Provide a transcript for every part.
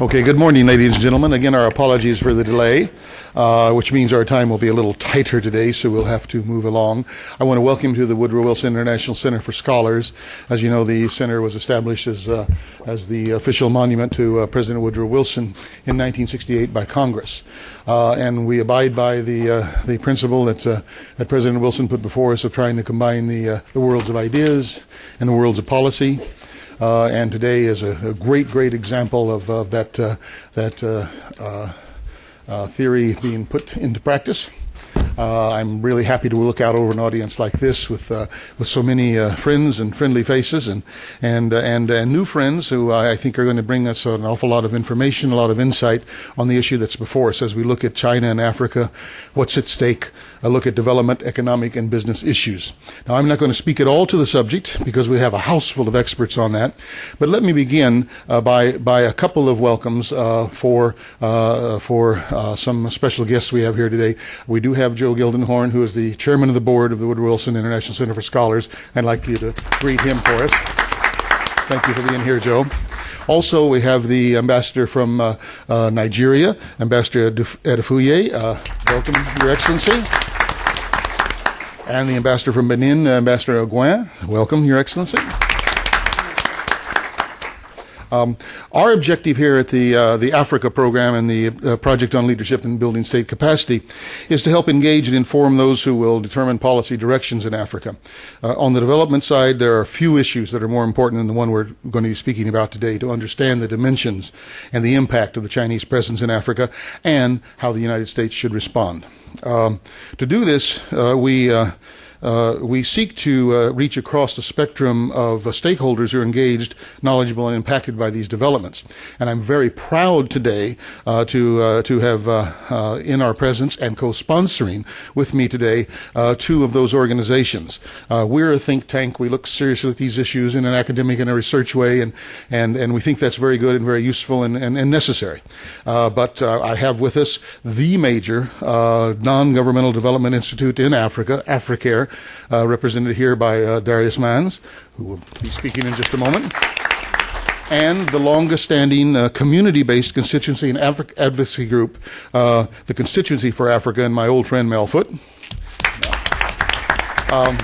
Okay, good morning, ladies and gentlemen. Again, our apologies for the delay, uh, which means our time will be a little tighter today, so we'll have to move along. I want to welcome you to the Woodrow Wilson International Center for Scholars. As you know, the center was established as, uh, as the official monument to uh, President Woodrow Wilson in 1968 by Congress. Uh, and we abide by the, uh, the principle that, uh, that President Wilson put before us of trying to combine the, the worlds of ideas and the worlds of policy. Uh, and today is a, a, great, great example of, of that, uh, that uh, theory being put into practice. Uh, I'm really happy to look out over an audience like this with uh, with so many uh, friends and friendly faces and and and, and new friends who I think are going to bring us an awful lot of information, a lot of insight on the issue that's before us as we look at China and Africa, what's at stake, a look at development, economic, and business issues. Now, I'm not going to speak at all to the subject because we have a house full of experts on that. But let me begin uh, by by a couple of welcomes uh, for uh, for some special guests we have here today. We do have Joe Gildenhorn, who is the chairman of the board of the Woodrow Wilson International Center for Scholars. I'd like you to greet him for us. Thank you for being here, Joe. Also, we have the ambassador from uh, uh, Nigeria, Ambassador Adefuye. Uh, welcome, Your Excellency. And the ambassador from Benin, uh, Ambassador Oguin. Welcome, Your Excellency. Um, our objective here at the uh, the Africa program and the uh, Project on Leadership and Building State Capacity is to help engage and inform those who will determine policy directions in Africa. Uh, on the development side, there are few issues that are more important than the one we're going to be speaking about today to understand the dimensions and the impact of the Chinese presence in Africa and how the United States should respond. Um, to do this, uh, we uh, we seek to uh, reach across the spectrum of uh, stakeholders who are engaged, knowledgeable, and impacted by these developments. And I'm very proud today uh, to uh, to have uh, in our presence and co-sponsoring with me today two of those organizations. we're a think tank. We look seriously at these issues in an academic and a research way, and and and we think that's very good and very useful and and, and necessary. but I have with us the major non-governmental development institute in Africa, Africare uh, represented here by uh, Darius Mans, who will be speaking in just a moment. And the longest standing uh, community based constituency and advocacy group, uh, the Constituency for Africa, and my old friend Mel Foote. Um,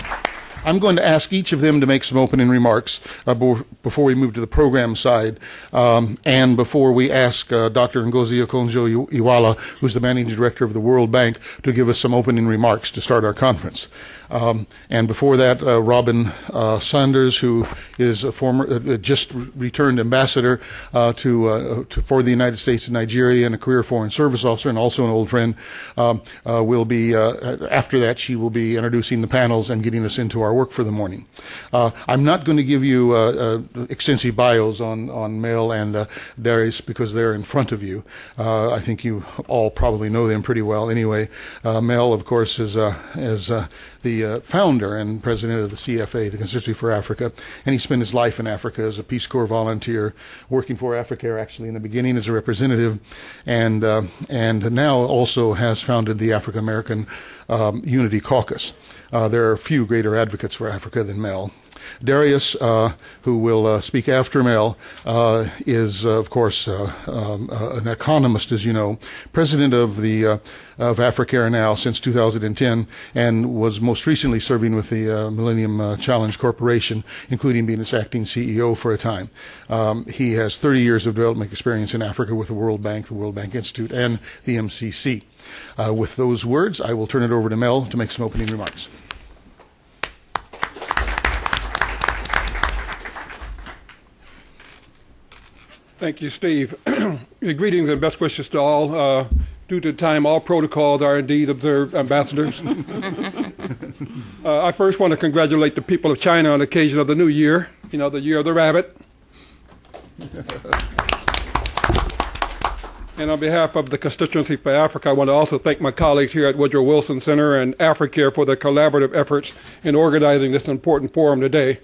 I'm going to ask each of them to make some opening remarks uh, before we move to the program side, um, and before we ask uh, Dr. Ngozi Okonjo-Iweala, who's the managing director of the World Bank, to give us some opening remarks to start our conference. Um, and before that, uh, Robin uh, Sanders, who is a former, uh, uh just returned ambassador uh, to, uh, to, for the United States and Nigeria and a career foreign service officer, and also an old friend, um, will be after that. She will be introducing the panels and getting us into our work for the morning. I'm not going to give you extensive bios on on Mel and Darius because they're in front of you. I think you all probably know them pretty well. Anyway, Mel, of course, is is the uh, founder and president of the CFA, the Constituency for Africa, and he spent his life in Africa as a Peace Corps volunteer, working for Africare actually in the beginning as a representative, and uh, and now also has founded the African American um, Unity Caucus. Uh, there are few greater advocates for Africa than Mel. Darius, uh, who will uh, speak after Mel, uh, is, uh, of course, uh, um, uh, an economist, as you know, president of the of Africare now since 2010, and was most recently serving with the Millennium Challenge Corporation, including being its acting CEO for a time. Um, he has 30 years of development experience in Africa with the World Bank, the World Bank Institute, and the MCC. with those words, I will turn it over to Mel to make some opening remarks. Thank you, Steve. Greetings and best wishes to all. Uh, due to time, all protocols are indeed observed, ambassadors. uh, I first want to congratulate the people of China on occasion of the new year, you know, the year of the rabbit. and on behalf of the Constituency for Africa, I want to also thank my colleagues here at Woodrow Wilson Center and Africare for their collaborative efforts in organizing this important forum today.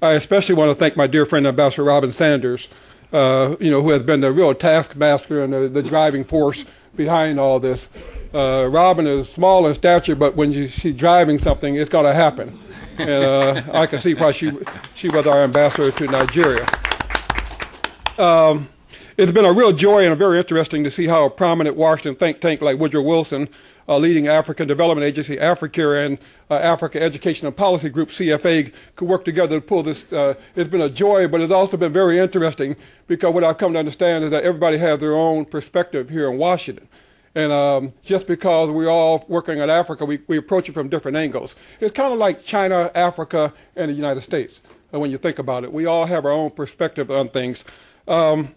I especially want to thank my dear friend Ambassador Robin Sanders uh, you know, who has been the real taskmaster and the, the driving force behind all this. Uh, Robin is small in stature, but when you, she's driving something, it's going to happen. And uh, I can see why she, she was our ambassador to Nigeria. Um, it's been a real joy and very interesting to see how a prominent Washington think tank like Woodrow Wilson, uh, leading African Development Agency, Africare, and uh, Africa Education and Policy Group, CFA, could work together to pull this. Uh, it's been a joy, but it's also been very interesting because what I've come to understand is that everybody has their own perspective here in Washington. And um, just because we're all working at Africa, we, we approach it from different angles. It's kind of like China, Africa, and the United States. And when you think about it, we all have our own perspective on things. Um,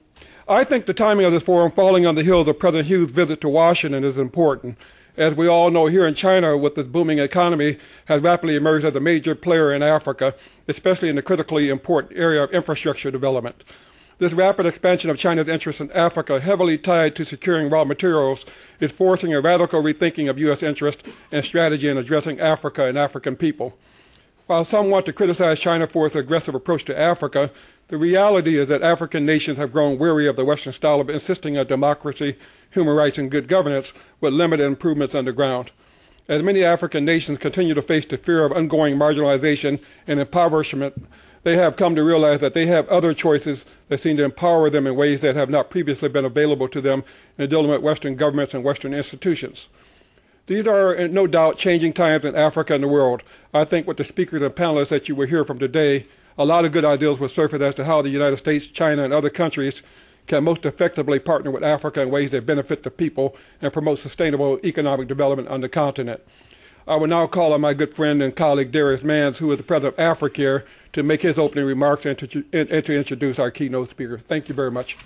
I think the timing of this forum falling on the heels of President Hu's visit to Washington is important. As we all know, here in China, with this booming economy, has rapidly emerged as a major player in Africa, especially in the critically important area of infrastructure development. This rapid expansion of China's interests in Africa, heavily tied to securing raw materials, is forcing a radical rethinking of U.S. interest and strategy in addressing Africa and African people. While some want to criticize China for its aggressive approach to Africa, the reality is that African nations have grown weary of the Western style of insisting on democracy, human rights, and good governance with limited improvements underground. As many African nations continue to face the fear of ongoing marginalization and impoverishment they have come to realize that they have other choices that seem to empower them in ways that have not previously been available to them in dealing with Western governments and Western institutions. These are uh, no doubt changing times in Africa and the world. I think with the speakers and panelists that you will hear from today, a lot of good ideas will surface as to how the United States, China, and other countries can most effectively partner with Africa in ways that benefit the people and promote sustainable economic development on the continent. I will now call on my good friend and colleague Darius Mans, who is the president of Africare, to make his opening remarks and to, and to introduce our keynote speaker. Thank you very much.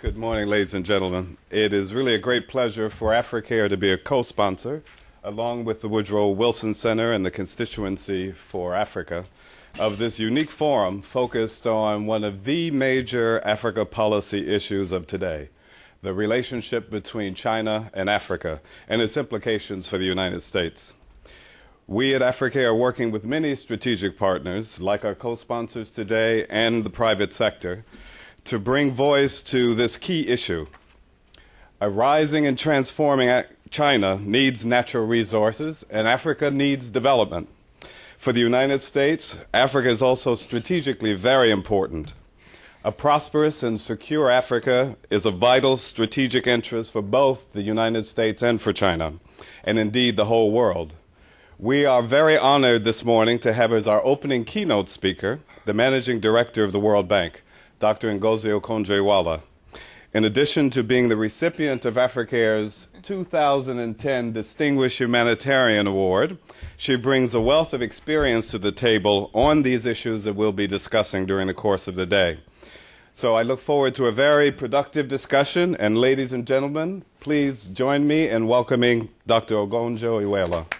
Good morning, ladies and gentlemen. It is really a great pleasure for Africare to be a co sponsor, along with the Woodrow Wilson Center and the Constituency for Africa, of this unique forum focused on one of the major Africare policy issues of today the relationship between China and Africa and its implications for the United States. We at Africa are working with many strategic partners, like our co sponsors today and the private sector, to bring voice to this key issue. A rising and transforming China needs natural resources, and Africa needs development. For the United States, Africa is also strategically very important. A prosperous and secure Africa is a vital strategic interest for both the United States and for China, and indeed the whole world. We are very honored this morning to have as our opening keynote speaker the managing director of the World Bank, Dr. Ngozi Okonjo-Iweala. In addition to being the recipient of Africare's 2010 Distinguished Humanitarian Award, she brings a wealth of experience to the table on these issues that we'll be discussing during the course of the day. So I look forward to a very productive discussion. And ladies and gentlemen, please join me in welcoming Dr. Okonjo-Iweala.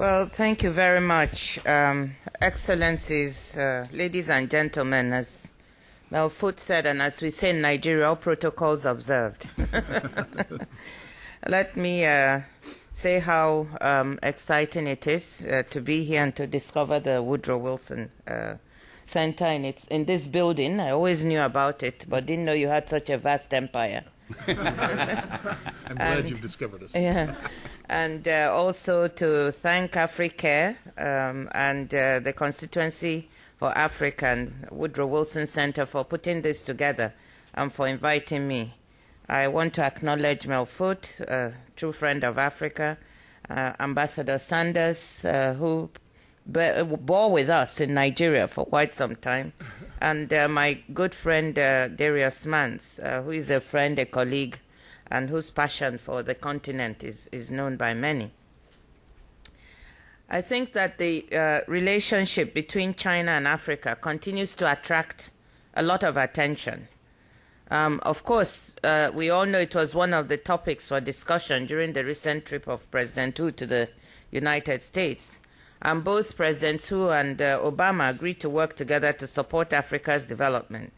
Well, thank you very much. Um, excellencies, uh, ladies and gentlemen, as Mel Foote said, and as we say in Nigeria, all protocols observed. Let me uh, say how um, exciting it is uh, to be here and to discover the Woodrow Wilson uh, Center in, its, in this building. I always knew about it, but didn't know you had such a vast empire. I'm glad and, you've discovered us. Yeah. And uh, also to thank Africare um, and uh, the constituency for Africa and Woodrow Wilson Center for putting this together and for inviting me. I want to acknowledge Mel Foote, a true friend of Africa, uh, Ambassador Sanders, uh, who bore with us in Nigeria for quite some time, and uh, my good friend uh, Darius Mans, who is a friend, a colleague, and whose passion for the continent is, is known by many. I think that the uh, relationship between China and Africa continues to attract a lot of attention. Um, of course, uh, we all know it was one of the topics for discussion during the recent trip of President Hu to the United States. And both President Hu and uh, Obama agreed to work together to support Africa's development.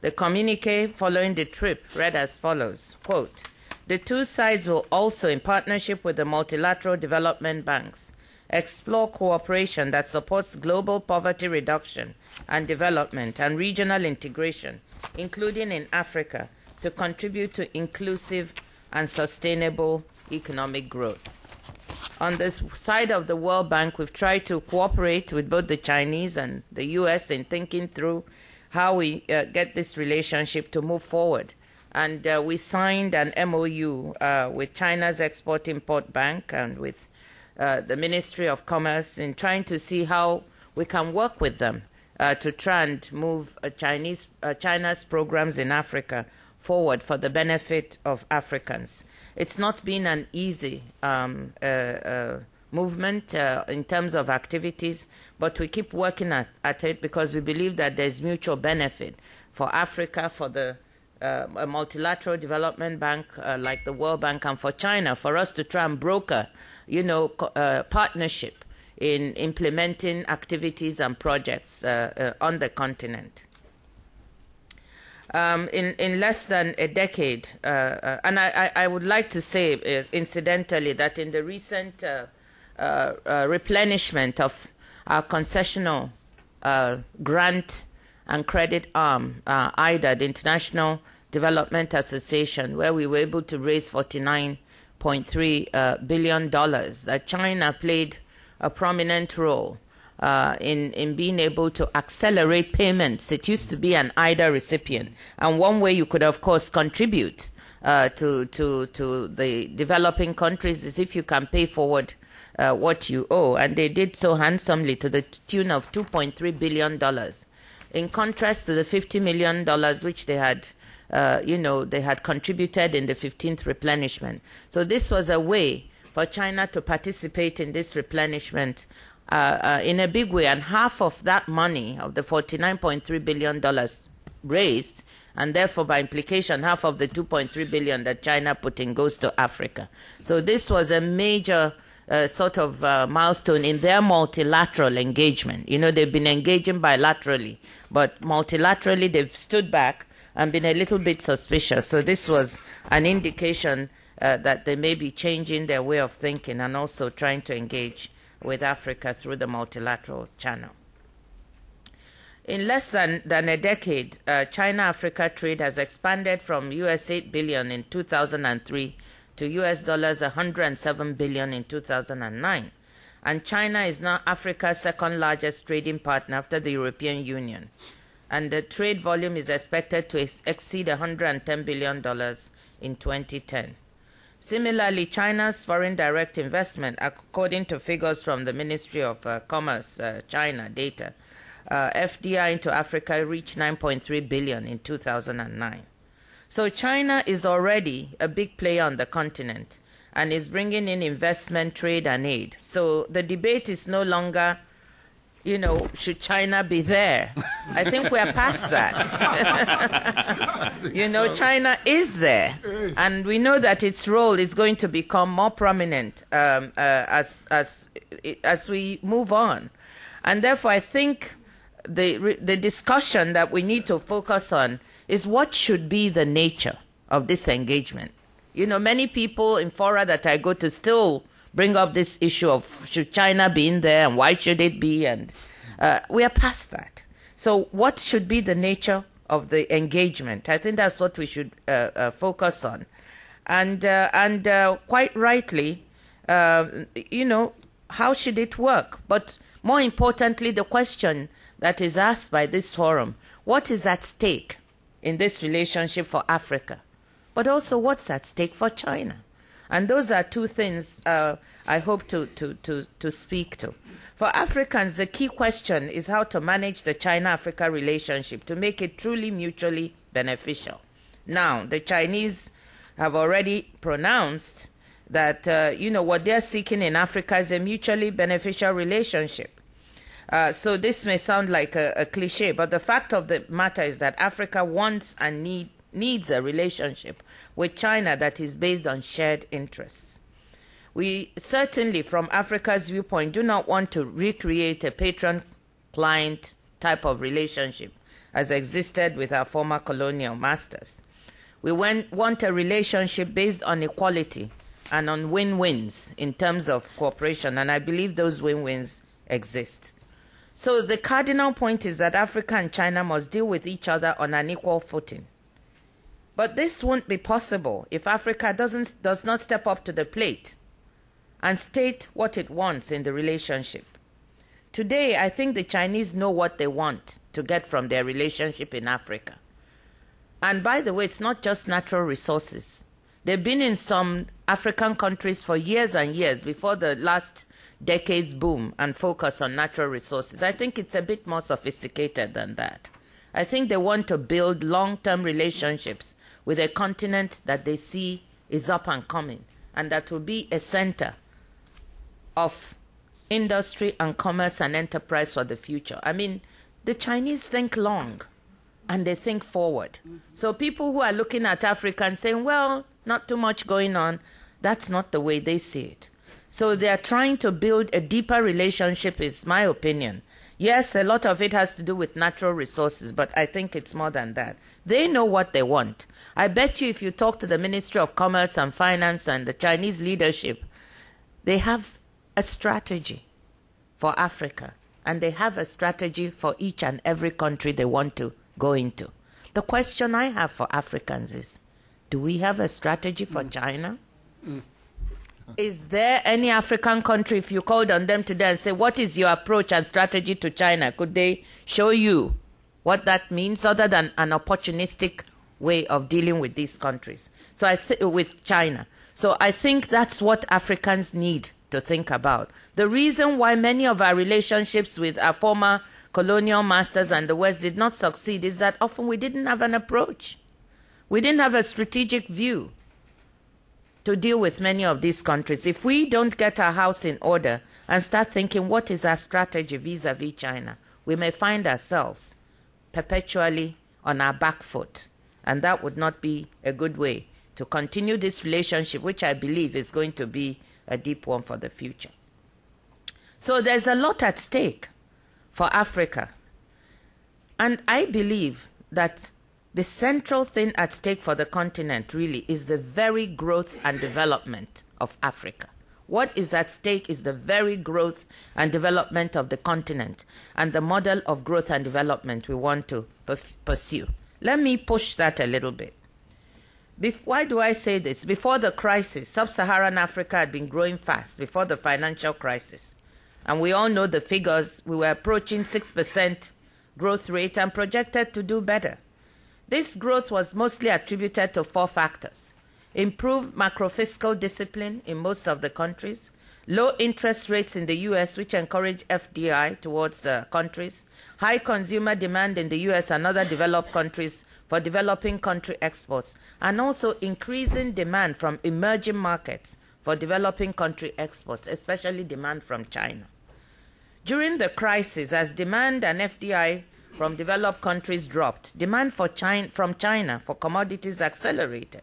The communique following the trip read as follows quote, The two sides will also, in partnership with the multilateral development banks, explore cooperation that supports global poverty reduction and development and regional integration, including in Africa, to contribute to inclusive and sustainable economic growth. On this side of the World Bank, we've tried to cooperate with both the Chinese and the US in thinking through how we uh, get this relationship to move forward. And uh, we signed an MOU uh, with China's Export Import Bank and with uh, the Ministry of Commerce in trying to see how we can work with them uh, to try and move uh, Chinese, China's programs in Africa forward for the benefit of Africans. It's not been an easy um, movement uh, in terms of activities, but we keep working at, at, it because we believe that there's mutual benefit for Africa, for the uh, a multilateral development bank uh, like the World Bank, and for China, for us to try and broker, you know, uh, partnership in implementing activities and projects uh, uh, on the continent. Um, in, in less than a decade, and I, I, would like to say, incidentally, that in the recent uh, uh, replenishment of our concessional uh, grant and credit arm, uh, IDA, the International Development Association, where we were able to raise $49.3 uh, billion. That China played a prominent role uh, in, in being able to accelerate payments. It used to be an IDA recipient. And one way you could, of course, contribute uh, to, to, to the developing countries is if you can pay forward uh, what you owe, and they did so handsomely to the tune of $2.3 billion. In contrast to the $50 million which they had, uh, you know, they had contributed in the 15th replenishment. So this was a way for China to participate in this replenishment uh, uh in a big way, and half of that money, of the $49.3 billion raised, and therefore by implication half of the 2.3 billion that China put in goes to Africa. So this was a major uh, sort of uh, milestone in their multilateral engagement. You know, they've been engaging bilaterally, but multilaterally they've stood back and been a little bit suspicious. So this was an indication uh, that they may be changing their way of thinking and also trying to engage with Africa through the multilateral channel. In less than, than a decade, uh, China Africa trade has expanded from US 8 billion in 2003 to US dollars 107 billion in 2009. And China is now Africa's second largest trading partner after the European Union. And the trade volume is expected to ex- exceed 110 billion dollars in 2010. Similarly, China's foreign direct investment, according to figures from the Ministry of uh, Commerce uh, China data, uh, FDI into Africa reached 9.3 billion in 2009. So China is already a big player on the continent and is bringing in investment, trade, and aid. So the debate is no longer, you know, should China be there? I think we're past that. you know, China is there, and we know that its role is going to become more prominent um, uh, as as as we move on, and therefore I think the the discussion that we need to focus on is what should be the nature of this engagement. You know, many people in fora that I go to still bring up this issue of should China be in there and why should it be, and uh, we are past that. So, what should be the nature of the engagement? I think that's what we should uh, uh, focus on, and uh, and uh, quite rightly, um, you know, how should it work? But more importantly, the question that is asked by this forum: What is at stake? in this relationship for Africa, but also what's at stake for China. And those are two things uh, I hope to, to, to, to speak to. For Africans, the key question is how to manage the China Africa relationship to make it truly mutually beneficial. Now, the Chinese have already pronounced that, uh, you know, what they're seeking in Africa is a mutually beneficial relationship. Uh, so this may sound like a, a, cliche, but the fact of the matter is that Africa wants and need, needs a relationship with China that is based on shared interests. We certainly, from Africa's viewpoint, do not want to recreate a patron client type of relationship as existed with our former colonial masters. We want a relationship based on equality and on win wins in terms of cooperation, and I believe those win wins exist. So the cardinal point is that Africa and China must deal with each other on an equal footing. But this won't be possible if Africa doesn't, does not step up to the plate and state what it wants in the relationship. Today, I think the Chinese know what they want to get from their relationship in Africa. And by the way, it's not just natural resources. They've been in some African countries for years and years before the last decade's boom and focus on natural resources. I think it's a bit more sophisticated than that. I think they want to build long term relationships with a continent that they see is up and coming and that will be a center of industry and commerce and enterprise for the future. I mean, the Chinese think long and they think forward. Mm-hmm. So people who are looking at Africa and saying, well, not too much going on, that's not the way they see it. So they are trying to build a deeper relationship, is my opinion. Yes, a lot of it has to do with natural resources, but I think it's more than that. They know what they want. I bet you if you talk to the Ministry of Commerce and Finance and the Chinese leadership, they have a strategy for Africa, and they have a strategy for each and every country they want to go into. The question I have for Africans is do we have a strategy for mm. China? Mm. Is there any African country, if you called on them today and say, What is your approach and strategy to China? Could they show you what that means other than an opportunistic way of dealing with these countries? So I th- with China. So I think that's what Africans need to think about. The reason why many of our relationships with our former colonial masters and the West did not succeed is that often we didn't have an approach. We didn't have a strategic view to deal with many of these countries. If we don't get our house in order and start thinking what is our strategy vis a vis China, we may find ourselves perpetually on our back foot. And that would not be a good way to continue this relationship, which I believe is going to be a deep one for the future. So there's a lot at stake for Africa. And I believe that the central thing at stake for the continent really is the very growth and development of Africa. What is at stake is the very growth and development of the continent and the model of growth and development we want to pursue. Let me push that a little bit. Bef- why do I say this? Before the crisis, sub Saharan Africa had been growing fast before the financial crisis. And we all know the figures. We were approaching 6% growth rate and projected to do better. This growth was mostly attributed to four factors improved macrofiscal discipline in most of the countries, low interest rates in the US, which encourage FDI towards uh, countries, high consumer demand in the US and other developed countries for developing country exports, and also increasing demand from emerging markets for developing country exports, especially demand from China. During the crisis, as demand and FDI from developed countries dropped, demand for China, from China for commodities accelerated.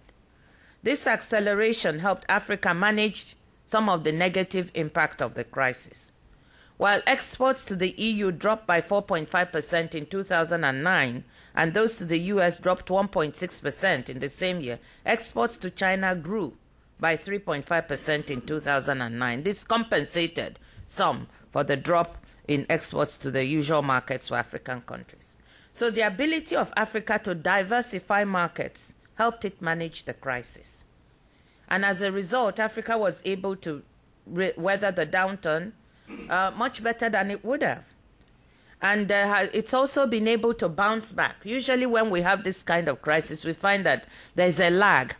This acceleration helped Africa manage some of the negative impact of the crisis. While exports to the EU dropped by 4.5% in 2009 and those to the US dropped 1.6% in the same year, exports to China grew by 3.5% in 2009. This compensated some for the drop in exports to the usual markets for African countries. So the ability of Africa to diversify markets helped it manage the crisis. And as a result, Africa was able to re- weather the downturn uh, much better than it would have. And uh, it's also been able to bounce back. Usually, when we have this kind of crisis, we find that there's a lag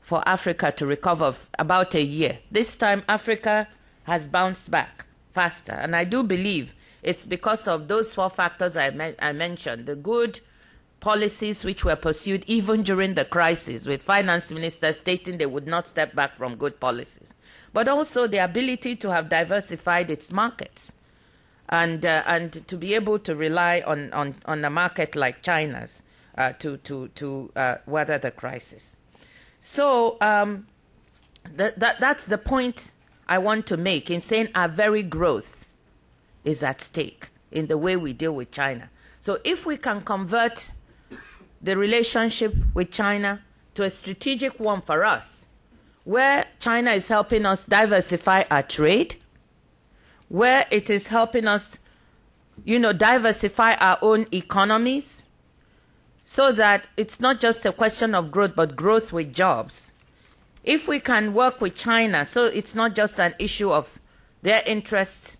for Africa to recover about a year. This time, Africa has bounced back faster. And I do believe it's because of those four factors I, me- I mentioned the good policies which were pursued even during the crisis, with finance ministers stating they would not step back from good policies but also the ability to have diversified its markets and, uh, and to be able to rely on, on, on a market like China's uh, to, to, to uh, weather the crisis. So um, that, that, that's the point I want to make in saying our very growth is at stake in the way we deal with China. So if we can convert the relationship with China to a strategic one for us, where China is helping us diversify our trade, where it is helping us, you know, diversify our own economies, so that it's not just a question of growth, but growth with jobs. If we can work with China, so it's not just an issue of their interests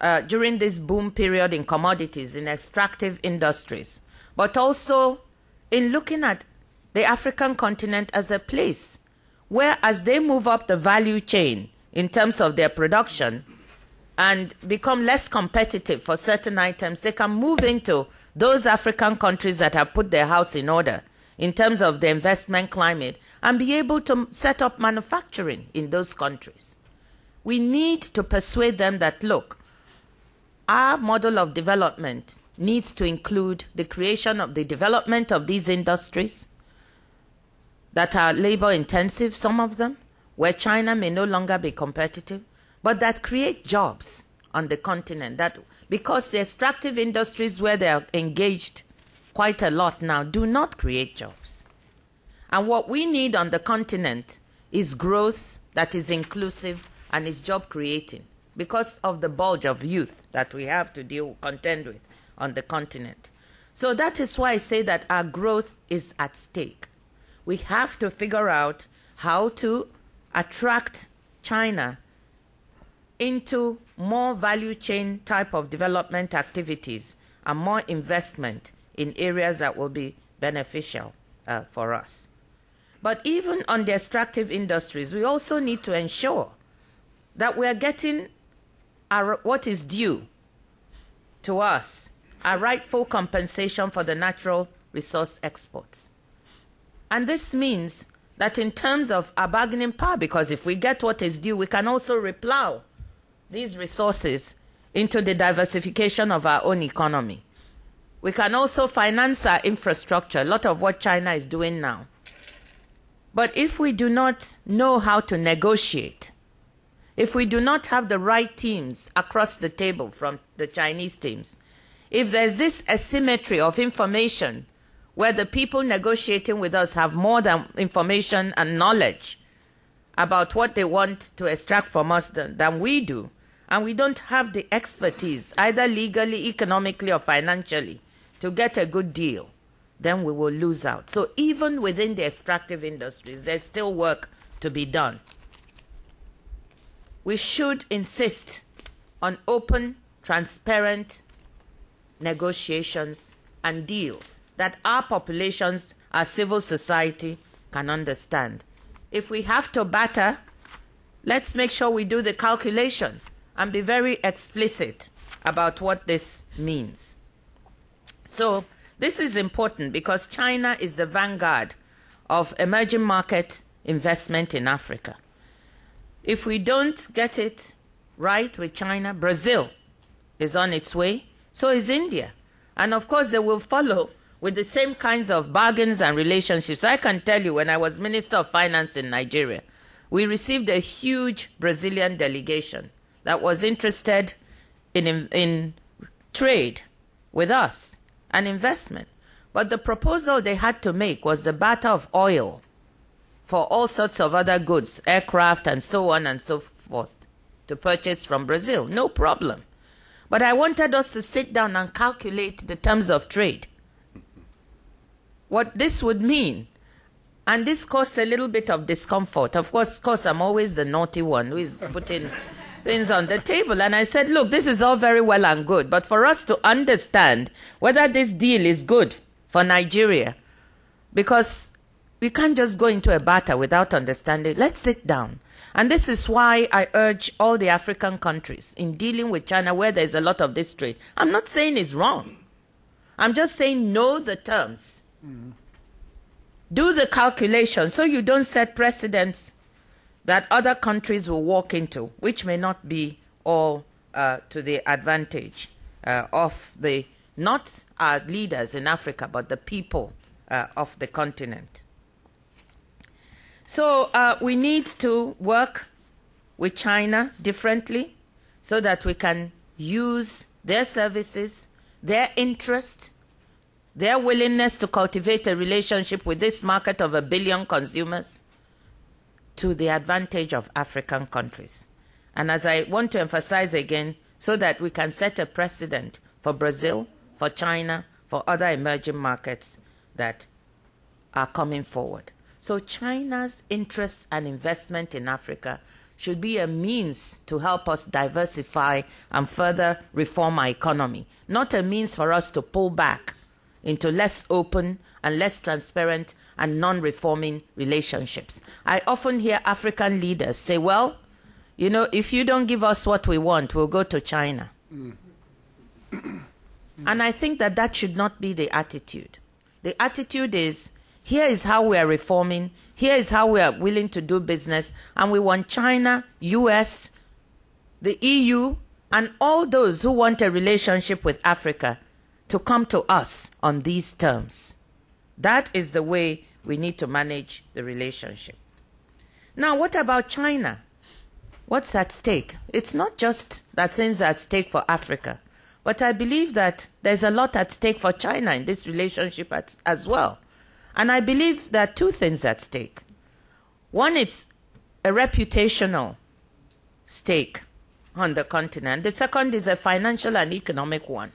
uh, during this boom period in commodities, in extractive industries, but also in looking at the African continent as a place where, as they move up the value chain in terms of their production and become less competitive for certain items, they can move into those African countries that have put their house in order in terms of the investment climate and be able to set up manufacturing in those countries. We need to persuade them that, look, our model of development needs to include the creation of the development of these industries that are labor intensive, some of them, where China may no longer be competitive, but that create jobs on the continent. That because the extractive industries where they are engaged quite a lot now do not create jobs. And what we need on the continent is growth that is inclusive and is job creating because of the bulge of youth that we have to deal contend with on the continent. So that is why I say that our growth is at stake. We have to figure out how to attract China into more value chain type of development activities and more investment in areas that will be beneficial uh, for us. But even on the extractive industries, we also need to ensure that we are getting our, what is due to us, our rightful compensation for the natural resource exports. And this means that in terms of our bargaining power, because if we get what is due, we can also replow these resources into the diversification of our own economy. We can also finance our infrastructure, a lot of what China is doing now. But if we do not know how to negotiate, if we do not have the right teams across the table from the Chinese teams, if there's this asymmetry of information where the people negotiating with us have more than information and knowledge about what they want to extract from us than, than we do, and we don't have the expertise, either legally, economically, or financially, to get a good deal, then we will lose out. So, even within the extractive industries, there's still work to be done. We should insist on open, transparent negotiations and deals that our populations, our civil society can understand. If we have to batter, let's make sure we do the calculation and be very explicit about what this means. So, this is important because China is the vanguard of emerging market investment in Africa. If we don't get it right with China, Brazil is on its way, so is India. And of course, they will follow with the same kinds of bargains and relationships. I can tell you, when I was Minister of Finance in Nigeria, we received a huge Brazilian delegation that was interested in, in, trade with us and investment. But the proposal they had to make was the barter of oil for all sorts of other goods, aircraft and so on and so forth, to purchase from Brazil. No problem. But I wanted us to sit down and calculate the terms of trade. What this would mean. And this caused a little bit of discomfort. Of course, of course, I'm always the naughty one who is putting things on the table. And I said, look, this is all very well and good, but for us to understand whether this deal is good for Nigeria, because we can't just go into a barter without understanding. Let's sit down. And this is why I urge all the African countries in dealing with China where there's a lot of this trade. I'm not saying it's wrong. I'm just saying know the terms. Mm. Do the calculation so you don't set precedents that other countries will walk into, which may not be all uh, to the advantage uh, of the not our leaders in Africa, but the people uh, of the continent. So uh, we need to work with China differently so that we can use their services, their interest, their willingness to cultivate a relationship with this market of a billion consumers to the advantage of African countries. And as I want to emphasize again, so that we can set a precedent for Brazil, for China, for other emerging markets that are coming forward. So China's interest and investment in Africa should be a means to help us diversify and further reform our economy, not a means for us to pull back into less open and less transparent and non reforming relationships. I often hear African leaders say, well, you know, if you don't give us what we want, we'll go to China. Mm. and I think that that should not be the attitude. The attitude is here is how we are reforming, here is how we are willing to do business, and we want China, US, the EU, and all those who want a relationship with Africa to come to us on these terms. That is the way we need to manage the relationship. Now, what about China? What's at stake? It's not just that things are at stake for Africa, but I believe that there's a lot at stake for China in this relationship as, as well. And I believe there are two things at stake. One, it's a reputational stake on the continent. The second is a financial and economic one.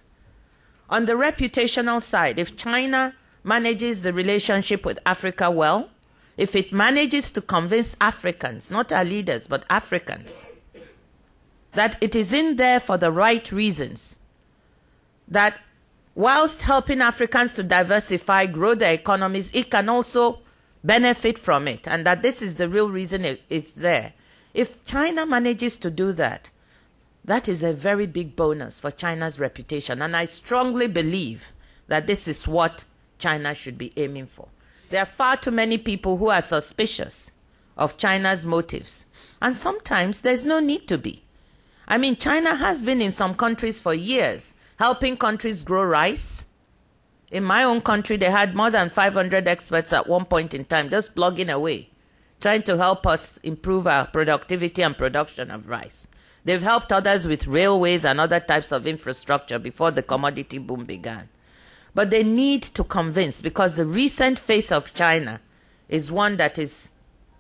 On the reputational side, if China manages the relationship with Africa well, if it manages to convince Africans, not our leaders, but Africans, that it is in there for the right reasons, that whilst helping Africans to diversify, grow their economies, it can also benefit from it, and that this is the real reason it, it's there. If China manages to do that, that is a very big bonus for China's reputation, and I strongly believe that this is what China should be aiming for. There are far too many people who are suspicious of China's motives, and sometimes there's no need to be. I mean, China has been in some countries for years helping countries grow rice. In my own country, they had more than 500 experts at one point in time just blogging away, trying to help us improve our productivity and production of rice. They've helped others with railways and other types of infrastructure before the commodity boom began. But they need to convince because the recent face of China is one that is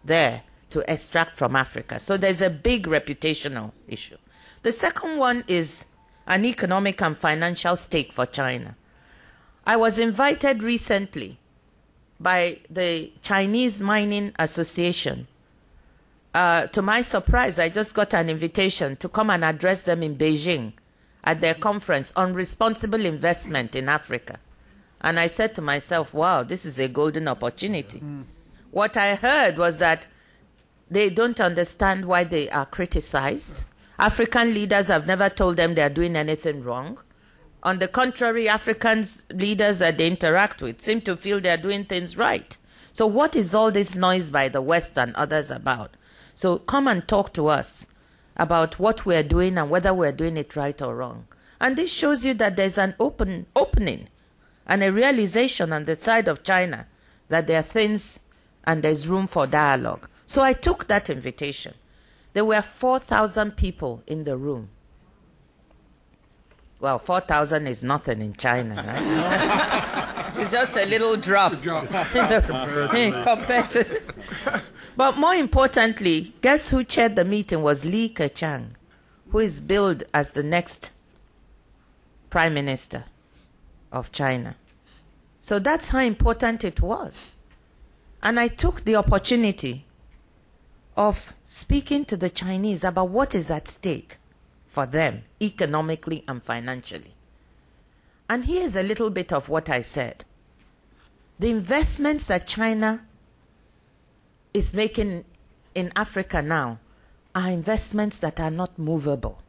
there to extract from Africa. So there's a big reputational issue. The second one is an economic and financial stake for China. I was invited recently by the Chinese Mining Association. Uh, to my surprise, I just got an invitation to come and address them in Beijing at their conference on responsible investment in Africa. And I said to myself, wow, this is a golden opportunity. Mm. What I heard was that they don't understand why they are criticized. African leaders have never told them they are doing anything wrong. On the contrary, Africans leaders that they interact with seem to feel they are doing things right. So what is all this noise by the West and others about? So come and talk to us about what we're doing and whether we're doing it right or wrong. And this shows you that there's an open opening and a realization on the side of China that there are things and there's room for dialogue. So I took that invitation. There were 4,000 people in the room. Well, 4,000 is nothing in China, right? it's just a little drop compared to. But more importantly, guess who chaired the meeting was Li Keqiang, who is billed as the next prime minister of China. So that's how important it was. And I took the opportunity of speaking to the Chinese about what is at stake for them economically and financially. And here's a little bit of what I said. The investments that China is making in Africa now are investments that are not movable.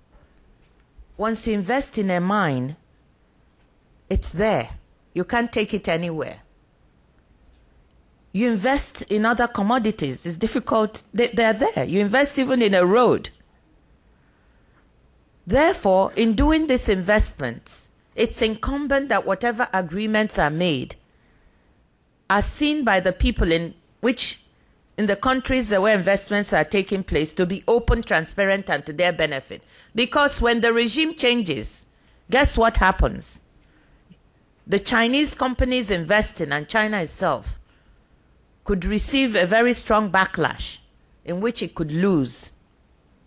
Once you invest in a mine, it's there. You can't take it anywhere. You invest in other commodities. It's difficult. They, they're there. You invest even in a road. Therefore, in doing these investments, it's incumbent that whatever agreements are made are seen by the people in which in the countries where investments are taking place to be open, transparent, and to their benefit. Because when the regime changes, guess what happens? The Chinese companies investing and China itself could receive a very strong backlash in which it could lose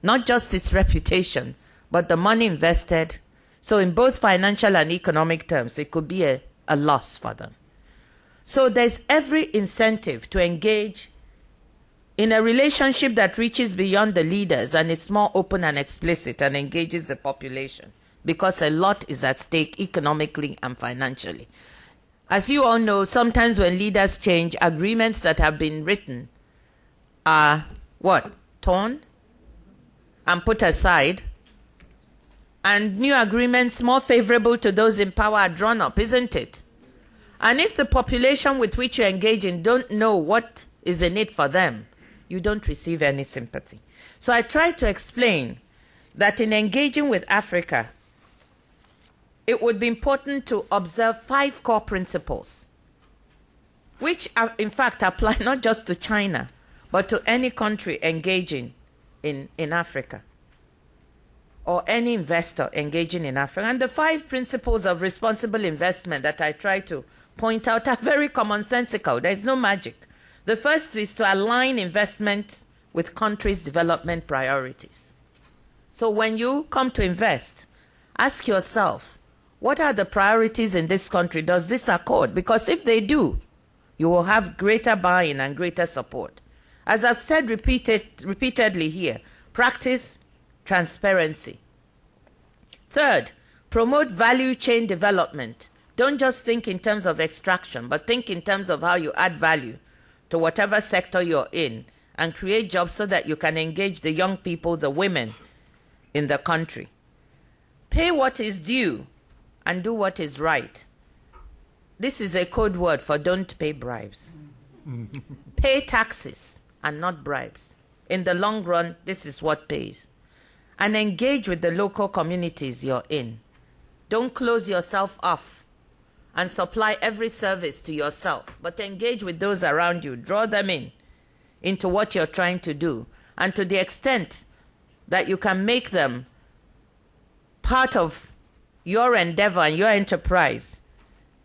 not just its reputation, but the money invested. So, in both financial and economic terms, it could be a, a loss for them. So there's every incentive to engage in a relationship that reaches beyond the leaders and it's more open and explicit and engages the population because a lot is at stake economically and financially. As you all know, sometimes when leaders change, agreements that have been written are what? Torn and put aside. And new agreements more favorable to those in power are drawn up, isn't it? And if the population with which you engage in don't know what is in it for them, you don't receive any sympathy. So I try to explain that in engaging with Africa, it would be important to observe five core principles, which are, in fact apply not just to China, but to any country engaging in, in Africa or any investor engaging in Africa. And the five principles of responsible investment that I try to point out are very commonsensical. There's no magic. The first is to align investment with countries' development priorities. So when you come to invest, ask yourself, what are the priorities in this country? Does this accord? Because if they do, you will have greater buy-in and greater support. As I've said repeated, repeatedly here, practice transparency. Third, promote value chain development. Don't just think in terms of extraction, but think in terms of how you add value to whatever sector you're in and create jobs so that you can engage the young people, the women in the country. Pay what is due and do what is right. This is a code word for don't pay bribes. pay taxes and not bribes. In the long run, this is what pays. And engage with the local communities you're in. Don't close yourself off and supply every service to yourself, but engage with those around you. Draw them in into what you're trying to do. And to the extent that you can make them part of your endeavor and your enterprise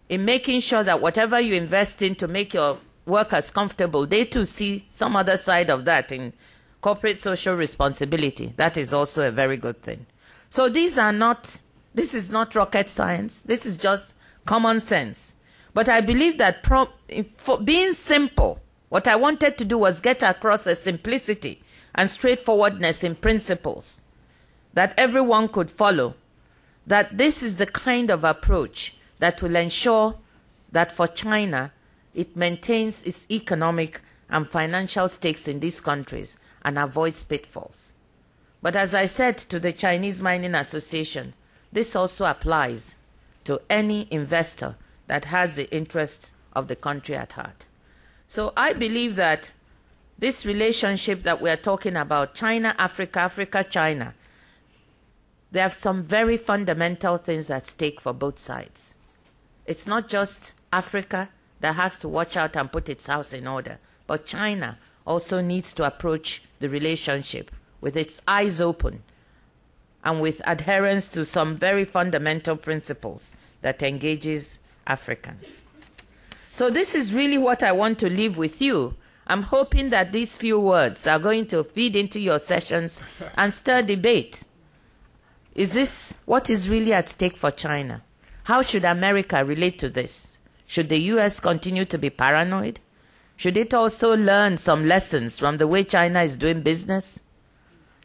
in making sure that whatever you invest in to make your workers comfortable, they too see some other side of that in corporate social responsibility. That is also a very good thing. So these are not, this is not rocket science. This is just common sense. But I believe that pro- for being simple, what I wanted to do was get across a simplicity and straightforwardness in principles that everyone could follow that this is the kind of approach that will ensure that for China, it maintains its economic and financial stakes in these countries and avoids pitfalls. But as I said to the Chinese Mining Association, this also applies to any investor that has the interests of the country at heart. So I believe that this relationship that we are talking about, China, Africa, Africa, China, there are some very fundamental things at stake for both sides. It's not just Africa that has to watch out and put its house in order, but China also needs to approach the relationship with its eyes open and with adherence to some very fundamental principles that engages Africans. So this is really what I want to leave with you. I'm hoping that these few words are going to feed into your sessions and stir debate. Is this what is really at stake for China? How should America relate to this? Should the US continue to be paranoid? Should it also learn some lessons from the way China is doing business?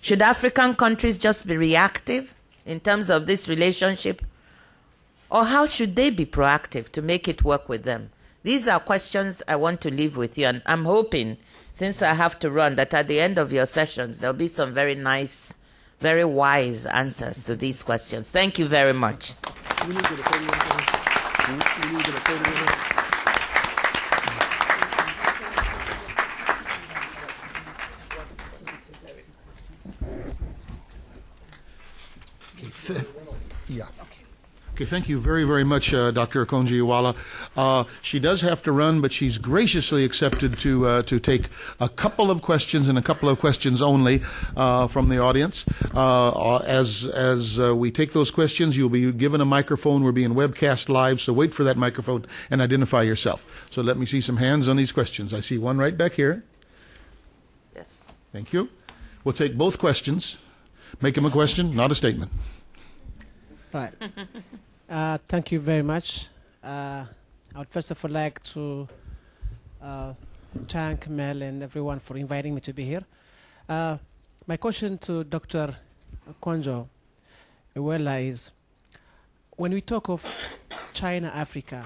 Should African countries just be reactive in terms of this relationship? Or how should they be proactive to make it work with them? These are questions I want to leave with you, and I'm hoping, since I have to run, that at the end of your sessions there'll be some very nice very wise answers to these questions. Thank you very much. Yeah. Okay, thank you very, very much, uh, Dr. Okonjo Iweala. Uh, she does have to run, but she's graciously accepted to uh, to take a couple of questions and a couple of questions only uh, from the audience. Uh, as as uh, we take those questions, you'll be given a microphone. We're being webcast live, so wait for that microphone and identify yourself. So let me see some hands on these questions. I see one right back here. Yes. Thank you. We'll take both questions. Make them a question, not a statement. Right. Uh, thank you very much. Uh, I would first of all like to uh, thank Mel and everyone for inviting me to be here. Uh, my question to Dr. Konjo Iweala is when we talk of China Africa,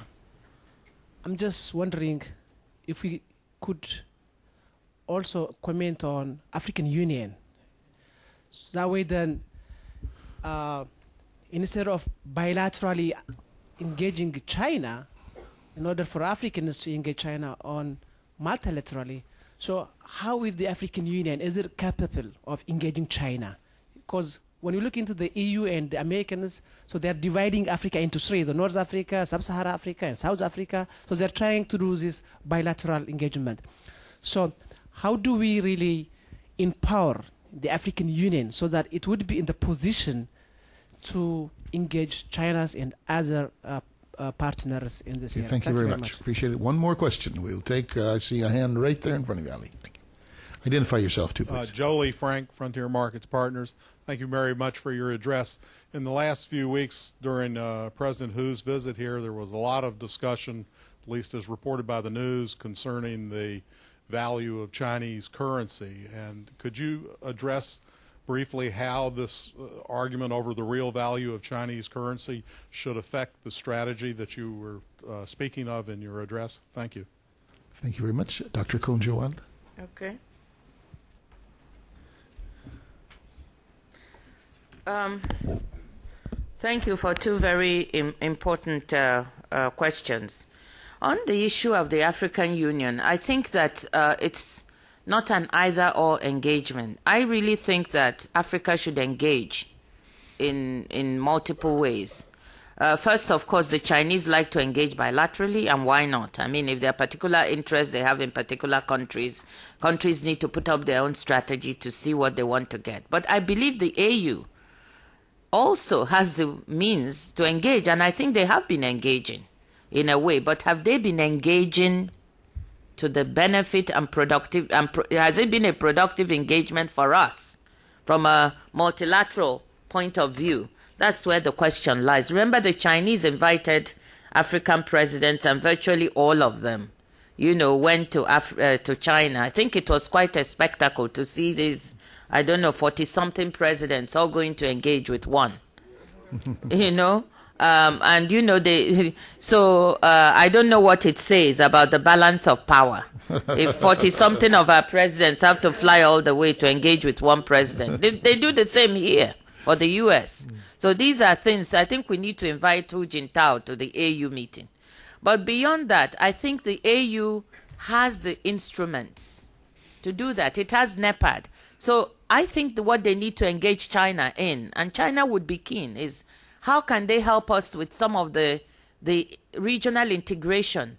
I'm just wondering if we could also comment on African Union. So that way, then, uh, instead of bilaterally engaging China, in order for Africans to engage China on multilaterally, so how is the African Union is it capable of engaging China? Because when you look into the EU and the Americans, so they're dividing Africa into three: the North Africa, Sub-Saharan Africa, and South Africa. So they're trying to do this bilateral engagement. So how do we really empower the African Union so that it would be in the position to engage China's and other uh, uh, partners in this Okay, area? thank, you very much. Appreciate it. One more question. We'll take, uh, I see a hand right there in front of you, Ali. Thank you. Identify yourself, too, Uh, please. Jolie Frank, Frontier Markets Partners. Thank you very much for your address. In the last few weeks during uh, President Hu's visit here, there was a lot of discussion, at least as reported by the news, concerning the value of Chinese currency. And could you address briefly how this uh, argument over the real value of Chinese currency should affect the strategy that you were uh, speaking of in your address? Thank you. Thank you very much. Dr. Konjo Okay. Um, thank you for two very Im- important uh, uh, questions. On the issue of the African Union, I think that uh, it's not an either or engagement. I really think that Africa should engage in, in multiple ways. Uh, first, of course, the Chinese like to engage bilaterally, and why not? I mean, if there are particular interests they have in particular countries, countries need to put up their own strategy to see what they want to get. But I believe the AU also has the means to engage, and I think they have been engaging in a way. But have they been engaging to the benefit and productive? And pro- has it been a productive engagement for us from a multilateral point of view? That's where the question lies. Remember, the Chinese invited African presidents, and virtually all of them, you know, went to Af- uh, to China. I think it was quite a spectacle to see these, I don't know, forty-something presidents all going to engage with one. you know, um, and you know they. So uh, I don't know what it says about the balance of power. if forty-something of our presidents have to fly all the way to engage with one president, they, they do the same here for the U.S. So these are things I think we need to invite Hu Jintao to the AU meeting. But beyond that, I think the AU has the instruments to do that. It has NEPAD. So I think the, what they need to engage China in, and China would be keen, is how can they help us with some of the the regional integration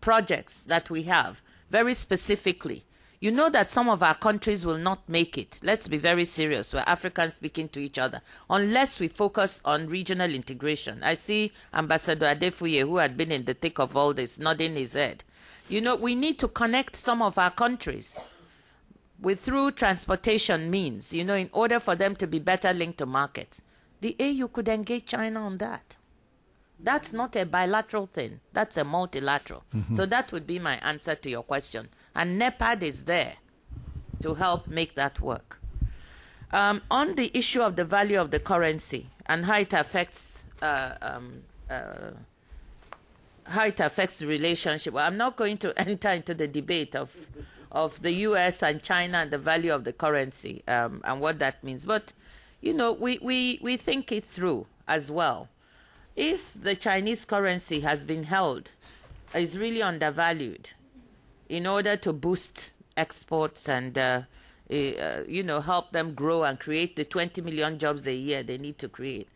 projects that we have, very specifically. You know that some of our countries will not make it. Let's be very serious. We're Africans speaking to each other. Unless we focus on regional integration. I see Ambassador Adefuye, who had been in the thick of all this, nodding his head. You know, we need to connect some of our countries with through transportation means, you know, in order for them to be better linked to markets. The AU could engage China on that. That's not a bilateral thing. That's a multilateral. So that would be my answer to your question. And NEPAD is there to help make that work. Um, on the issue of the value of the currency and how it affects uh, um, uh, how it affects the relationship. Well, I'm not going to enter into the debate of of the U.S. and China and the value of the currency um, and what that means. But you know, we, we, we think it through as well. If the Chinese currency has been held, is really undervalued, in order to boost exports and uh, uh, you know help them grow and create the 20 million jobs a year they need to create.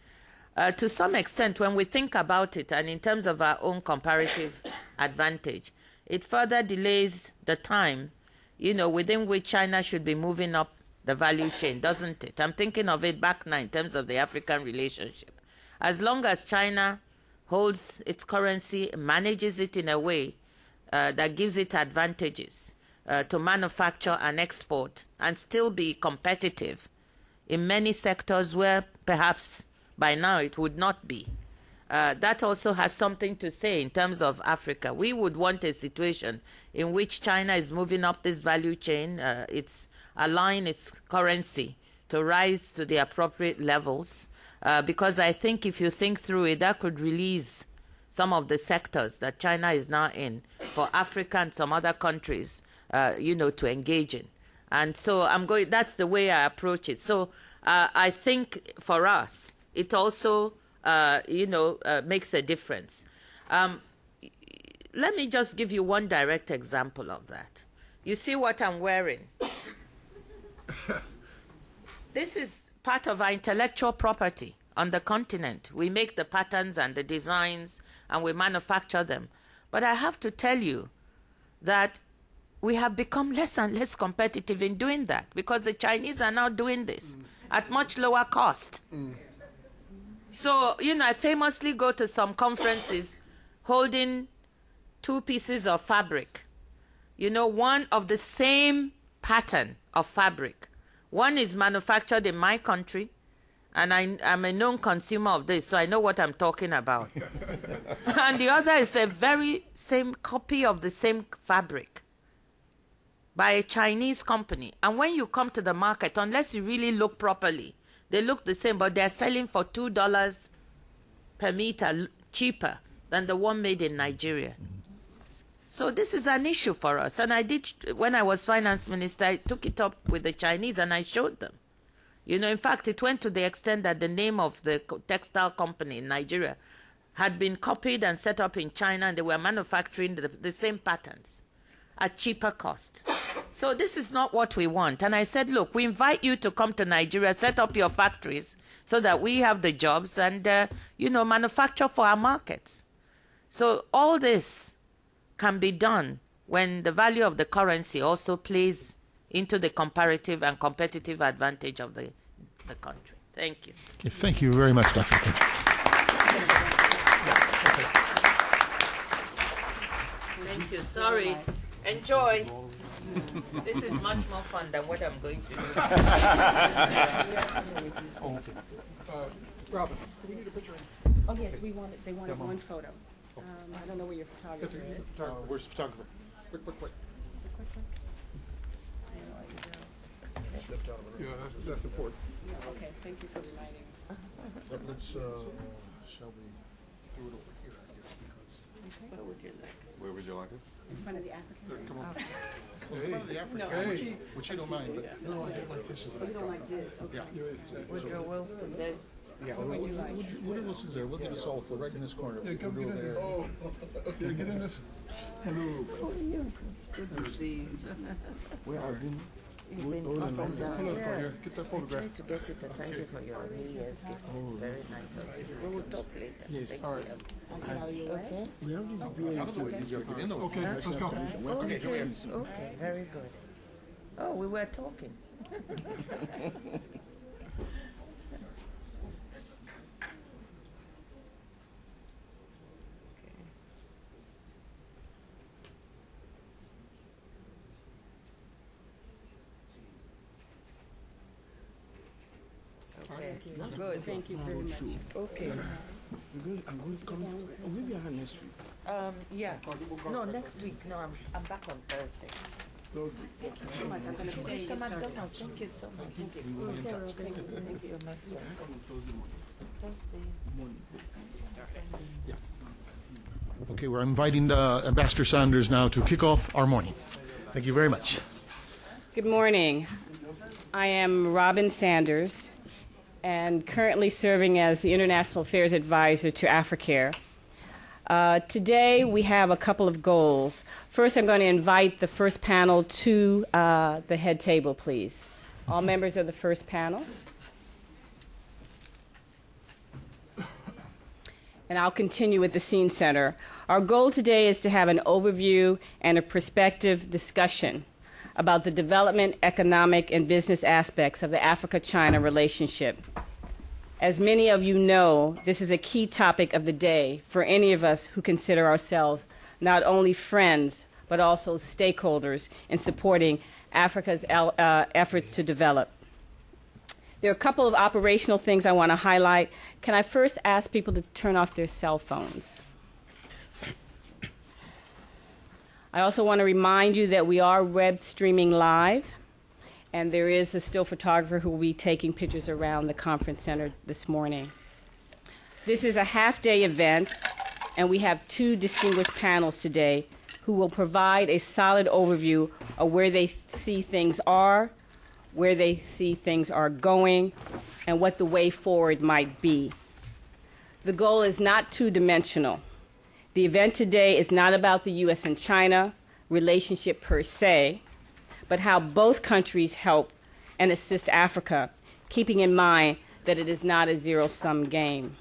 Uh, to some extent, when we think about it, and in terms of our own comparative advantage, it further delays the time, you know, within which China should be moving up the value chain, doesn't it? I'm thinking of it back now in terms of the African relationship. As long as China holds its currency, manages it in a way uh, that gives it advantages uh, to manufacture and export and still be competitive in many sectors where perhaps by now it would not be. uh, that also has something to say in terms of Africa. We would want a situation in which China is moving up this value chain, uh, it's allowing its currency to rise to the appropriate levels, uh, because I think if you think through it, that could release some of the sectors that China is now in for Africa and some other countries, uh, you know, to engage in. And so I'm going. That's the way I approach it. So uh, I think for us, it also uh, you know, uh, makes a difference. Um, let me just give you one direct example of that. You see what I'm wearing? this is part of our intellectual property on the continent. We make the patterns and the designs and we manufacture them. But I have to tell you that we have become less and less competitive in doing that because the Chinese are now doing this mm. at much lower cost. Mm. So, you know, I famously go to some conferences holding two pieces of fabric. You know, one of the same pattern of fabric. One is manufactured in my country, and I, am a known consumer of this, so I know what I'm talking about. and the other is a very same copy of the same fabric by a Chinese company. And when you come to the market, unless you really look properly, they look the same, but they're selling for two dollars per meter cheaper than the one made in Nigeria. Mm-hmm. So this is an issue for us. And I did when I was finance minister, I took it up with the Chinese and I showed them. You know, in fact, it went to the extent that the name of the textile company in Nigeria had been copied and set up in China, and they were manufacturing the, the same patterns at cheaper cost. So this is not what we want. And I said, look, we invite you to come to Nigeria, set up your factories so that we have the jobs and, uh, you know, manufacture for our markets. So all this can be done when the value of the currency also plays into the comparative and competitive advantage of the, the country. Thank you. Okay, thank you very much, Dr. Kinch. Thank you. Sorry. Enjoy. this is much more fun than what I'm going to do. uh, Robin, do we need a picture? Oh yes, we wanted. They wanted one photo. Um, I don't know where your photographer is. Uh, where's the photographer? Quick, quick, quick. Quick, quick. Yeah, that's, that's important. Yeah, okay, thank you for reminding me. Let's, uh, shall we do it over here, I guess, because. Where would you like? Where would you like us? In front of the African. Come on. Well, in front of the African, No, Hey. which, which you don't mind, but, no, I don't like this as a Oh, you don't like this, okay. Yeah. Woodrow Wilson. There's What would you like? Would you- Woodrow Wilson's there, we'll get us all for right in this corner. Yeah, come Woodrow get in there. there. Yeah, get in this. Hello. good to see you. Where have been You've been Hold up on, and down. Hold on, Yeah. yeah, get that photograph. Tried to get you to thank you for your New Year's gift. Oh. Very nice of you. We will talk later. Yes. Thank All right. you. Okay, are you? Okay. we have this I BAC. don't know what you gotta get in there. Okay, let's go. Okay. Okay. Very good. Oh, we were talking. Good. Thank you very much. Okay. I'm going, I'm going to come. Oh, maybe I have next week. Um, yeah. No, next week. No, I'm, I'm back on Thursday. Thursday. Thank you so much. I'm going to stay. Mr. and start. McDonald, thank you so much. Thank you. Okay, well, thank you. Thank you, nice one. Thursday morning. Thursday. Morning. Okay, we're inviting uh, Ambassador Sanders now to kick off our morning. Thank you very much. Good morning. I am Robin Sanders and currently serving as the International Affairs Advisor to Africare. Uh, today we have a couple of goals. First, I'm going to invite the first panel to uh, the head table, please. All members of the first panel. and I'll continue with the Scene Center. Our goal today is to have an overview and a perspective discussion about the development, economic, and business aspects of the Africa China relationship. As many of you know, this is a key topic of the day for any of us who consider ourselves not only friends, but also stakeholders in supporting Africa's uh, efforts to develop. There are a couple of operational things I want to highlight. Can I first ask people to turn off their cell phones? I also want to remind you that we are web streaming live, and there is a still photographer who will be taking pictures around the conference center this morning. This is a half day event, and we have two distinguished panels today who will provide a solid overview of where they see things are, where they see things are going, and what the way forward might be. The goal is not two dimensional. The event today is not about the U.S. and China relationship per se, but how both countries help and assist Africa, keeping in mind that it is not a zero sum game.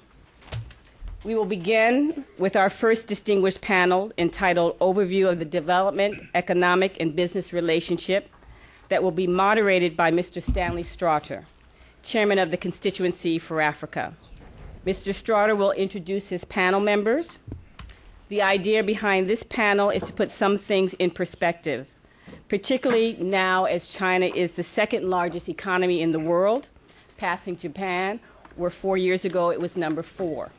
We will begin with our first distinguished panel entitled Overview of the Development, Economic, and Business Relationship that will be moderated by Mr. Stanley Straughter, Chairman of the Constituency for Africa. Mr. Straughter will introduce his panel members. The idea behind this panel is to put some things in perspective, particularly now as China is the second largest economy in the world, passing Japan, where four years ago it was number four.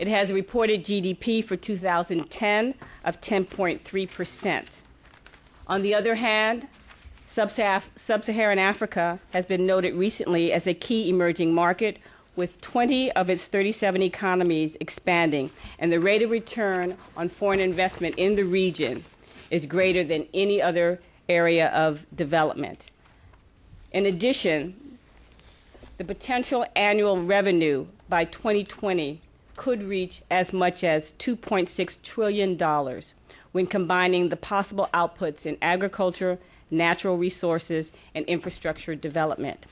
It has a reported GDP for 2010 of 10.3%. On the other hand, Sub Saharan Africa has been noted recently as a key emerging market with 20 of its 37 economies expanding, and the rate of return on foreign investment in the region is greater than any other area of development. In addition, the potential annual revenue by 2020 could reach as much as $2.6 trillion when combining the possible outputs in agriculture, natural resources, and infrastructure development.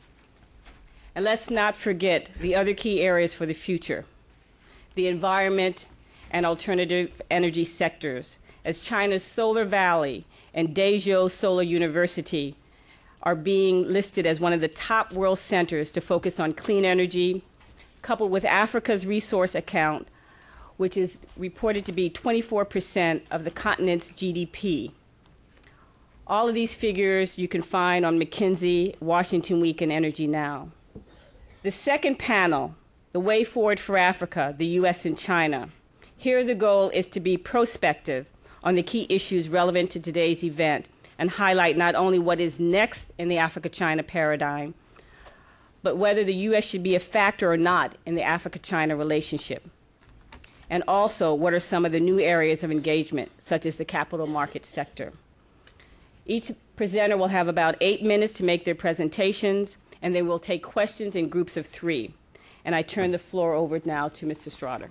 And let's not forget the other key areas for the future the environment and alternative energy sectors, as China's Solar Valley and Dezhou Solar University are being listed as one of the top world centers to focus on clean energy, coupled with Africa's resource account, which is reported to be 24% of the continent's GDP. All of these figures you can find on McKinsey, Washington Week, and Energy Now. The second panel, The Way Forward for Africa, the U.S. and China. Here, the goal is to be prospective on the key issues relevant to today's event and highlight not only what is next in the Africa China paradigm, but whether the U.S. should be a factor or not in the Africa China relationship. And also, what are some of the new areas of engagement, such as the capital market sector? Each presenter will have about eight minutes to make their presentations and they will take questions in groups of three. And I turn the floor over now to Mr. Straughter.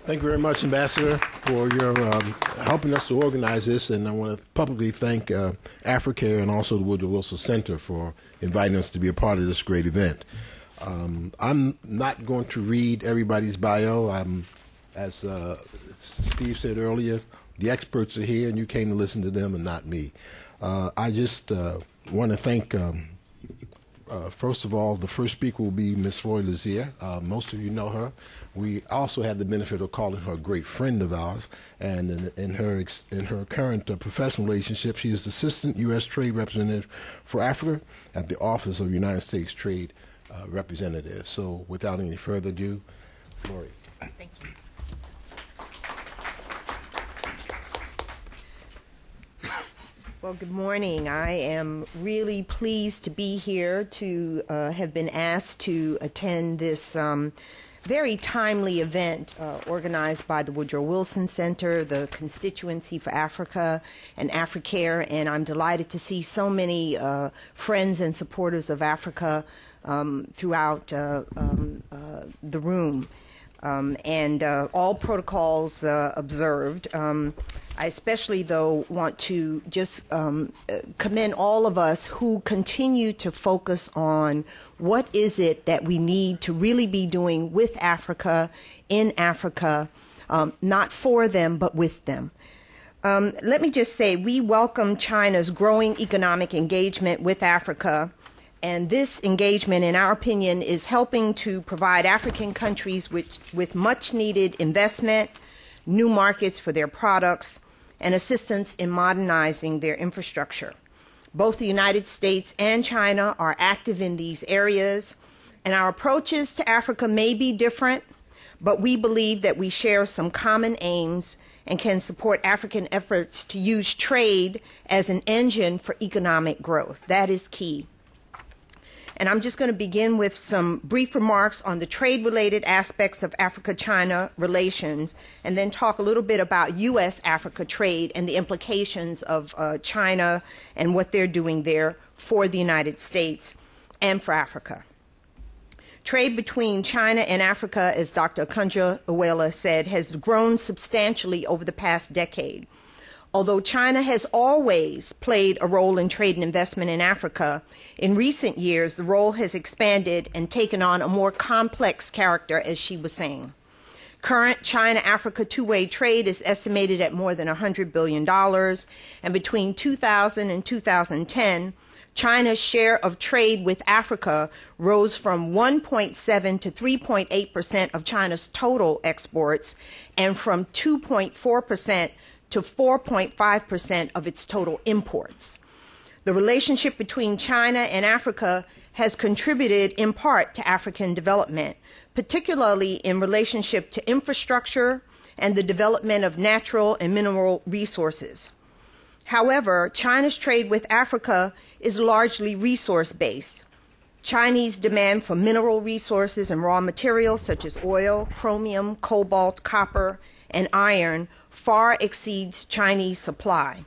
Thank you very much, Ambassador, for your um, helping us to organize this. And I want to publicly thank uh, Africare and also the Woodrow Wilson Center for inviting us to be a part of this great event. Um, I'm not going to read everybody's bio. I'm, as uh, Steve said earlier, the experts are here, and you came to listen to them and not me. Uh, I just uh, want to thank, um, uh, first of all, the first speaker will be Ms. Roy Liser. Uh, most of you know her. We also had the benefit of calling her a great friend of ours, and in, in her in her current uh, professional relationship, she is Assistant U.S. Trade Representative for Africa at the Office of United States Trade uh, Representative. So, without any further ado, Florie. Thank you. Well, good morning. I am really pleased to be here to uh, have been asked to attend this um, very timely event uh, organized by the Woodrow Wilson Center, the Constituency for Africa, and Africare. And I'm delighted to see so many uh, friends and supporters of Africa um, throughout uh, um, uh, the room. Um, and uh, all protocols observed. I especially, though, want to just um, commend all of us who continue to focus on what is it that we need to really be doing with Africa, in Africa, um, not for them, but with them. Um, let me just say, we welcome China's growing economic engagement with Africa. And this engagement, in our opinion, is helping to provide African countries with, with much needed investment, new markets for their products, and assistance in modernizing their infrastructure. Both the United States and China are active in these areas, and our approaches to Africa may be different, but we believe that we share some common aims and can support African efforts to use trade as an engine for economic growth. That is key. And I'm just going to begin with some brief remarks on the trade related aspects of Africa China relations, and then talk a little bit about U.S. Africa trade and the implications of uh, China and what they're doing there for the United States and for Africa. Trade between China and Africa, as Dr. Okonjo Iweala said, has grown substantially over the past decade. Although China has always played a role in trade and investment in Africa, in recent years the role has expanded and taken on a more complex character, as she was saying. Current China Africa two way trade is estimated at more than $100 billion, and between 2000 and 2010, China's share of trade with Africa rose from 1.7 to 3.8 percent of China's total exports, and from 2.4 percent to 4.5% of its total imports. The relationship between China and Africa has contributed in part to African development, particularly in relationship to infrastructure and the development of natural and mineral resources. However, China's trade with Africa is largely resource based. Chinese demand for mineral resources and raw materials such as oil, chromium, cobalt, copper, and iron far exceeds Chinese supply.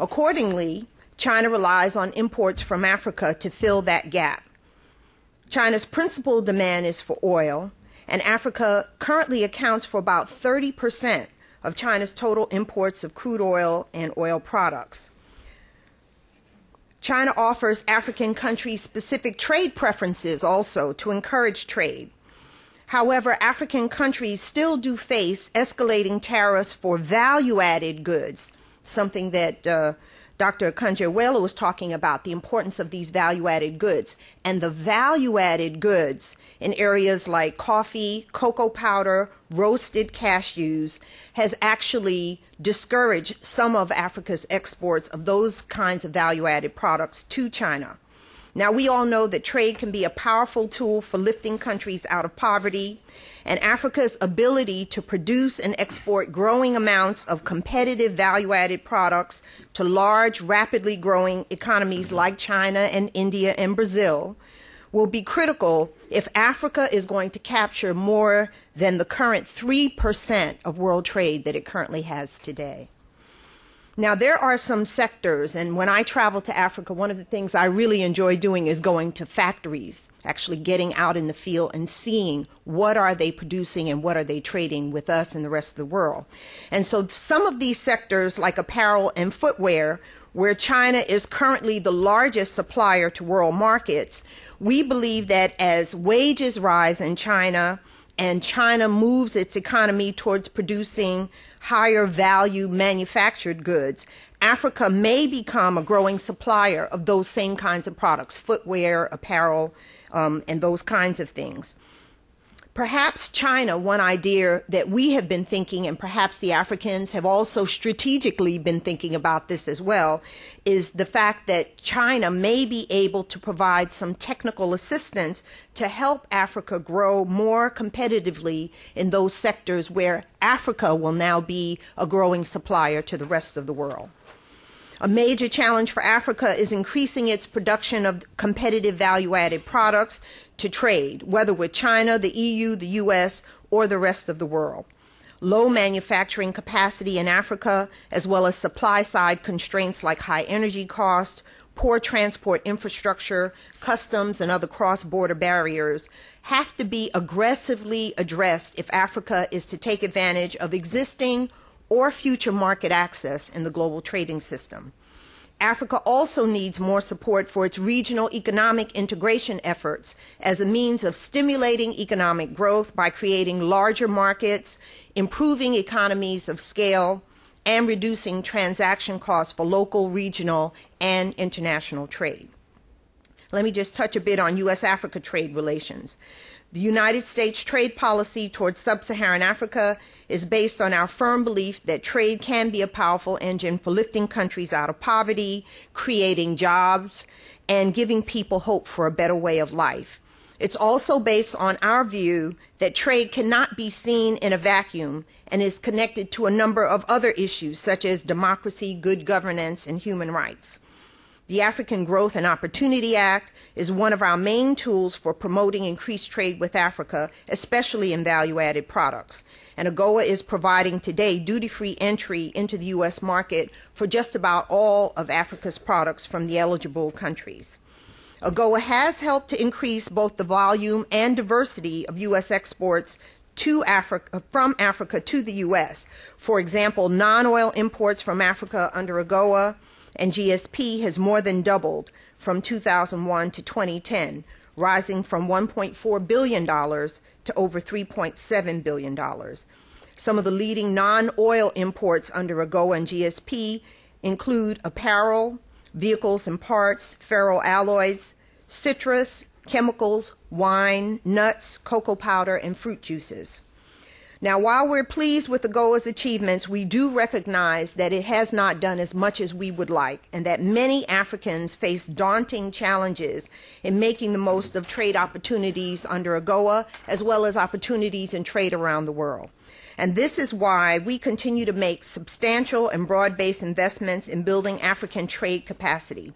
Accordingly, China relies on imports from Africa to fill that gap. China's principal demand is for oil, and Africa currently accounts for about 30% of China's total imports of crude oil and oil products. China offers African countries specific trade preferences also to encourage trade. However, African countries still do face escalating tariffs for value added goods, something that uh, Dr. Okonjo Iweala was talking about the importance of these value added goods. And the value added goods in areas like coffee, cocoa powder, roasted cashews has actually discouraged some of Africa's exports of those kinds of value added products to China. Now, we all know that trade can be a powerful tool for lifting countries out of poverty, and Africa's ability to produce and export growing amounts of competitive value added products to large, rapidly growing economies like China and India and Brazil will be critical if Africa is going to capture more than the current 3% of world trade that it currently has today. Now, there are some sectors, and when I travel to Africa, one of the things I really enjoy doing is going to factories, actually getting out in the field and seeing what are they producing and what are they trading with us and the rest of the world. And so some of these sectors, like apparel and footwear, where China is currently the largest supplier to world markets, we believe that as wages rise in China, and China moves its economy towards producing higher value manufactured goods, Africa may become a growing supplier of those same kinds of products, footwear, apparel, um, and those kinds of things. Perhaps China, one idea that we have been thinking, and perhaps the Africans have also strategically been thinking about this as well, is the fact that China may be able to provide some technical assistance to help Africa grow more competitively in those sectors where Africa will now be a growing supplier to the rest of the world. A major challenge for Africa is increasing its production of competitive value added products to trade, whether with China, the EU, the US, or the rest of the world. Low manufacturing capacity in Africa, as well as supply side constraints like high energy costs, poor transport infrastructure, customs, and other cross border barriers, have to be aggressively addressed if Africa is to take advantage of existing or future market access in the global trading system. Africa also needs more support for its regional economic integration efforts as a means of stimulating economic growth by creating larger markets, improving economies of scale, and reducing transaction costs for local, regional, and international trade. Let me just touch a bit on U.S. Africa trade relations. The United States trade policy towards sub Saharan Africa is based on our firm belief that trade can be a powerful engine for lifting countries out of poverty, creating jobs, and giving people hope for a better way of life. It's also based on our view that trade cannot be seen in a vacuum and is connected to a number of other issues such as democracy, good governance, and human rights. The African Growth and Opportunity Act is one of our main tools for promoting increased trade with Africa, especially in value added products. And AGOA is providing today duty free entry into the U.S. market for just about all of Africa's products from the eligible countries. AGOA has helped to increase both the volume and diversity of U.S. exports to Africa, from Africa to the U.S. For example, non oil imports from Africa under AGOA and GSP has more than doubled from 2001 to 2010, rising from $1.4 billion to over $3.7 billion. Some of the leading non oil imports under AGOA and GSP include apparel, vehicles and parts, ferroalloys, citrus, chemicals, wine, nuts, cocoa powder, and fruit juices. Now, while we're pleased with AGOA's achievements, we do recognize that it has not done as much as we would like, and that many Africans face daunting challenges in making the most of trade opportunities under AGOA, as well as opportunities in trade around the world. And this is why we continue to make substantial and broad based investments in building African trade capacity.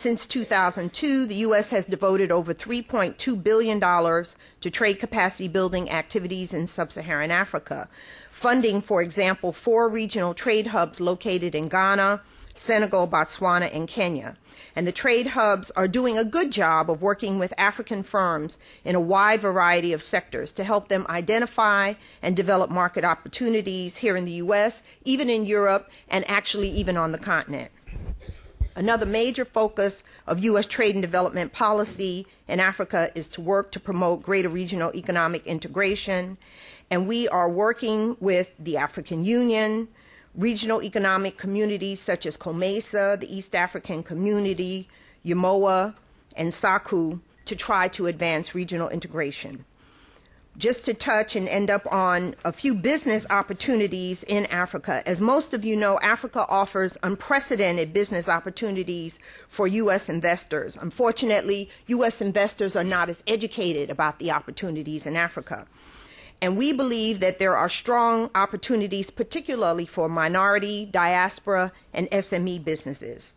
Since 2002, the U.S. has devoted over $3.2 billion to trade capacity building activities in sub Saharan Africa, funding, for example, four regional trade hubs located in Ghana, Senegal, Botswana, and Kenya. And the trade hubs are doing a good job of working with African firms in a wide variety of sectors to help them identify and develop market opportunities here in the U.S., even in Europe, and actually even on the continent. Another major focus of U.S. trade and development policy in Africa is to work to promote greater regional economic integration. And we are working with the African Union, regional economic communities such as COMESA, the East African Community, UEMOA, and SACU to try to advance regional integration just to touch and end up on a few business opportunities in Africa. As most of you know, Africa offers unprecedented business opportunities for U.S. investors. Unfortunately, U.S. investors are not as educated about the opportunities in Africa. And we believe that there are strong opportunities, particularly for minority, diaspora, and SME businesses.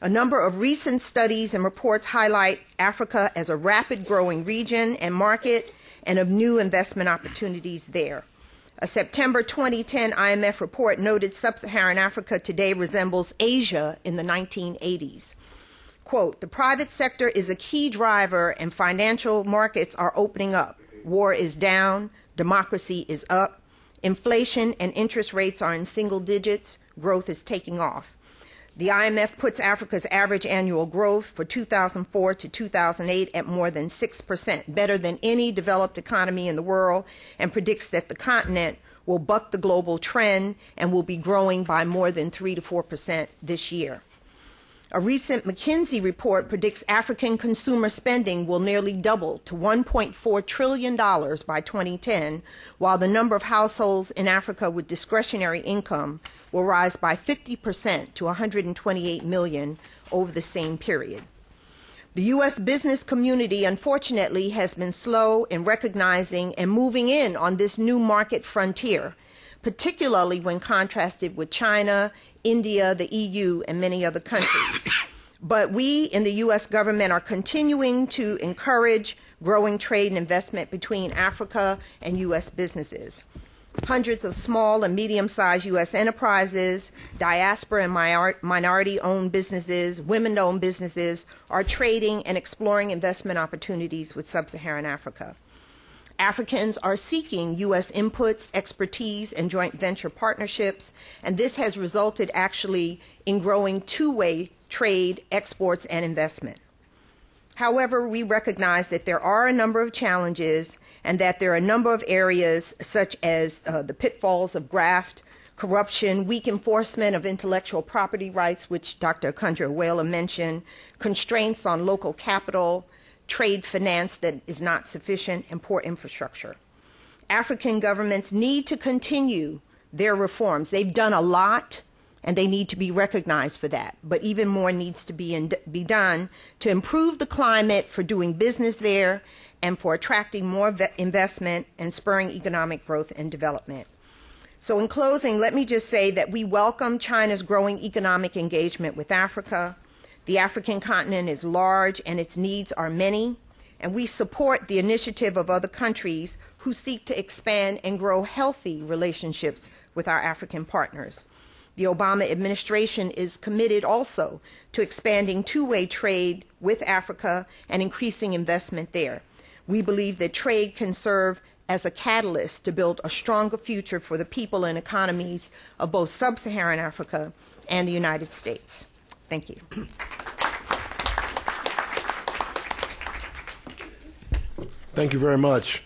A number of recent studies and reports highlight Africa as a rapid growing region and market and of new investment opportunities there. A September 2010 IMF report noted sub Saharan Africa today resembles Asia in the 1980s. Quote, the private sector is a key driver and financial markets are opening up. War is down, democracy is up, inflation and interest rates are in single digits, growth is taking off. The IMF puts Africa's average annual growth for 2004 to 2008 at more than 6%, better than any developed economy in the world, and predicts that the continent will buck the global trend and will be growing by more than 3 to 4% this year. A recent McKinsey report predicts African consumer spending will nearly double to $1.4 trillion by 2010, while the number of households in Africa with discretionary income will rise by 50% to 128 million over the same period. The U.S. business community, unfortunately, has been slow in recognizing and moving in on this new market frontier, particularly when contrasted with China, India, the EU, and many other countries. But we in the U.S. government are continuing to encourage growing trade and investment between Africa and U.S. businesses. Hundreds of small and medium sized U.S. enterprises, diaspora and minority owned businesses, women owned businesses are trading and exploring investment opportunities with sub Saharan Africa. Africans are seeking U.S. inputs, expertise, and joint venture partnerships, and this has resulted actually in growing two way trade, exports, and investment. However, we recognize that there are a number of challenges and that there are a number of areas, such as uh, the pitfalls of graft, corruption, weak enforcement of intellectual property rights, which Dr. Okonjo-Iweala mentioned, constraints on local capital, trade finance that is not sufficient, and poor infrastructure. African governments need to continue their reforms. They've done a lot, and they need to be recognized for that. But even more needs to be, in, be done to improve the climate for doing business there and for attracting more investment and spurring economic growth and development. So, in closing, let me just say that we welcome China's growing economic engagement with Africa. The African continent is large and its needs are many, and we support the initiative of other countries who seek to expand and grow healthy relationships with our African partners. The Obama administration is committed also to expanding two way trade with Africa and increasing investment there. We believe that trade can serve as a catalyst to build a stronger future for the people and economies of both sub Saharan Africa and the United States. Thank you. Thank you very much.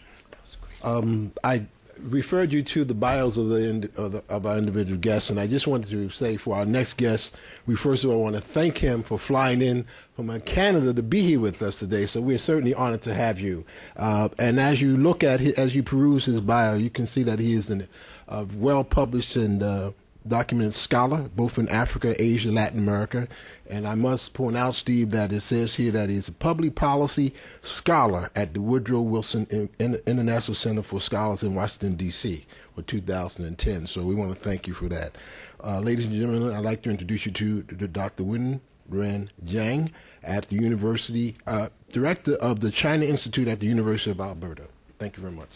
Um, I referred you to the bios of the, of the, of our individual guests, and I just wanted to say for our next guest, we first of all want to thank him for flying in from Canada to be here with us today. So we're certainly honored to have you. Uh, and as you look at his, as you peruse his bio, you can see that he is a uh, well published and uh, documented scholar, both in Africa, Asia, Latin America. And I must point out, Steve, that it says here that he's a public policy scholar at the Woodrow Wilson International Center for Scholars in Washington, D.C. for 2010. So we want to thank you for that. Uh, ladies and gentlemen, I'd like to introduce you to, to Dr. Wen Ren Jiang at the University, uh, Director of the China Institute at the University of Alberta. Thank you very much.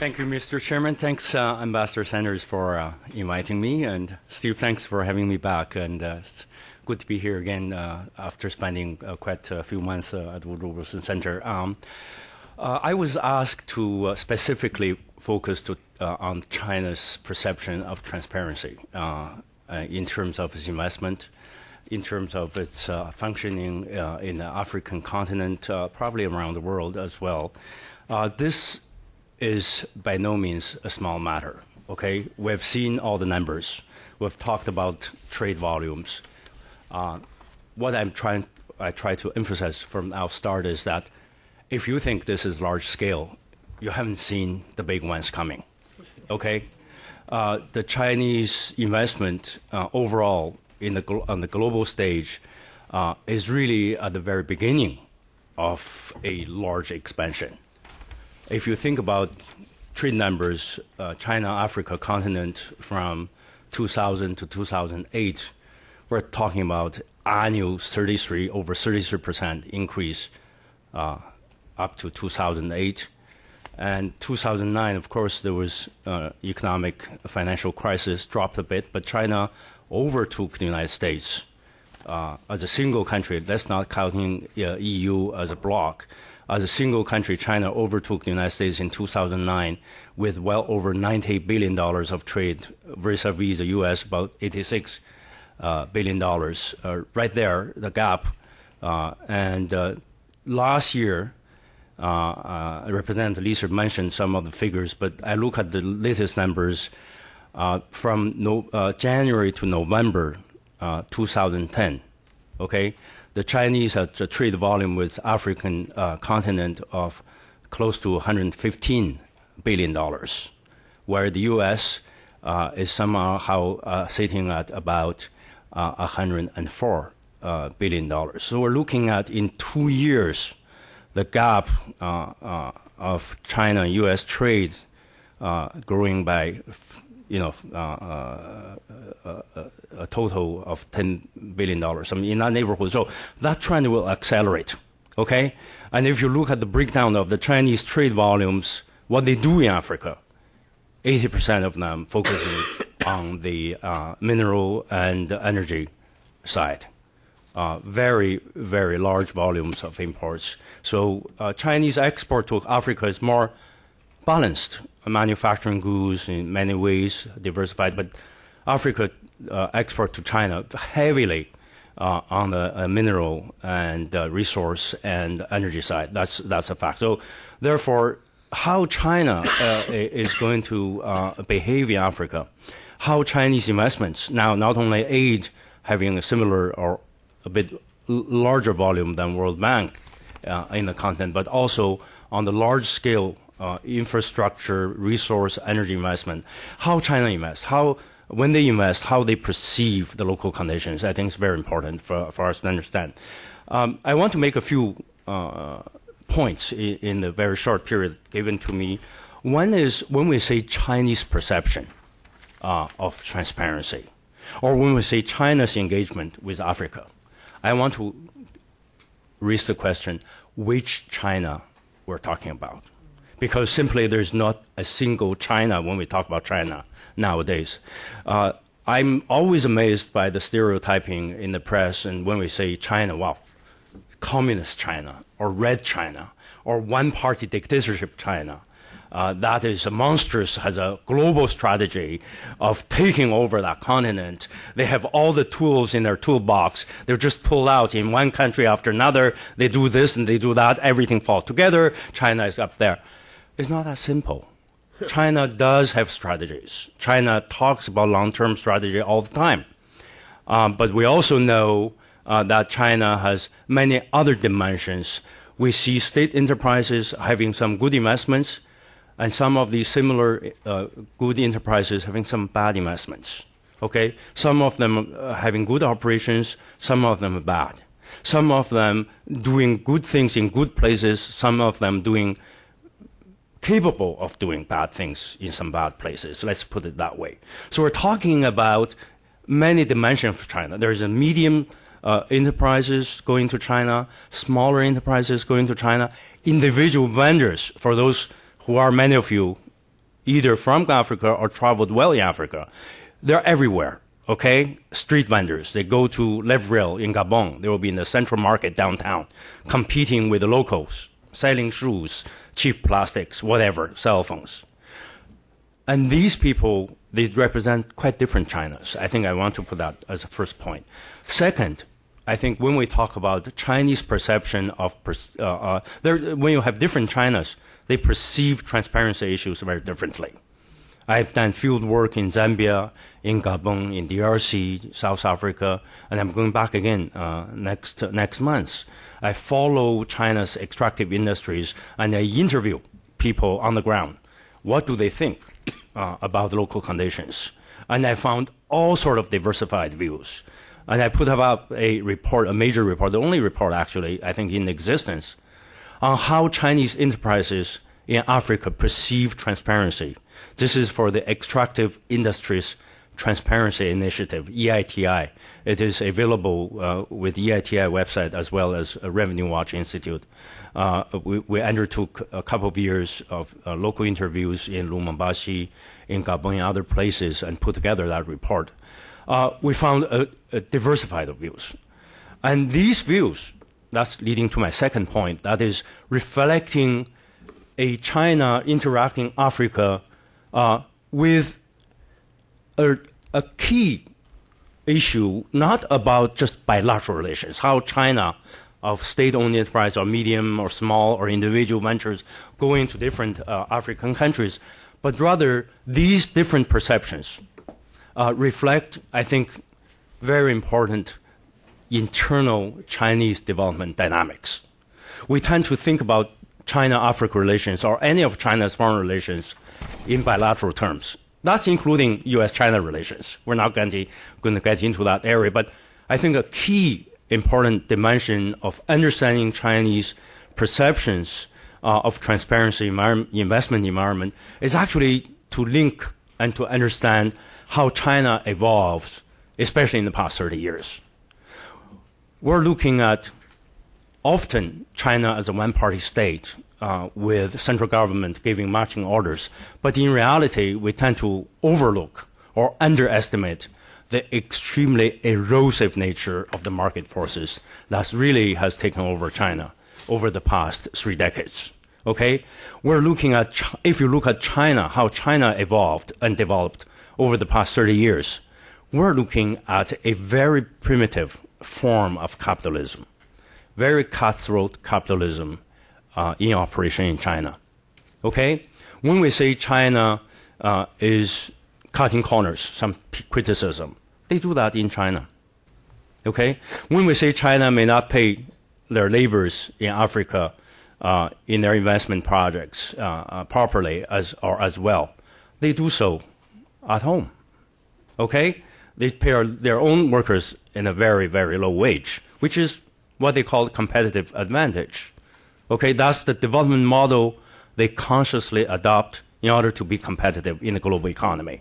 Thank you, Mr. Chairman. Thanks, uh, Ambassador Sanders, for uh, inviting me, and Steve, thanks for having me back. And uh, it's good to be here again uh, after spending uh, quite a few months uh, at Woodrow Wilson Center. Um, I was asked to specifically focus to, on China's perception of transparency in terms of its investment, in terms of its functioning in the African continent, probably around the world as well. this is by no means a small matter. Okay, we've seen all the numbers. We've talked about trade volumes. Uh, what I'm trying, I try to emphasize from our start is that if you think this is large scale, you haven't seen the big ones coming. Okay, uh, the Chinese investment uh, overall in the on the global stage uh, is really at the very beginning of a large expansion if you think about trade numbers, uh, China Africa continent from 2000 to 2008, we're talking about annual 33 over 33 percent increase uh, up to 2008. And 2009, of course, there was uh, economic financial crisis, dropped a bit, but China overtook the United States uh, as a single country. That's not counting uh, EU as a bloc as a single country, China overtook the United States in 2009 with well over $90 billion of trade vis-a-vis the U.S., about $86 uh, billion. Uh, right there, the gap. Uh, and uh, last year, uh, Representative Liser mentioned some of the figures, but I look at the latest numbers from no, January to November 2010. Okay, the Chinese a trade volume with African uh, continent of close to 115 billion dollars, where the U.S. Uh, is somehow uh, sitting at about 104 uh, uh, billion dollars. So we're looking at in two years, the gap uh, of China-U.S. trade growing by you know, uh, uh, uh, a total of $10 billion, I mean, in that neighborhood. So that trend will accelerate, okay? And if you look at the breakdown of the Chinese trade volumes, what they do in Africa, 80% of them focusing on the uh, mineral and energy side. Uh, very, very large volumes of imports. So uh, Chinese export to Africa is more balanced manufacturing goods in many ways, diversified, but Africa uh, export to China heavily uh, on the uh, mineral and uh, resource and energy side. That's that's a fact. So therefore, how China uh, is going to behave in Africa, how Chinese investments now not only aid having a similar or a bit larger volume than World Bank in the continent, but also on the large scale uh, infrastructure, resource, energy investment, how China invests, how when they invest, how they perceive the local conditions, I think is very important for, for us to understand. Um, I want to make a few uh, points in, in, the very short period given to me. One is when we say Chinese perception uh, of transparency, or when we say China's engagement with Africa, I want to raise the question which China we're talking about. Because simply there's not a single China when we talk about China nowadays. Uh, I'm always amazed by the stereotyping in the press and when we say China, wow, communist China or red China or one party dictatorship China. Uh, that is a monstrous, has a global strategy of taking over that continent. They have all the tools in their toolbox. They're just pulled out in one country after another. They do this and they do that. Everything falls together. China is up there. It's not that simple. China does have strategies. China talks about long-term strategy all the time. Um, but we also know uh, that China has many other dimensions. We see state enterprises having some good investments, and some of these similar uh, good enterprises having some bad investments. Okay, some of them uh, having good operations, some of them bad. Some of them doing good things in good places, some of them doing capable of doing bad things in some bad places. Let's put it that way. So we're talking about many dimensions of China. There's a medium uh, enterprises going to China, smaller enterprises going to China, individual vendors for those who are many of you either from Africa or traveled well in Africa. They're everywhere. Okay, street vendors. They go to Libreville in Gabon. They will be in the central market downtown, competing with the locals, selling shoes, cheap plastics, whatever, cell phones. And these people, they represent quite different Chinas. I think I want to put that as a first point. Second, I think when we talk about Chinese perception of, uh, uh, when you have different Chinas, they perceive transparency issues very differently. I've done field work in Zambia, in Gabon, in DRC, South Africa, and I'm going back again uh, next next month. I follow China's extractive industries and I interview people on the ground. What do they think uh, about local conditions? And I found all sort of diversified views. And I put up a report, a major report, the only report actually, I think, in existence, on how Chinese enterprises in Africa perceive transparency. This is for the Extractive Industries Transparency Initiative, EITI. It is available uh, with EITI website as well as Revenue Watch Institute. Uh, we, we, undertook a couple of years of uh, local interviews in Lubumbashi, in Gabon, and other places, and put together that report. Uh, we found a, a diversified views. And these views that's leading to my second point. That is reflecting a China interacting Africa uh, with a, a key issue, not about just bilateral relations, how China of state-owned enterprise or medium or small or individual ventures go into different uh, African countries, but rather these different perceptions uh, reflect, I think, very important internal Chinese development dynamics. We tend to think about China-Africa relations or any of China's foreign relations in bilateral terms. That's including U.S.-China relations. We're not going to, going to get into that area, but I think a key important dimension of understanding Chinese perceptions uh, of transparency investment environment is actually to link and to understand how China evolves, especially in the past 30 years we're looking at often China as a one-party state uh, with central government giving marching orders. But in reality, we tend to overlook or underestimate the extremely erosive nature of the market forces that really has taken over China over the past three decades. Okay, we're looking at if you look at China, how China evolved and developed over the past 30 years, we're looking at a very primitive form of capitalism, very cutthroat capitalism uh, in operation in China. Okay? When we say China uh, is cutting corners, some criticism, they do that in China. Okay? When we say China may not pay their laborers in Africa uh, in their investment projects uh, uh, properly as, or as well, they do so at home. Okay? They pay their own workers in a very, very low wage, which is what they call competitive advantage. Okay, that's the development model they consciously adopt in order to be competitive in the global economy.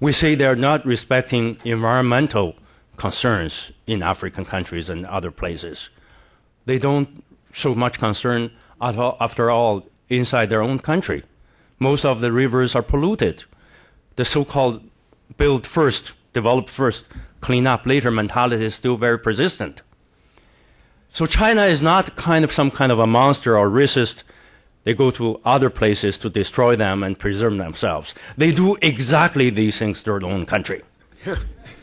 We say they're not respecting environmental concerns in African countries and other places. They don't show much concern at all, after all inside their own country. Most of the rivers are polluted. The so-called build first, develop first, clean up later mentality is still very persistent. So China is not kind of some kind of a monster or racist. They go to other places to destroy them and preserve themselves. They do exactly these things to their own country.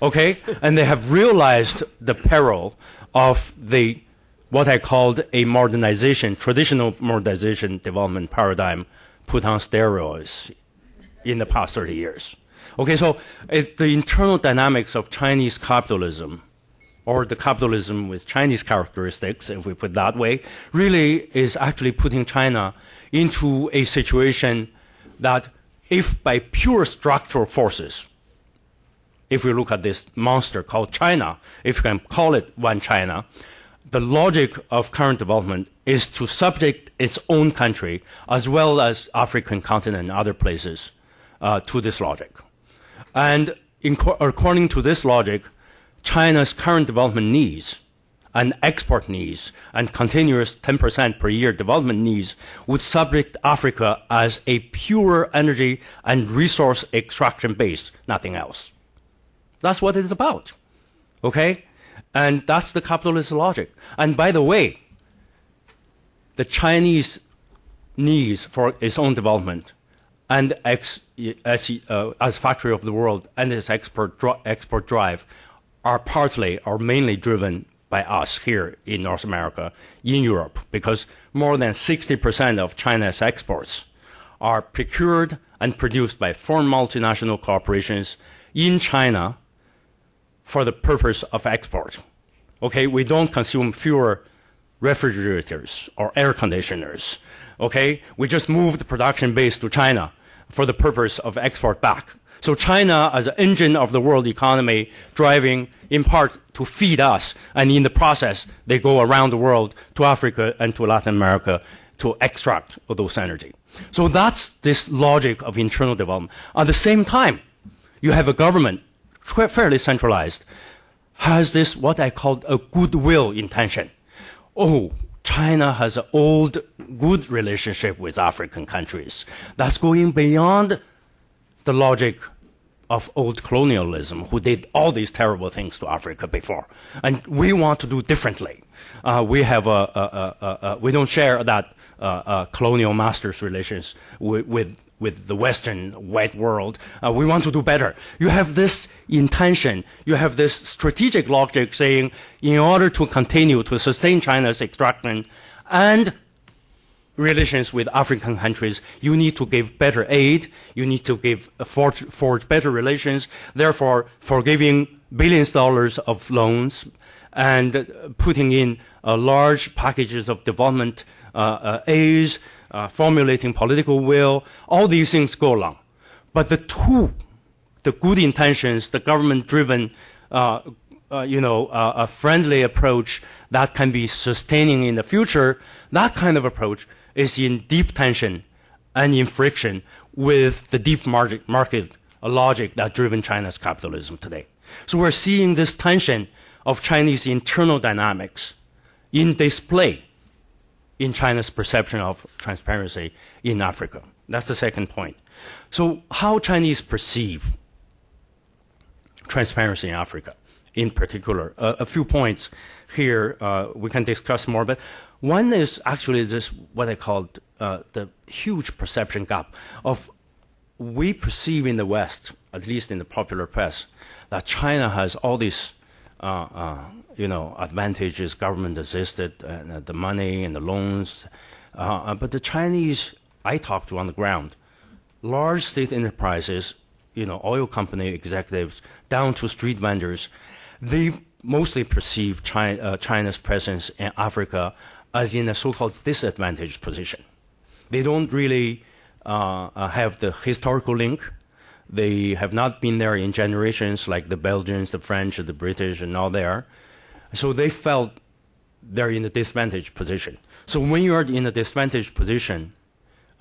Okay? And they have realized the peril of the what I called a modernization, traditional modernization development paradigm put on steroids in the past 30 years. Okay, so it, the internal dynamics of Chinese capitalism or the capitalism with Chinese characteristics, if we put that way, really is actually putting China into a situation that, if by pure structural forces, if we look at this monster called China, if you can call it one China, the logic of current development is to subject its own country as well as African continent and other places uh, to this logic. And in, according to this logic, China's current development needs and export needs and continuous 10% per year development needs would subject Africa as a pure energy and resource extraction base, nothing else. That's what it's about. Okay? And that's the capitalist logic. And by the way, the Chinese needs for its own development and ex, as, uh, as factory of the world and its export, export drive are partly or mainly driven by us here in North America, in Europe, because more than 60% of China's exports are procured and produced by foreign multinational corporations in China for the purpose of export. Okay, we don't consume fewer refrigerators or air conditioners. Okay, we just move the production base to China for the purpose of export back. So China, as an engine of the world economy, driving in part to feed us, and in the process, they go around the world to Africa and to Latin America to extract those energy. So that's this logic of internal development. At the same time, you have a government fairly centralized, has this what I call a goodwill intention. Oh, China has an old good relationship with African countries. That's going beyond the logic of old colonialism who did all these terrible things to Africa before. And we want to do differently. Uh, we have a, a, a, a, we don't share that uh, uh, colonial masters relations with, with, with the Western white world. Uh, we want to do better. You have this intention. You have this strategic logic saying, in order to continue to sustain China's extraction and relations with African countries, you need to give better aid, you need to give forge, forge better relations, therefore forgiving billions of dollars of loans and putting in uh, large packages of development uh, uh, aids, uh, formulating political will, all these things go along. But the two, the good intentions, the government-driven uh, uh, you know, uh, a friendly approach that can be sustaining in the future, that kind of approach is in deep tension and in friction with the deep market, market logic that driven China's capitalism today. So we're seeing this tension of Chinese internal dynamics in display in China's perception of transparency in Africa. That's the second point. So how Chinese perceive transparency in Africa in particular. Uh, a few points here uh, we can discuss more, but one is actually this what I call uh, the huge perception gap of we perceive in the West, at least in the popular press, that China has all these uh, uh, you know advantages, government assisted, uh, the money and the loans, uh, but the Chinese I talked to on the ground, large state enterprises, you know, oil company executives, down to street vendors, they mostly perceive China, uh, China's presence in Africa as in a so-called disadvantaged position. They don't really uh, uh, have the historical link. They have not been there in generations like the Belgians, the French, the British, and all there. So they felt they're in a disadvantaged position. So when you are in a disadvantaged position,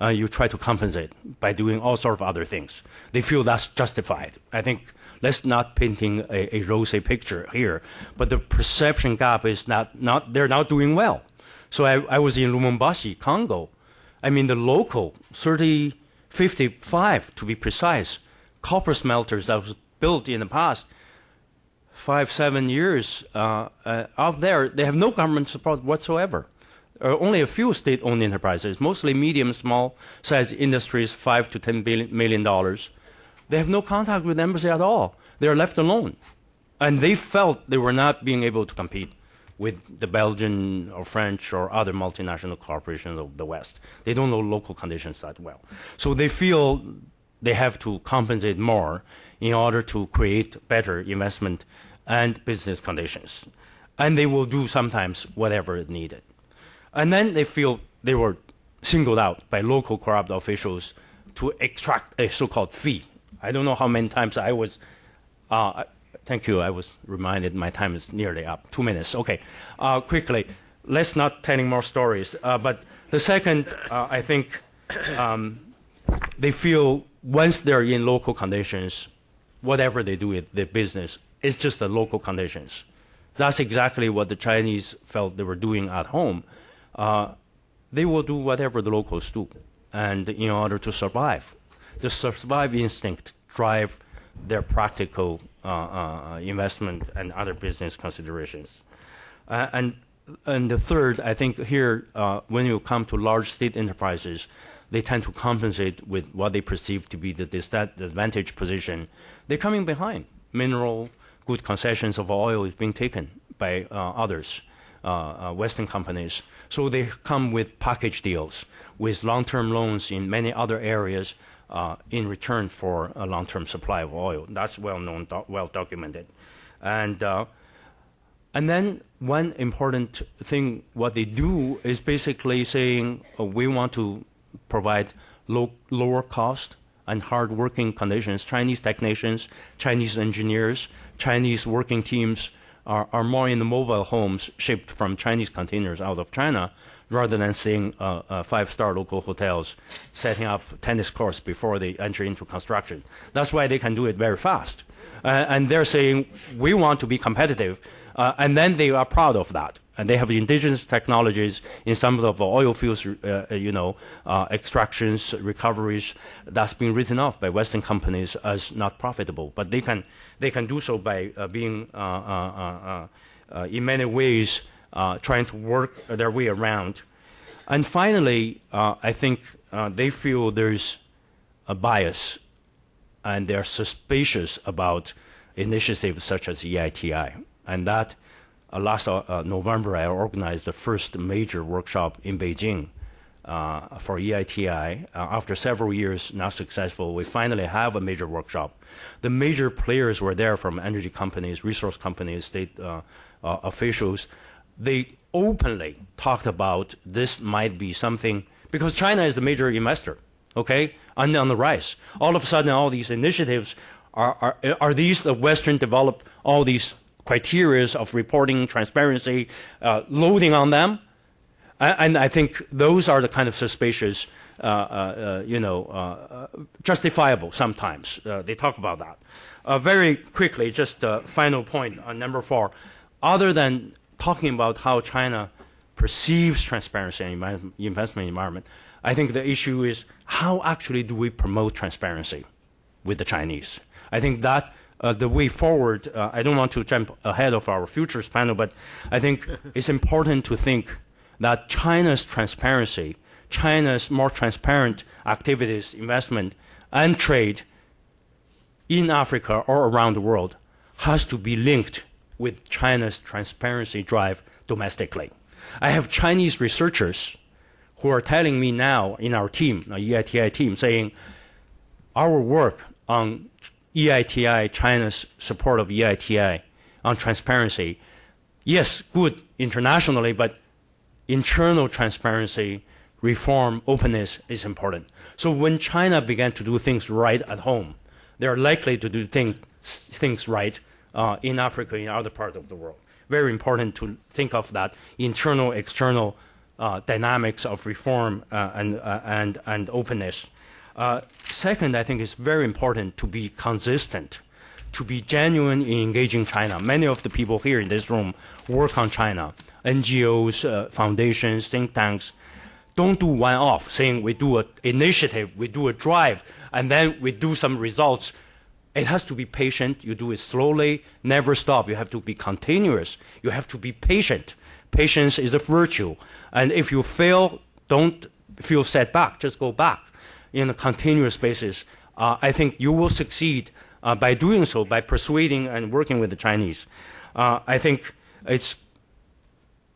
uh, you try to compensate by doing all sorts of other things. They feel that's justified. I think let's not painting a, a rosy picture here, but the perception gap is not, not they're not doing well. So I, I was in Lubumbashi, Congo. I mean, the local 30, 55 to be precise, copper smelters that was built in the past five, seven years uh, uh, out there, they have no government support whatsoever. Uh, only a few state-owned enterprises, mostly medium, small-sized industries, five to ten billion, million dollars. They have no contact with the embassy at all. They are left alone, and they felt they were not being able to compete with the Belgian or French or other multinational corporations of the West. They don't know local conditions that well, so they feel they have to compensate more in order to create better investment and business conditions, and they will do sometimes whatever is needed. And then they feel they were singled out by local corrupt officials to extract a so-called fee. I don't know how many times I was. Uh, thank you. I was reminded my time is nearly up. Two minutes. Okay. Uh, quickly, let's not telling more stories. Uh, but the second, uh, I think, um, they feel once they're in local conditions, whatever they do with their business, it's just the local conditions. That's exactly what the Chinese felt they were doing at home uh, they will do whatever the locals do, and in order to survive, the survive instinct drive their practical investment and other business considerations. Uh, and and the third, I think here, uh, when you come to large state enterprises, they tend to compensate with what they perceive to be the disadvantaged position. They're coming behind. Mineral, good concessions of oil is being taken by uh, others. Uh, uh, Western companies. So they come with package deals with long-term loans in many other areas uh, in return for a long-term supply of oil. That's well known, do- well documented, and. And then one important thing, what they do is basically saying uh, we want to provide low, lower cost and hard working conditions. Chinese technicians, Chinese engineers, Chinese working teams are, are more in the mobile homes shipped from Chinese containers out of China rather than seeing uh, uh, five-star local hotels setting up tennis courts before they enter into construction. That's why they can do it very fast. Uh, and they're saying, we want to be competitive. Uh, and then they are proud of that. And they have indigenous technologies in some of the oil fields, uh, uh, you know, extractions, recoveries, that's been written off by Western companies as not profitable. But they can they can do so by uh, being, uh, uh, in many ways, trying to work their way around. And finally, I think they feel there's a bias and they're suspicious about initiatives such as EITI. And that uh, last uh, November, I organized the first major workshop in Beijing uh, for EITI. Uh, after several years not successful, we finally have a major workshop. The major players were there from energy companies, resource companies, state uh, uh, officials. They openly talked about this might be something because China is the major investor, okay, on, on the rise. All of a sudden, all these initiatives are, are, are these the Western developed all these criteria of reporting, transparency, uh, loading on them? And I think those are the kind of suspicious, uh, uh, uh you know, uh, justifiable sometimes. they talk about that. very quickly, just a final point on number four. Other than talking about how China perceives transparency in investment environment, I think the issue is how actually do we promote transparency with the Chinese? I think that uh, the way forward, uh, I don't want to jump ahead of our futures panel, but I think it's important to think that China's transparency, China's more transparent activities, investment, and trade in Africa or around the world has to be linked with China's transparency drive domestically. I have Chinese researchers who are telling me now in our team, uh, our EITI team, saying our work on EITI, China's support of EITI on transparency, yes, good internationally, but internal transparency, reform, openness is important. So when China began to do things right at home, they are likely to do thing, things right uh, in Africa, in other parts of the world. Very important to think of that internal, external uh, dynamics of reform uh, and, uh, and, and openness. Uh, second, I think it's very important to be consistent, to be genuine in engaging China. Many of the people here in this room work on China. NGOs, uh, foundations, think tanks, don't do one off, saying we do an initiative, we do a drive, and then we do some results. It has to be patient. You do it slowly, never stop. You have to be continuous. You have to be patient. Patience is a virtue. And if you fail, don't feel set back. Just go back in a continuous basis. Uh, I think you will succeed uh, by doing so, by persuading and working with the Chinese. Uh, I think it's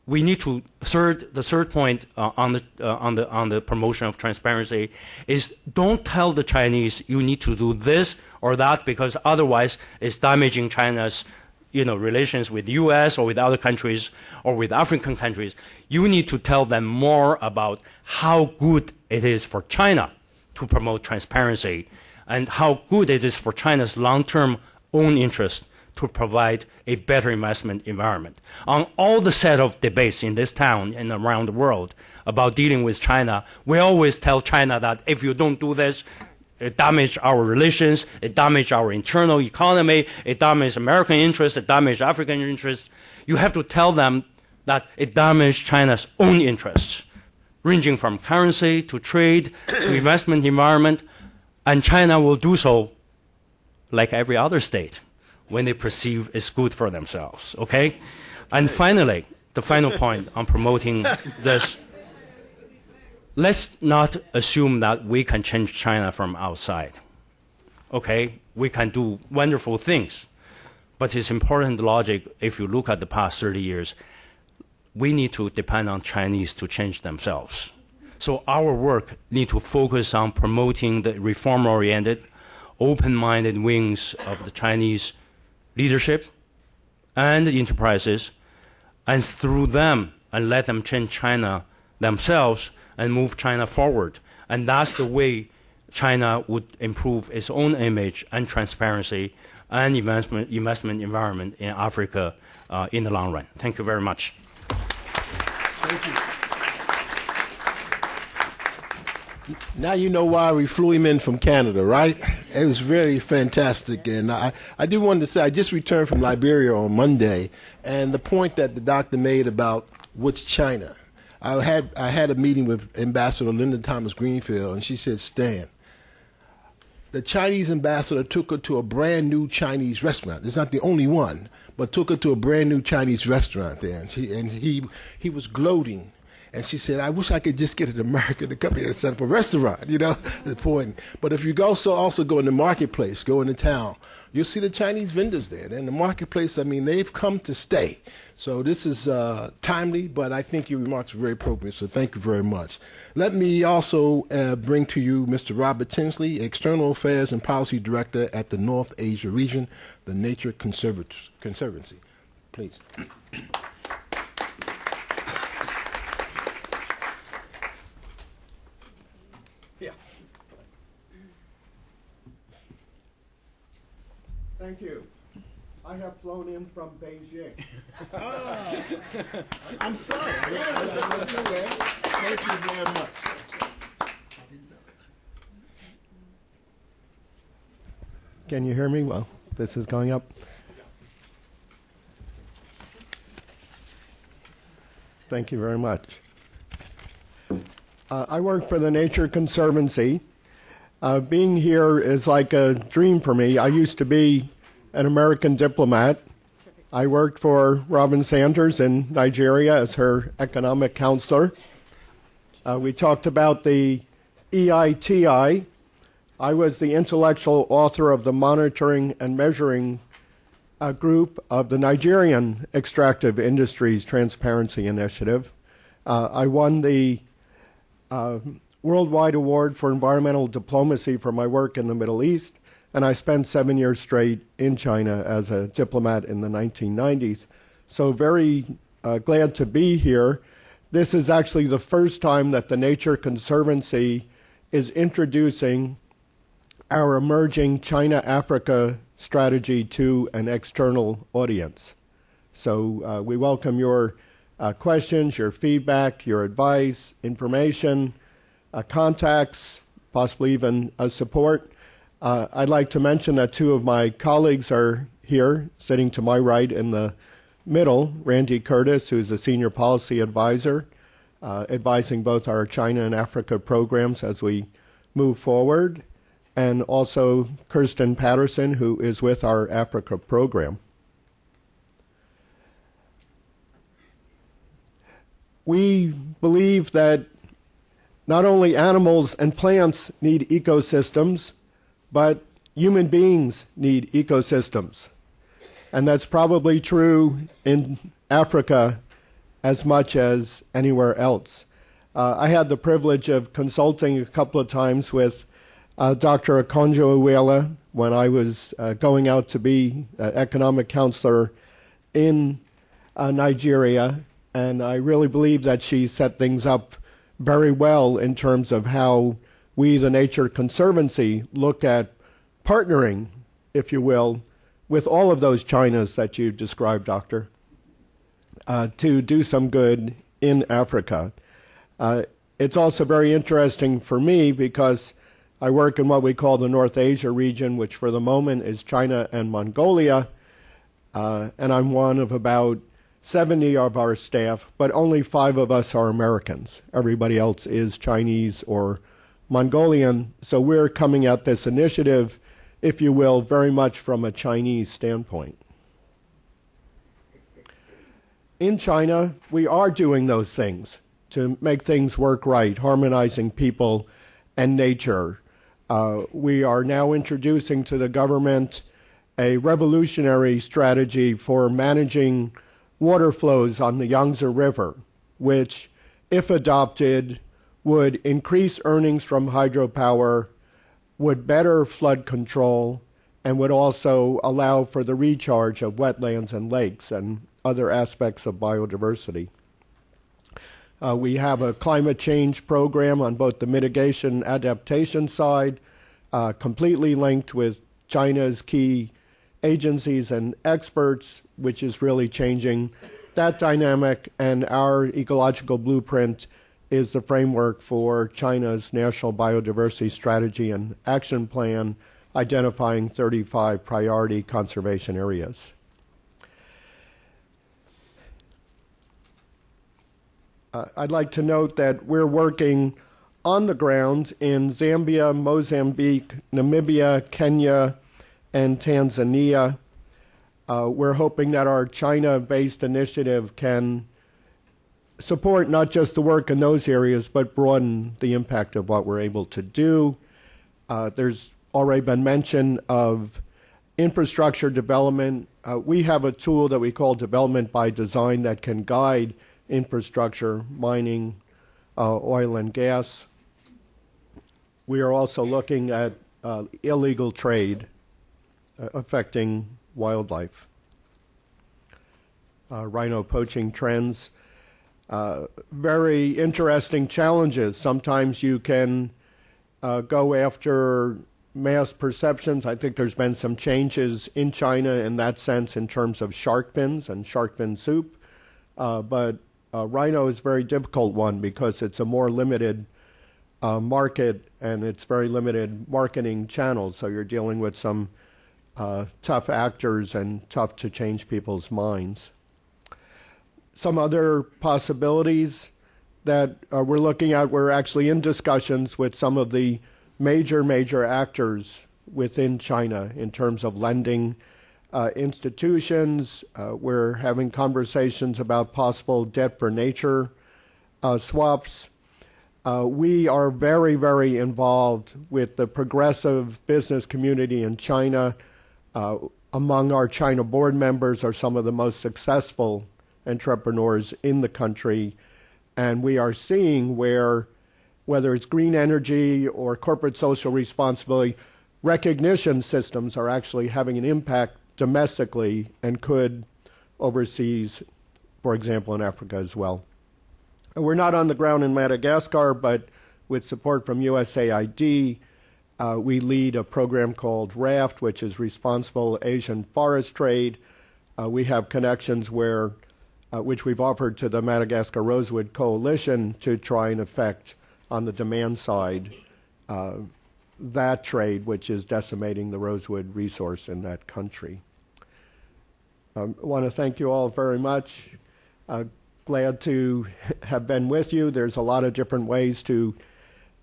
we need to third the third point uh, on the uh, on the on the promotion of transparency is don't tell the Chinese you need to do this or that because otherwise it's damaging China's you know relations with the U.S. or with other countries or with African countries. You need to tell them more about how good it is for China to promote transparency and how good it is for China's long-term own interest to provide a better investment environment. On all the set of debates in this town and around the world about dealing with China, we always tell China that if you don't do this, it damages our relations, it damages our internal economy, it damages American interests, it damages African interests. You have to tell them that it damages China's own interests, ranging from currency to trade to investment environment, and China will do so like every other state when they perceive it's good for themselves. Okay? And finally, the final point on promoting this let's not assume that we can change China from outside. Okay? We can do wonderful things. But it's important logic if you look at the past 30 years, we need to depend on Chinese to change themselves. So our work need to focus on promoting the reform-oriented, open-minded wings of the Chinese leadership and enterprises, and through them, and let them change China themselves and move China forward. And that's the way China would improve its own image and transparency and investment, investment environment in Africa uh, in the long run. Thank you very much. Thank you. now you know why we flew him in from Canada, right? It was very fantastic. And I, I do want to say, I just returned from Liberia on Monday, and the point that the doctor made about what's China. I had, I had a meeting with Ambassador Linda Thomas Greenfield, and she said, Stan, the Chinese ambassador took her to a brand new Chinese restaurant. It's not the only one, but took her to a brand new Chinese restaurant there. And, she, and he, he was gloating and she said, I wish I could just get an American to come here and set up a restaurant, you know, the point. But if you go so also go in the marketplace, go into town, you'll see the Chinese vendors there. In the marketplace, I mean, they've come to stay. So this is uh, timely, but I think your remarks are very appropriate, so thank you very much. Let me also uh, bring to you Mr. Robert Tansey, External Affairs and Policy Director at the North Asia Region, the Nature Conservancy. Please. Thank you. I have flown in from Beijing. oh, I'm sorry. I wasn't aware. Thank you very much. Can you hear me? Well, this is going up. Thank you very much. Uh, I work for the Nature Conservancy. Uh, being here is like a dream for me. I used to be an American diplomat. I worked for Robin Sanders in Nigeria as her economic counselor. Uh, we talked about the EITI. I was the intellectual author of the monitoring and measuring uh, group of the Nigerian Extractive Industries Transparency Initiative. Uh, I won the uh, worldwide award for environmental diplomacy for my work in the Middle East, and I spent seven years straight in China as a diplomat in the 1990s. So, very uh, glad to be here. This is actually the first time that the Nature Conservancy is introducing our emerging China Africa strategy to an external audience. So, uh, we welcome your uh, questions, your feedback, your advice, information, contacts, possibly even uh, support. Uh, I'd like to mention that two of my colleagues are here, sitting to my right in the middle Randy Curtis, who's a senior policy advisor, uh, advising both our China and Africa programs as we move forward, and also Kirsten Patterson, who is with our Africa program. we believe that not only animals and plants need ecosystems, but human beings need ecosystems. And that's probably true in Africa as much as anywhere else. Uh, I had the privilege of consulting a couple of times with uh, Dr. Okonjo Iweala when I was uh, going out to be an economic counselor in uh, Nigeria and I really believe that she set things up very well in terms of how we, the Nature Conservancy, look at partnering, if you will, with all of those Chinas that you described, Doctor, uh, to do some good in Africa. Uh, it's also very interesting for me because I work in what we call the North Asia region, which for the moment is China and Mongolia, uh, and I'm one of about 70 of our staff, but only five of us are Americans. Everybody else is Chinese or Mongolian. So we're coming at this initiative, if you will, very much from a Chinese standpoint. In China, we are doing those things to make things work right, harmonizing people and nature. Uh, we are now introducing to the government a revolutionary strategy for managing water flows on the Yangtze River, which, if adopted, would increase earnings from hydropower, would better flood control, and would also allow for the recharge of wetlands and lakes and other aspects of biodiversity. Uh, we have a climate change program on both the mitigation adaptation side, uh, completely linked with China's key agencies and experts, which is really changing that dynamic. And our ecological blueprint is the framework for China's National Biodiversity Strategy and Action Plan, identifying 35 priority conservation areas. Uh, I'd like to note that we're working on the ground in Zambia, Mozambique, Namibia, Kenya, and Tanzania. Uh, we're hoping that our China based initiative can support not just the work in those areas, but broaden the impact of what we're able to do. Uh, there's already been mention of infrastructure development. Uh, we have a tool that we call development by design that can guide infrastructure, mining, uh, oil and gas. We are also looking at uh, illegal trade uh, affecting wildlife. Uh, rhino poaching trends. Uh, very interesting challenges. Sometimes you can uh, go after mass perceptions. I think there's been some changes in China in that sense in terms of shark fins and shark fin soup. Uh, but uh, rhino is a very difficult one because it's a more limited market and it's very limited marketing channels. So you're dealing with some uh, tough actors and tough to change people's minds. Some other possibilities that uh, we're looking at, we're actually in discussions with some of the major, major actors within China in terms of lending uh, institutions. Uh, we're having conversations about possible debt for nature uh, swaps. Uh, we are very, very involved with the progressive business community in China uh, among our China board members are some of the most successful entrepreneurs in the country, and we are seeing where whether it's green energy or corporate social responsibility, recognition systems are actually having an impact domestically and could overseas, for example, in Africa as well. We're not on the ground in Madagascar, but with support from USAID, uh, we lead a program called RAFT, which is Responsible Asian Forest Trade. Uh, we have connections where, uh, which we've offered to the Madagascar Rosewood Coalition to try and affect on the demand side uh, that trade, which is decimating the rosewood resource in that country. Um, I want to thank you all very much. Uh, glad to have been with you. There's a lot of different ways to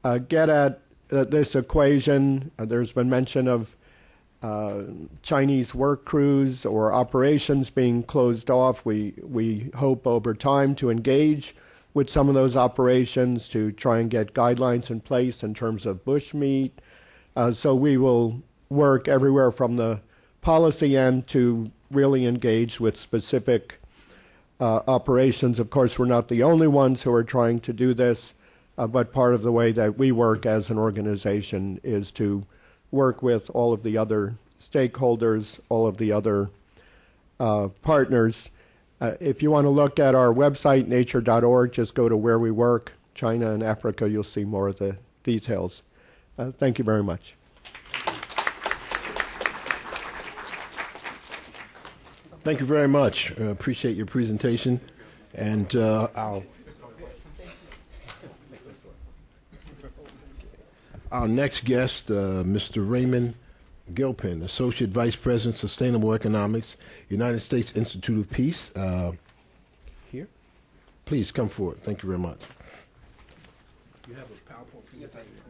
uh, get at uh, this equation. Uh, there's been mention of uh, Chinese work crews or operations being closed off. We we hope over time to engage with some of those operations to try and get guidelines in place in terms of bushmeat. Uh, so we will work everywhere from the policy end to really engage with specific uh, operations. Of course, we're not the only ones who are trying to do this, uh, but part of the way that we work as an organization is to work with all of the other stakeholders, all of the other uh, partners. Uh, if you want to look at our website, nature.org, just go to where we work, China and Africa, you'll see more of the details. Uh, thank you very much. Thank you very much. Uh, appreciate your presentation. And uh, our, our next guest, uh, Mr. Raymond Gilpin, Associate Vice President, Sustainable Economics, United States Institute of Peace. Uh, here? Please come forward. Thank you very much. You have a PowerPoint presentation.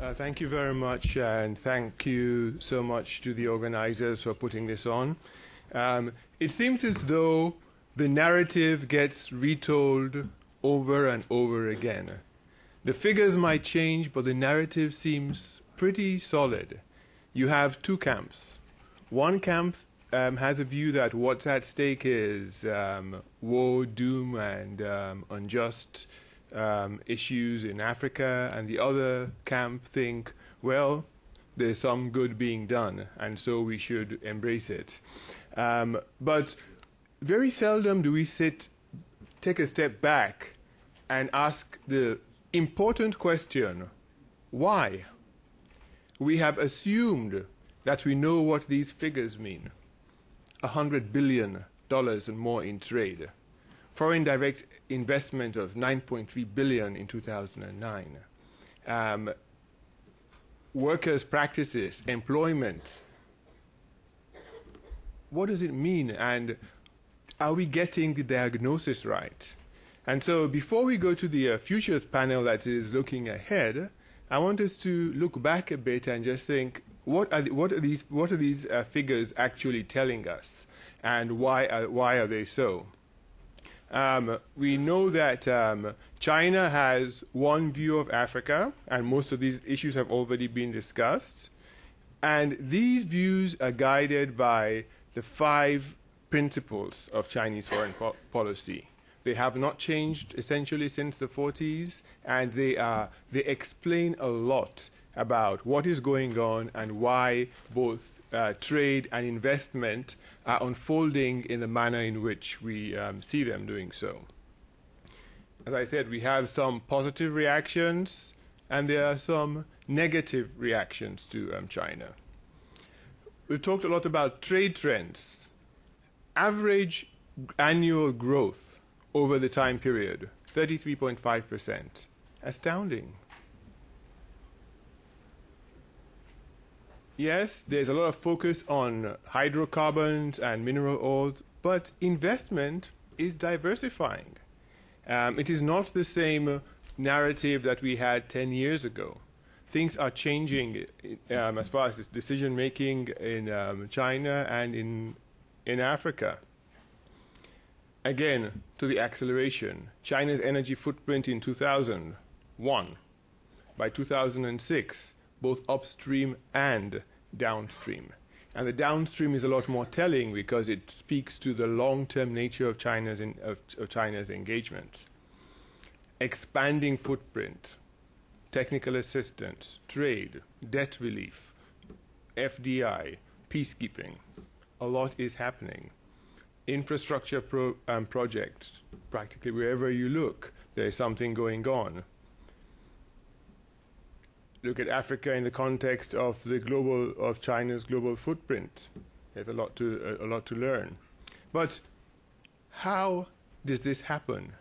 Uh, thank you very much, and thank you so much to the organizers for putting this on. Um, it seems as though the narrative gets retold over and over again. The figures might change, but the narrative seems pretty solid. You have two camps. One camp um, has a view that what's at stake is um, war, doom, and um, unjust um, issues in Africa, and the other camp think, well, there's some good being done, and so we should embrace it. Um, but very seldom do we sit, take a step back, and ask the important question why? We have assumed that we know what these figures mean $100 billion and more in trade foreign direct investment of 9.3 billion in 2009. Um, workers' practices, employment. What does it mean, and are we getting the diagnosis right? And so, before we go to the uh, futures panel that is looking ahead, I want us to look back a bit and just think: what are the, what are these what are these uh, figures actually telling us, and why are, why are they so? Um, we know that um, China has one view of Africa, and most of these issues have already been discussed. And these views are guided by the five principles of Chinese foreign po- policy. They have not changed essentially since the 40s, and they, are, they explain a lot about what is going on and why both uh, trade and investment are unfolding in the manner in which we um, see them doing so. As I said, we have some positive reactions and there are some negative reactions to um, China. We've talked a lot about trade trends. Average annual growth over the time period 33.5%. Astounding. Yes, there's a lot of focus on hydrocarbons and mineral oils, but investment is diversifying. Um, it is not the same narrative that we had 10 years ago. Things are changing um, as far as decision making in um, China and in, in Africa. Again, to the acceleration. China's energy footprint in 2001 by 2006, both upstream and downstream. And the downstream is a lot more telling because it speaks to the long term nature of China's, in, of, of China's engagement. Expanding footprint, technical assistance, trade, debt relief, FDI, peacekeeping. A lot is happening. Infrastructure pro, um, projects, practically wherever you look, there is something going on. Look at Africa in the context of the global of China's global footprint. There's a lot to a, a lot to learn. But how does this happen?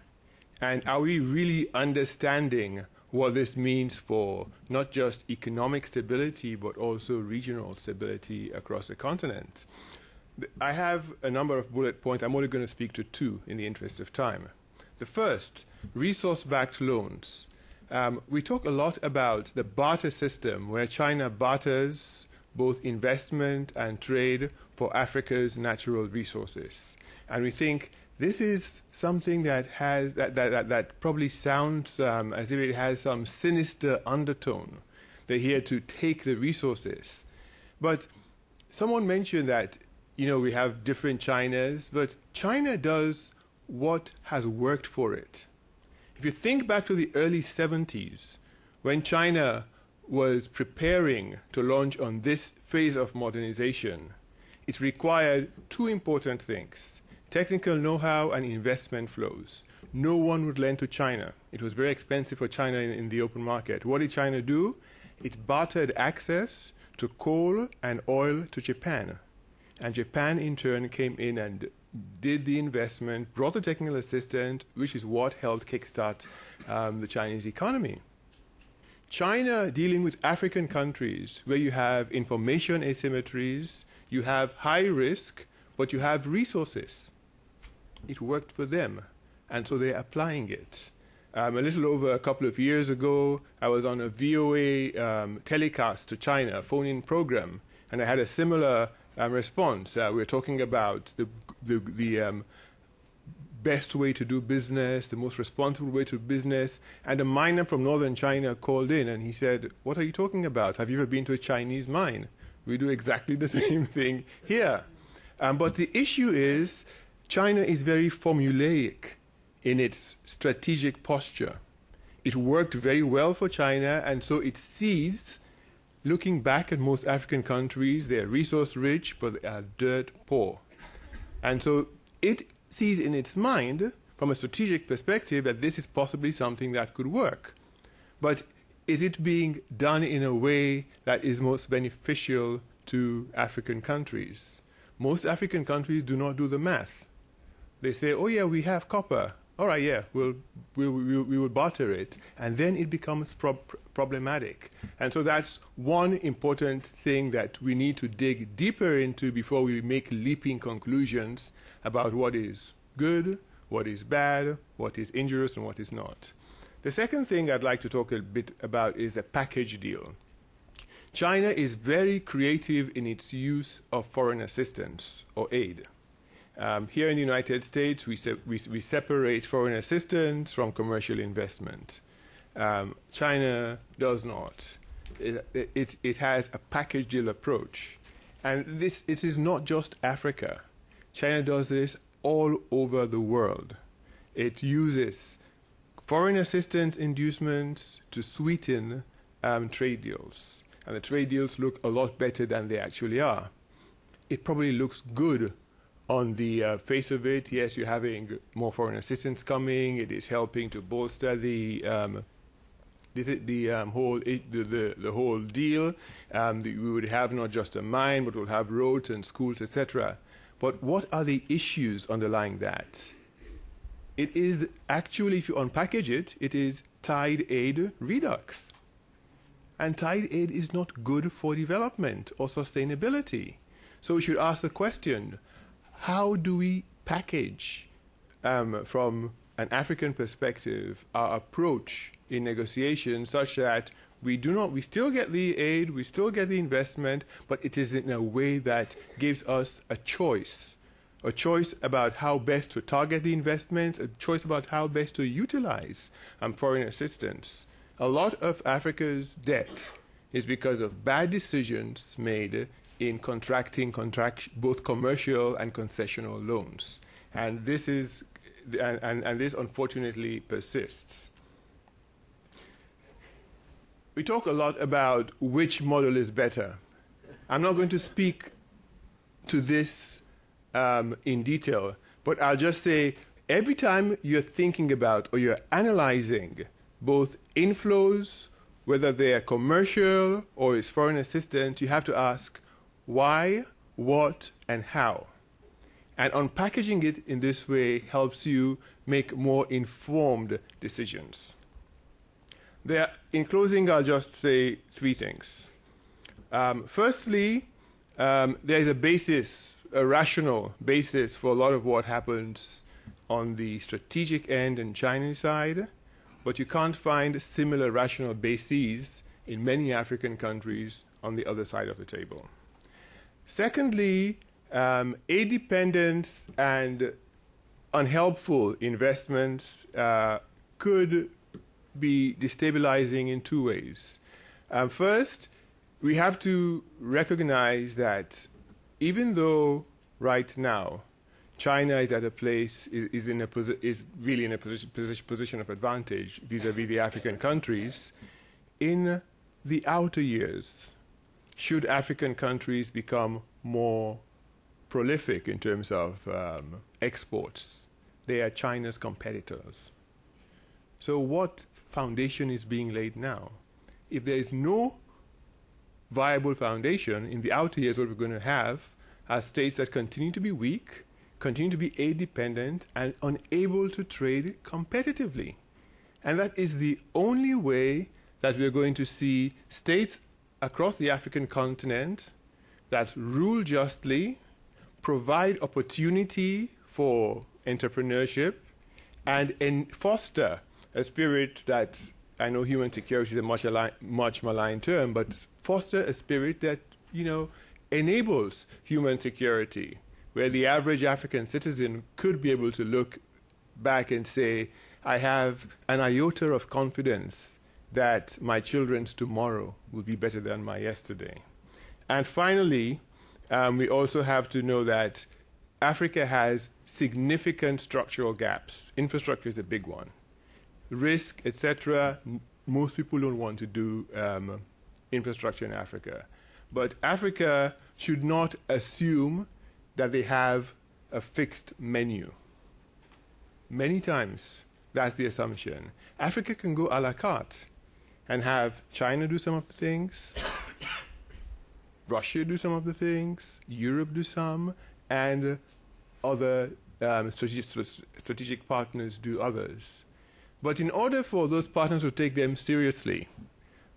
And are we really understanding what this means for not just economic stability, but also regional stability across the continent. I have a number of bullet points. I'm only going to speak to two in the interest of time. The first, resource backed loans. Um, we talk a lot about the barter system where China barters both investment and trade for Africa's natural resources. And we think this is something that has that, that, that, that probably sounds um, as if it has some sinister undertone. They're here to take the resources. But someone mentioned that, you know, we have different Chinas, but China does what has worked for it. If you think back to the early 70s, when China was preparing to launch on this phase of modernization, it required two important things technical know how and investment flows. No one would lend to China. It was very expensive for China in, in, the open market. What did China do? It bartered access to coal and oil to Japan. And Japan, in turn, came in and did the investment, brought the technical assistance, which is what helped kickstart um, the Chinese economy. China dealing with African countries where you have information asymmetries, you have high risk, but you have resources it worked for them. And so they're applying it. Um, a little over a couple of years ago, I was on a VOA um, telecast to China, phone in program, and I had a similar um, response. Uh, we were talking about the, the, the um, best way to do business, the most responsible way to do business. And a miner from northern China called in and he said, What are you talking about? Have you ever been to a Chinese mine? We do exactly the same thing here. Um, but the issue is China is very formulaic in its strategic posture. It worked very well for China, and so it sees, looking back at most African countries, they are resource rich, but they are dirt poor. And so it sees in its mind, from a strategic perspective, that this is possibly something that could work. But is it being done in a way that is most beneficial to African countries? Most African countries do not do the math they say, oh yeah, we have copper. All right, yeah, we'll, we'll, we'll we will barter it. And then it becomes problematic. And so that's one important thing that we need to dig deeper into before we make leaping conclusions about what is good, what is bad, what is injurious, and what is not. The second thing I'd like to talk a bit about is the package deal. China is very creative in its use of foreign assistance or aid. Um, here in the United States, we, se- we, we, separate foreign assistance from commercial investment. Um, China does not. It, it, it, has a package deal approach. And this it is not just Africa. China does this all over the world. It uses foreign assistance inducements to sweeten um, trade deals. And the trade deals look a lot better than they actually are. It probably looks good on the uh, face of it, yes, you're having more foreign assistance coming. It is helping to bolster the um, the, the um, whole the, the, the whole deal. Um, the, we would have not just a mine, but we'll have roads and schools, etc. But what are the issues underlying that? It is actually, if you unpackage it, it is tied aid redux. And tied aid is not good for development or sustainability. So we should ask the question how do we package um, from an African perspective our approach in negotiations such that we do not we still get the aid, we still get the investment, but it is in a way that gives us a choice. A choice about how best to target the investments, a choice about how best to utilize um, foreign assistance. a lot of Africa's debt is because of bad decisions made in contracting contract, both commercial and concessional loans. And this is and, and, and this unfortunately persists. We talk a lot about which model is better. I'm not going to speak to this um, in detail, but I'll just say every time you're thinking about or you're analyzing both inflows, whether they are commercial or is foreign assistance, you have to ask why, what, and how. And unpackaging it in this way helps you make more informed decisions. There, in closing, I'll just say three things. Um, firstly, um, there is a basis, a rational basis for a lot of what happens on the strategic end and Chinese side, but you can't find similar rational bases in many African countries on the other side of the table. Secondly, um, aid dependence and unhelpful investments uh, could be destabilizing in two ways. Um, first, we have to recognize that even though right now China is at a place is, is in a posi- is really in a position, position, position of advantage vis-a-vis the African countries, in the outer years, should African countries become more prolific in terms of um, exports, they are China's competitors. So, what foundation is being laid now? If there is no viable foundation in the outer years, what we're going to have are states that continue to be weak, continue to be aid dependent, and unable to trade competitively. And that is the only way that we're going to see states across the African continent that rule justly, provide opportunity for entrepreneurship, and foster a spirit that I know human security is a much, much maligned term, but foster a spirit that you know enables human security, where the average African citizen could be able to look back and say, I have an iota of confidence that my children's tomorrow will be better than my yesterday. And finally, um, we also have to know that Africa has significant structural gaps. Infrastructure is a big one. Risk, etc. Most people don't want to do um, infrastructure in Africa. But Africa should not assume that they have a fixed menu. Many times, that's the assumption. Africa can go a la carte and have China do some of the things, Russia do some of the things, Europe do some, and other um, strategic, strategic partners do others. But in order for those partners to take them seriously,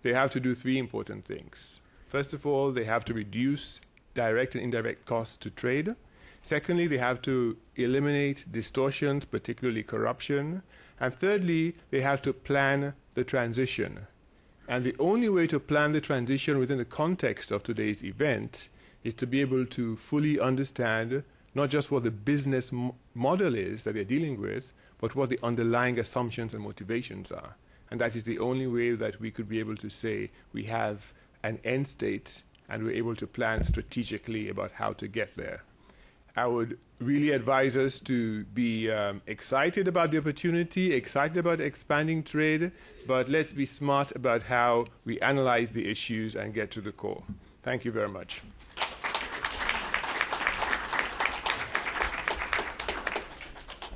they have to do three important things. First of all, they have to reduce direct and indirect costs to trade. Secondly, they have to eliminate distortions, particularly corruption. And thirdly, they have to plan the transition and the only way to plan the transition within the context of today's event is to be able to fully understand not just what the business model is that they're dealing with, but what the underlying assumptions and motivations are. And that is the only way that we could be able to say we have an end state and we're able to plan strategically about how to get there. I would really advise us to be um, excited about the opportunity, excited about expanding trade, but let's be smart about how we analyze the issues and get to the core. Thank you very much.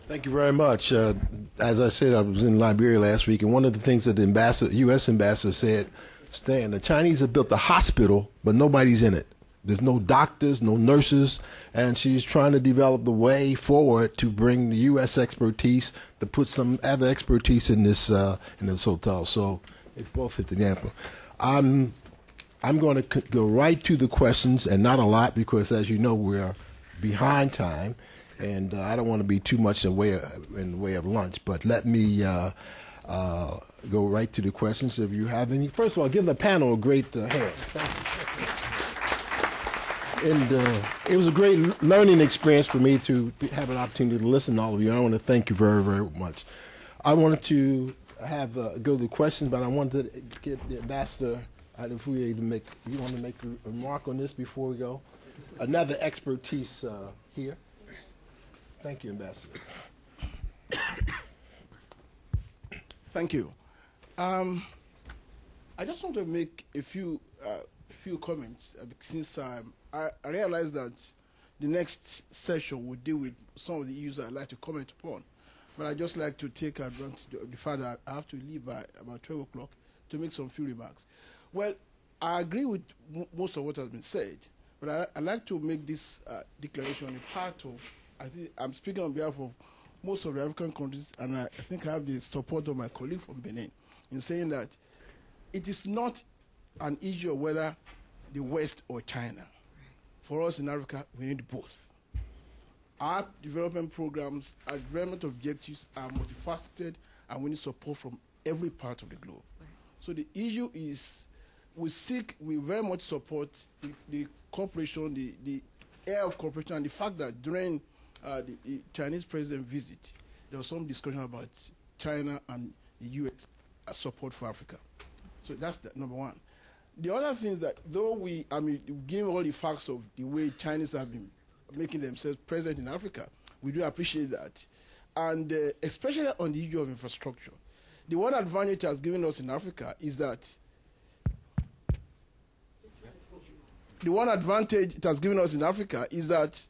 Thank you very much. Uh, as I said, I was in Liberia last week, and one of the things that the ambassador, U.S. ambassador said, Stan, the Chinese have built a hospital, but nobody's in it. There's no doctors, no nurses, and she's trying to develop the way forward to bring the U.S. expertise to put some other expertise in this uh, in this hotel. So it's both fit the example. I'm I'm going to go right to the questions, and not a lot because, as you know, we're behind time, and uh, I don't want to be too much in the way of, in the way of lunch. But let me. Uh, uh go right to the questions if you have any. First of all, give the panel a great uh, hand and uh, it was a great learning experience for me to have an opportunity to listen to all of you. I want to thank you very, very much. I wanted to have uh, go to questions, but I wanted to get the ambassador uh, if we to make you want to make a remark on this before we go. Another expertise uh, here. Thank you, ambassador. Thank you. Um, I just want to make a few uh, few comments uh, since um, I, realize that the next session will deal with some of the issues I'd like to comment upon. But I just like to take advantage of the fact that I have to leave by about 12 o'clock to make some few remarks. Well, I agree with most of what has been said, but I, would like to make this uh, declaration a part of, I think I'm speaking on behalf of most of the African countries, and I, I think I have the support of my colleague from Benin in saying that it is not an issue of whether the West or China. For us in Africa, we need both. Our development programs, our development objectives are multifaceted, and we need support from every part of the globe. Right. So the issue is we seek, we very much support the, the cooperation, the, the air of cooperation, and the fact that during uh, the, the, Chinese president visit, there was some discussion about China and the U.S. support for Africa. So that's the, number one. The other thing is that though we, I mean, given all the facts of the way Chinese have been making themselves present in Africa, we do appreciate that. And uh, especially on the issue of infrastructure. The one advantage it has given us in Africa is that the one advantage it has given us in Africa is that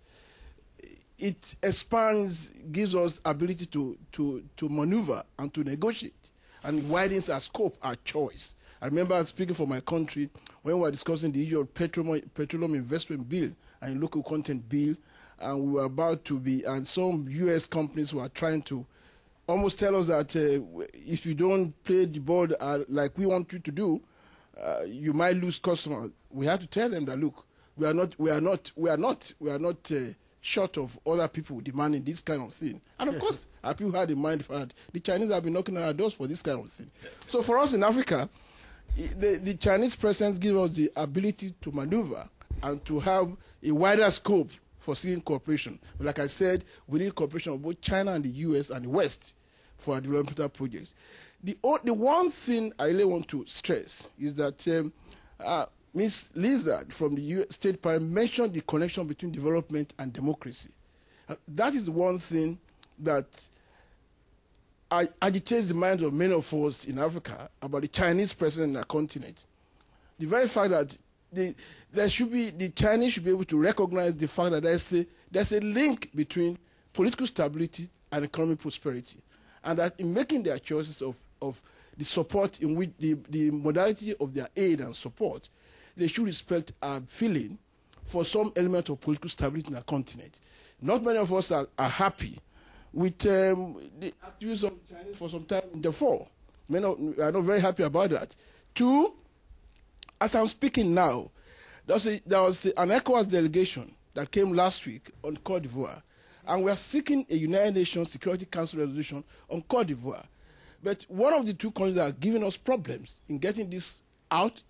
it expands, gives us ability to, to, to maneuver and to negotiate and widens our scope, our choice. I remember speaking for my country when we were discussing the issue of petroleum, petroleum investment bill and local content bill, and we were about to be, and some U.S. companies were trying to almost tell us that uh, if you don't play the ball uh, like we want you to do, uh, you might lose customers. We have to tell them that look, we are not, we are not, we are not, we are not uh, short of other people demanding this kind of thing. And of course, our people had in mind that the Chinese have been knocking on our doors for this kind of thing. So for us in Africa, the, the Chinese presence gives us the ability to maneuver and to have a wider scope for seeing cooperation. But like I said, we need cooperation of both China and the US and the West for our developmental projects. The, the one thing I really want to stress is that um, uh, Ms. Liser from the US State Department mentioned the connection between development and democracy. Uh, that is one thing that agitates the minds of many of us in Africa about the Chinese presence in our continent. The very fact that the, there should be, the Chinese should be able to recognize the fact that there's a, there's a link between political stability and economic prosperity. And that in making their choices of, of the support in which the, the modality of their aid and support, they should respect our feeling for some element of political stability in our continent. Not many of us are, are happy with um, the activities of Chinese for some time. in the fall. many are not very happy about that. Two, as I'm speaking now, there was, a, there was an ECOWAS delegation that came last week on Cote d'Ivoire, and we are seeking a United Nations Security Council resolution on Cote d'Ivoire. But one of the two countries that are giving us problems in getting this out,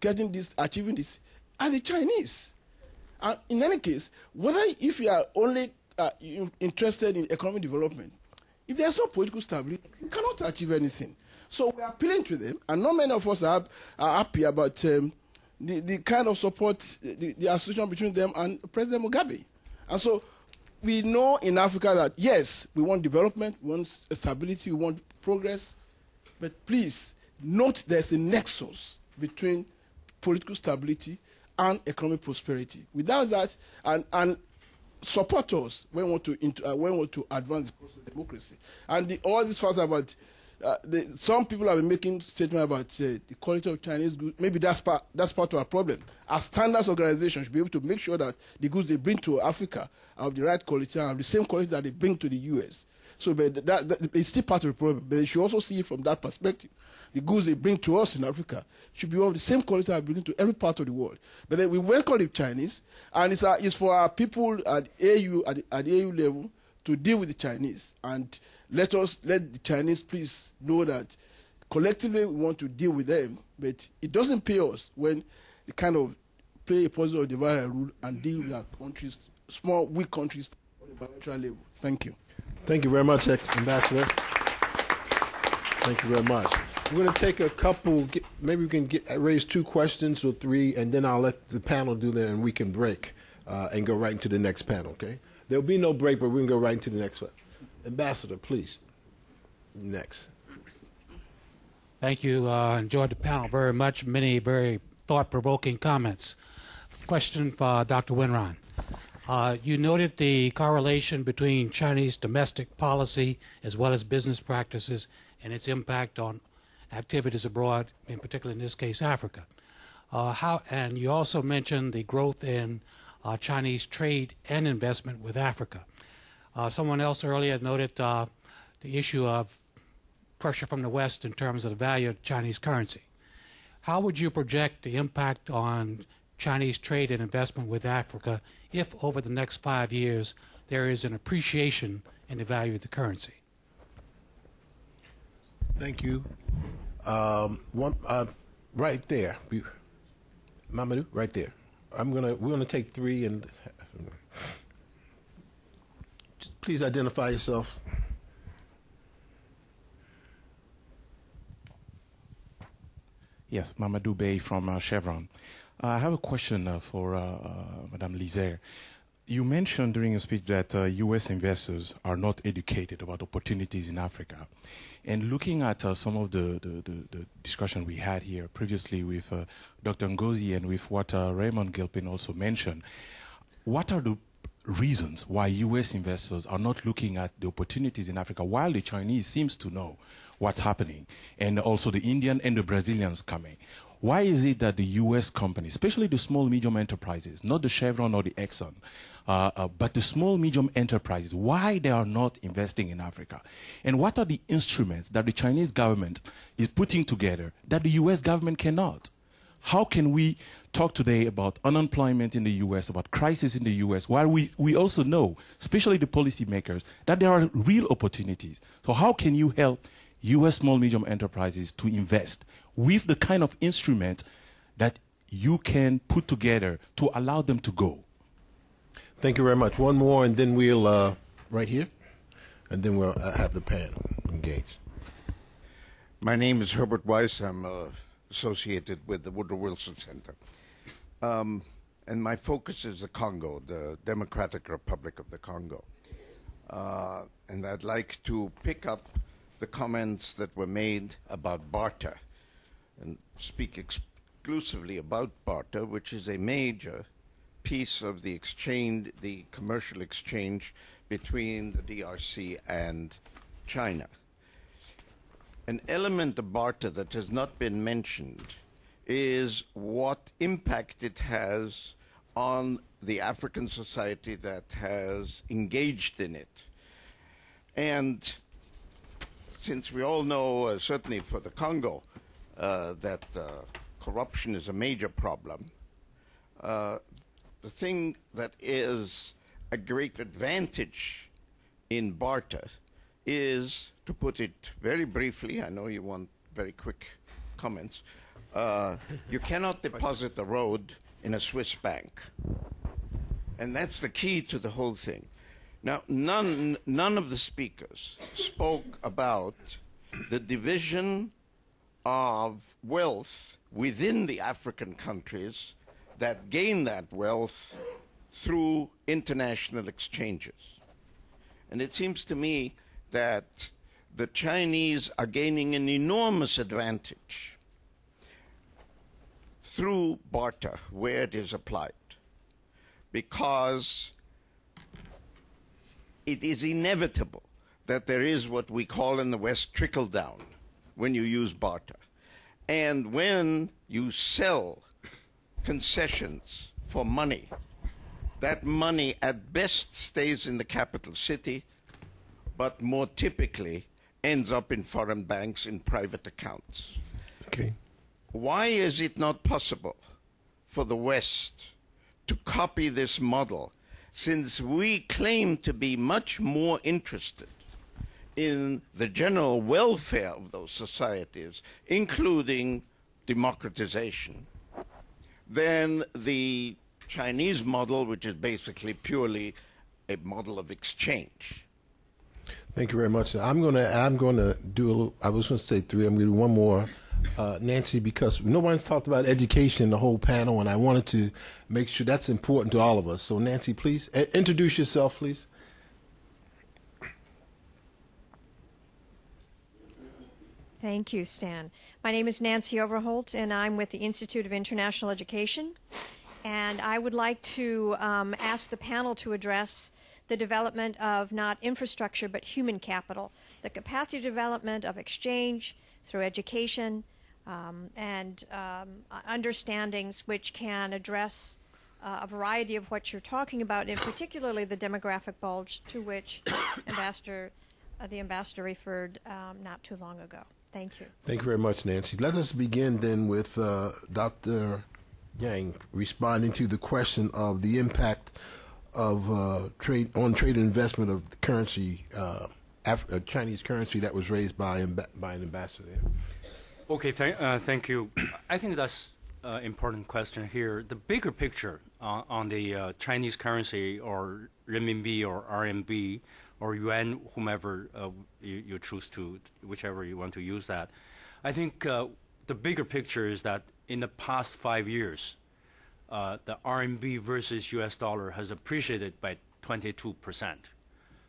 getting this, achieving this, are the Chinese. And in any case, whether if you are only uh, interested in economic development, if there's no political stability, you cannot achieve anything. So we are appealing to them, and not many of us are, are happy about um, the, the kind of support, the, the association between them and President Mugabe. And so we know in Africa that, yes, we want development, we want stability, we want progress, but please note there's a nexus between political stability and economic prosperity. Without that, and, and support us when we want to uh, when we want to advance the process of democracy. And the, all these facts about uh, the, some people have been making statements about uh, the quality of Chinese goods. Maybe that's part that's part of our problem. Our standards organizations should be able to make sure that the goods they bring to Africa are of the right quality and the same quality that they bring to the U.S. So but that, that, it's still part of the problem. But they should also see it from that perspective the goods they bring to us in Africa should be of the same quality as bring to every part of the world. But then we welcome the Chinese, and it's, uh, it's for our people at AU at, at the AU level to deal with the Chinese and let us let the Chinese please know that collectively we want to deal with them, but it doesn't pay us when they kind of play a positive divide and rule and deal with our countries, small weak countries on a bilateral level. Thank you. Thank you very much, Ambassador. Thank you very much. We're going to take a couple, get, maybe we can get, raise two questions or three, and then I'll let the panel do that and we can break uh, and go right into the next panel, okay? There'll be no break, but we can go right into the next one. Ambassador, please. Next. Thank you. Uh, enjoyed the panel very much. Many very thought-provoking comments. Question for Dr. Wenran. Uh, you noted the correlation between Chinese domestic policy as well as business practices and its impact on activities abroad, in particular in this case Africa. Uh, how, and you also mentioned the growth in uh, Chinese trade and investment with Africa. Uh, someone else earlier noted uh, the issue of pressure from the West in terms of the value of Chinese currency. How would you project the impact on Chinese trade and investment with Africa if over the next five years there is an appreciation in the value of the currency? Thank you. Um, one, uh, right there, Mamadou, right there. I'm gonna. We're gonna take three, and please identify yourself. Yes, Mamadou Bey from uh, Chevron. Uh, I have a question uh, for uh, uh, Madame Liser. You mentioned during your speech that U.S. Uh, investors are not educated about opportunities in Africa. And looking at some of the, the, the, the, discussion we had here previously with Dr. Ngozi and with what Raymond Gilpin also mentioned, what are the reasons why U.S. investors are not looking at the opportunities in Africa while the Chinese seems to know what's happening and also the Indian and the Brazilians coming. Why is it that the U.S. companies, especially the small medium enterprises, not the Chevron or the Exxon, uh, uh, but the small medium enterprises, why they are not investing in Africa? And what are the instruments that the Chinese government is putting together that the U.S. government cannot? How can we talk today about unemployment in the U.S., about crisis in the U.S., while we, we also know, especially the policymakers, that there are real opportunities? So how can you help U.S. small medium enterprises to invest with the kind of instrument that you can put together to allow them to go? Thank you very much. One more, and then we'll, uh, right here, and then we'll uh, have the panel engaged. My name is Herbert Weiss. I'm uh, associated with the Woodrow Wilson Center. Um, and my focus is the Congo, the Democratic Republic of the Congo. Uh, and I'd like to pick up the comments that were made about barter and speak exclusively about barter, which is a major piece of the exchange, the commercial exchange between the DRC and China. An element of barter that has not been mentioned is what impact it has on the African society that has engaged in it. And since we all know, uh, certainly for the Congo, uh, that uh, corruption is a major problem, uh, the thing that is a great advantage in barter is to put it very briefly, I know you want very quick comments, uh, you cannot deposit a road in a Swiss bank. And that's the key to the whole thing. Now, none, none of the speakers spoke about the division of wealth within the African countries that gain that wealth through international exchanges. And it seems to me that the Chinese are gaining an enormous advantage through barter where it is applied because it is inevitable that there is what we call in the West trickle down when you use barter. And when you sell concessions for money, that money at best stays in the capital city, but more typically ends up in foreign banks in private accounts. Okay. Why is it not possible for the West to copy this model since we claim to be much more interested in the general welfare of those societies, including democratization, than the Chinese model, which is basically purely a model of exchange? Thank you very much. I'm gonna I'm gonna do a little. I was gonna say three. I'm gonna do one more, uh, Nancy, because nobody's talked about education in the whole panel, and I wanted to make sure that's important to all of us. So, Nancy, please introduce yourself, please. Thank you, Stan. My name is Nancy Overholt, and I'm with the Institute of International Education. And I would like to um, ask the panel to address the development of not infrastructure but human capital, the capacity development of exchange through education um, and um, understandings which can address uh, a variety of what you're talking about, and particularly the demographic bulge to which Ambassador, uh, the ambassador referred um, not too long ago. Thank you. Thank you very much, Nancy. Let us begin then with uh, Dr. Jiang responding to the question of the impact of uh, trade on trade and investment of the currency, uh, Af- uh, Chinese currency that was raised by amb- by an ambassador. Okay, th- uh, thank you. I think that's an important question here. The bigger picture uh, on the uh, Chinese currency or renminbi or RMB or yuan, whomever uh, you, you, choose to, whichever you want to use that. I think uh, the bigger picture is that in the past five years, uh, the RMB versus US dollar has appreciated by 22%.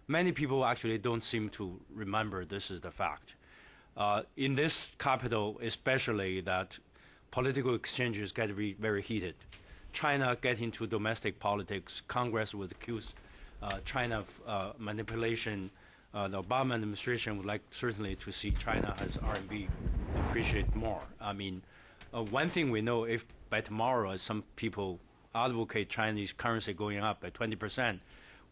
Many people actually don't seem to remember this is the fact. Uh, in this capital, especially that political exchanges get very, heated. China get into domestic politics. Congress would accuse China uh, manipulation. Uh, the Obama administration would like certainly to see China as RMB appreciate more. I mean, one thing we know, if by tomorrow, as some people advocate Chinese currency going up by 20 percent,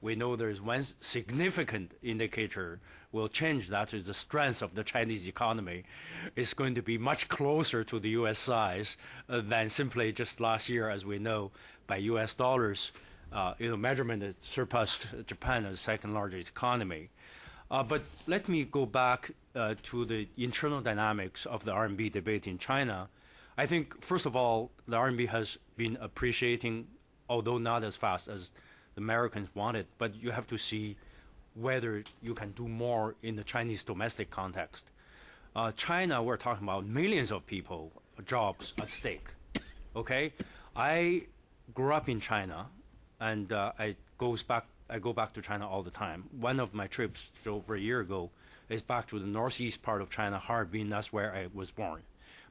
we know there's one significant indicator will change. That is the strength of the Chinese economy is going to be much closer to the U.S. size uh, than simply just last year, as we know, by U.S. dollars uh, you know, measurement that surpassed Japan as second largest economy. Uh, but let me go back uh, to the internal dynamics of the RMB debate in China. I think, first of all, the RMB has been appreciating, although not as fast as the Americans wanted. But you have to see whether you can do more in the Chinese domestic context. Uh, China, we're talking about millions of people, jobs at stake. Okay, I grew up in China and uh, I goes back. I go back to China all the time. One of my trips over a year ago is back to the northeast part of China, Harbin. That's where I was born.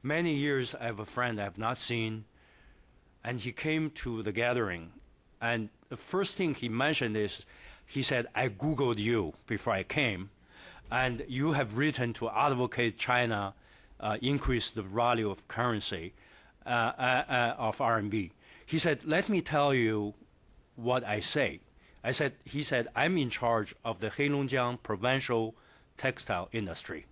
Many years I have a friend I have not seen, and he came to the gathering, and the first thing he mentioned is, he said, "I googled you before I came, and you have written to advocate China uh, increase the value of currency uh, uh, uh of RMB." He said, "Let me tell you what I say. I said, he said, I'm in charge of the Heilongjiang provincial textile industry.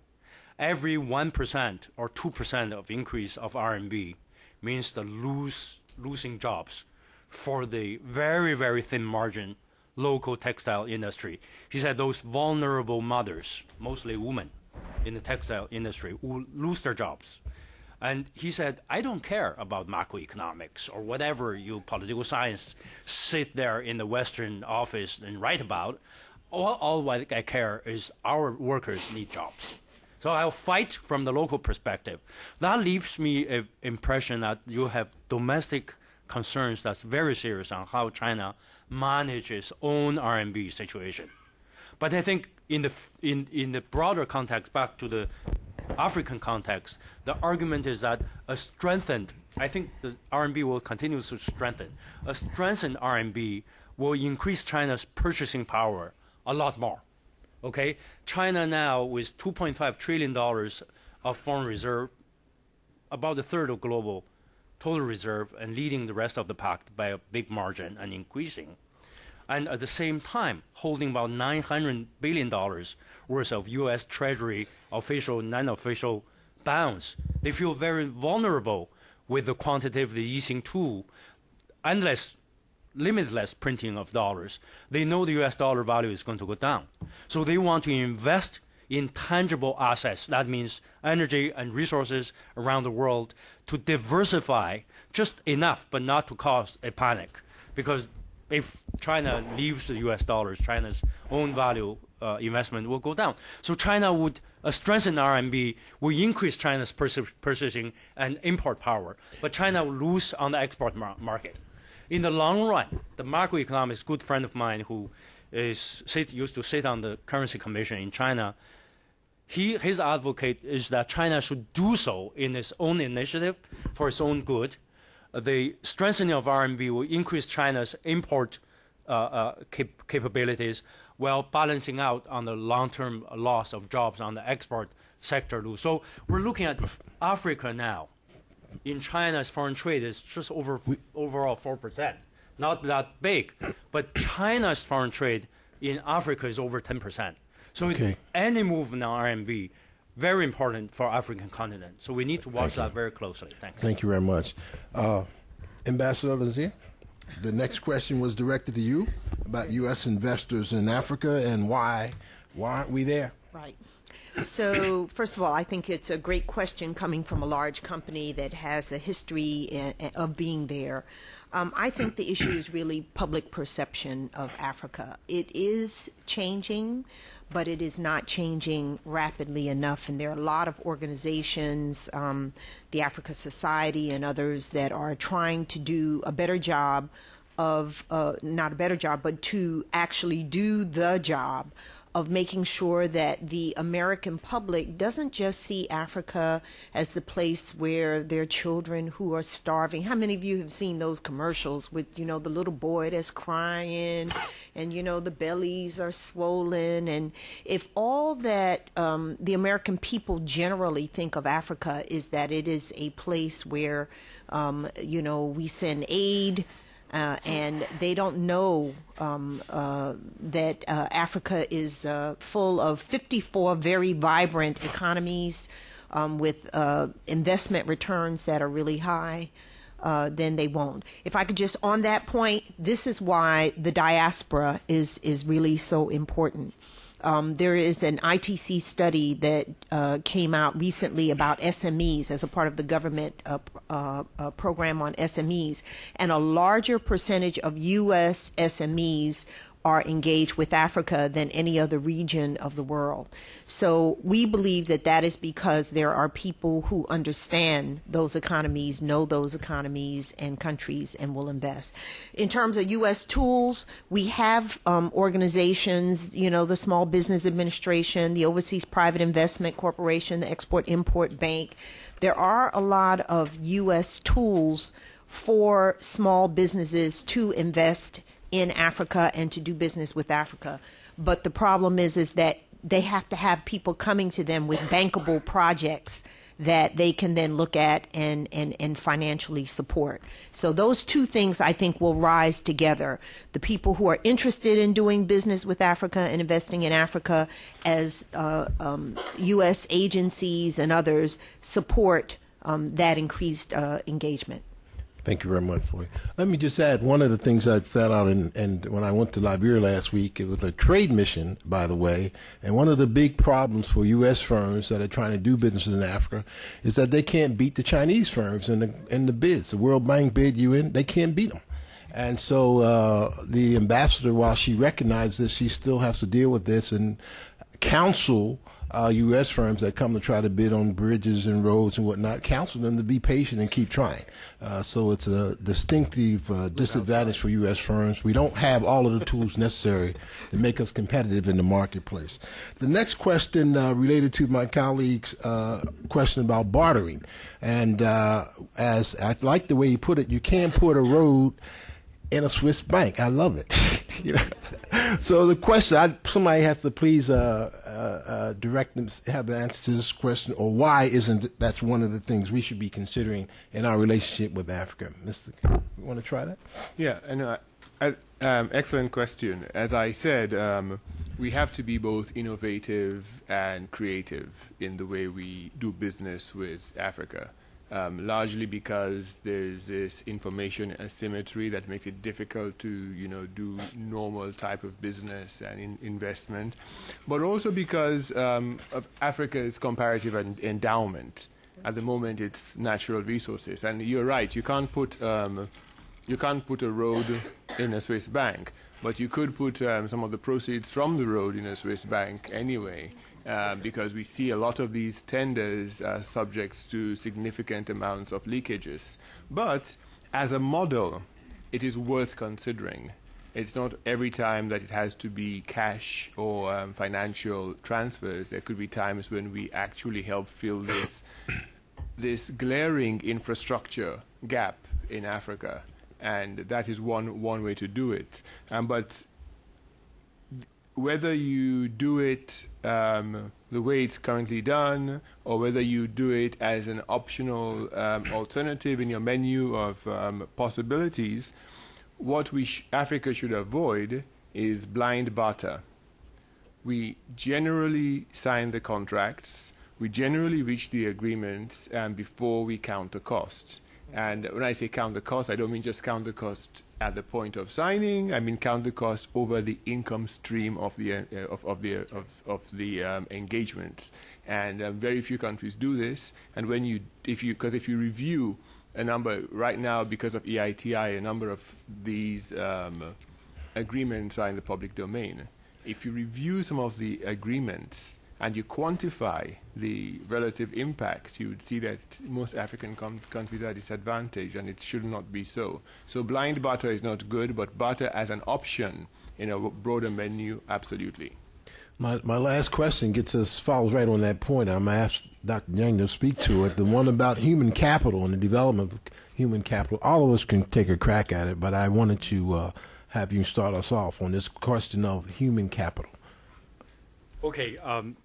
Every 1% or 2% of increase of RMB means the lose, losing jobs for the very, very thin margin local textile industry. He said those vulnerable mothers, mostly women in the textile industry, will lose their jobs. And he said, I don't care about macroeconomics or whatever you political science sit there in the Western office and write about. All, all what I care is our workers need jobs. So I'll fight from the local perspective. That leaves me an impression that you have domestic concerns that's very serious on how China manages its own RMB situation. But I think in the in in the broader context, back to the African context, the argument is that a strengthened, I think the RMB will continue to strengthen. A strengthened RMB will increase China's purchasing power a lot more. Okay, China now with 2.5 trillion dollars of foreign reserve, about a third of global total reserve, and leading the rest of the pack by a big margin and increasing and at the same time holding about $900 billion worth of U.S. Treasury official non-official bonds. They feel very vulnerable with the quantitative easing tool, endless, limitless printing of dollars. They know the U.S. dollar value is going to go down. So they want to invest in tangible assets. That means energy and resources around the world to diversify just enough, but not to cause a panic. Because if China leaves the U.S. dollars, China's own value uh, investment will go down. So China would uh, strengthen RMB, will increase China's purchasing and import power, but China will lose on the export mar market. In the long run, the macroeconomist, good friend of mine who is sit, used to sit on the currency commission in China, he, his advocate is that China should do so in its own initiative for its own good. The strengthening of RMB will increase China's import uh, uh, cap capabilities while balancing out on the long-term loss of jobs on the export sector. So we're looking at Africa now. In China's foreign trade is just over overall four percent, not that big, but China's foreign trade in Africa is over ten percent. So okay. any movement on RMB, very important for African continent. So we need to watch that very closely. Thanks. Thank you very much. Uh, Ambassador Liser, the next question was directed to you about U.S. investors in Africa and why why aren't we there? Right. So, first of all, I think it's a great question coming from a large company that has a history in, of being there. Um, I think the issue is really public perception of Africa. It is changing but it is not changing rapidly enough. And there are a lot of organizations, um, the Africa Society and others, that are trying to do a better job of, uh, not a better job, but to actually do the job of making sure that the American public doesn't just see Africa as the place where there are children who are starving. How many of you have seen those commercials with, you know, the little boy that's crying and, you know, the bellies are swollen? And if all that um, the American people generally think of Africa is that it is a place where, um, you know, we send aid uh, and they don't know um, uh, that uh, Africa is uh, full of 54 very vibrant economies um, with uh, investment returns that are really high. Uh, then they won't. If I could just on that point, this is why the diaspora is is really so important. Um, there is an ITC study that uh, came out recently about SMEs as a part of the government uh, uh, uh program on SMEs, and a larger percentage of U.S. SMEs are engaged with Africa than any other region of the world. So we believe that that is because there are people who understand those economies, know those economies and countries, and will invest. In terms of U.S. tools, we have um, organizations, you know, the Small Business Administration, the Overseas Private Investment Corporation, the Export Import Bank. There are a lot of U.S. tools for small businesses to invest in Africa and to do business with Africa. But the problem is is that they have to have people coming to them with bankable projects that they can then look at and, and, and financially support. So those two things I think will rise together. The people who are interested in doing business with Africa and investing in Africa as uh, um, U.S. agencies and others support um, that increased uh, engagement. Thank you very much, Floyd. Let me just add one of the things I found out, in, and when I went to Liberia last week, it was a trade mission, by the way. And one of the big problems for U.S. firms that are trying to do business in Africa is that they can't beat the Chinese firms in the in the bids. The World Bank bid you in, they can't beat them. And so uh, the ambassador, while she recognizes this, she still has to deal with this and counsel uh, U.S. firms that come to try to bid on bridges and roads and whatnot, counsel them to be patient and keep trying. Uh, so it's a distinctive uh, disadvantage for U.S. firms. We don't have all of the tools necessary to make us competitive in the marketplace. The next question uh, related to my colleague's uh, question about bartering. And uh, as I like the way you put it, you can put a road in a Swiss bank. I love it. you know? So the question, I, somebody has to please uh, uh, uh, direct them, have an answer to this question, or why isn't that's one of the things we should be considering in our relationship with Africa? Mr. You want to try that? Yeah, and uh, um, excellent question. As I said, um, we have to be both innovative and creative in the way we do business with Africa um, largely because there's this information asymmetry that makes it difficult to, you know, do normal type of business and in investment, but also because um, of Africa's comparative endowment. At the moment, it's natural resources, and you're right. You can't put um, you can't put a road in a Swiss bank, but you could put um, some of the proceeds from the road in a Swiss bank anyway. Uh, because we see a lot of these tenders are subject to significant amounts of leakages. But as a model, it is worth considering. It's not every time that it has to be cash or um, financial transfers. There could be times when we actually help fill this this glaring infrastructure gap in Africa, and that is one one way to do it. Um, but whether you do it um, the way it's currently done, or whether you do it as an optional um, alternative in your menu of um, possibilities, what we sh- Africa should avoid is blind barter. We generally sign the contracts, we generally reach the agreements um, before we count the costs. And when I say count the cost, I don't mean just count the cost at the point of signing. I mean count the cost over the income stream of the uh, of, of the of, of the um, engagements. And um, very few countries do this. And when you if you because if you review a number right now because of EITI, a number of these um, agreements are in the public domain. If you review some of the agreements and you quantify the relative impact, you would see that most African com- countries are disadvantaged, and it should not be so. So blind barter is not good, but barter as an option in a broader menu, absolutely. My, my last question gets us follows right on that point. I'm asked Dr. Young to speak to it. The one about human capital and the development of human capital. All of us can take a crack at it, but I wanted to uh, have you start us off on this question of human capital. Okay. Um,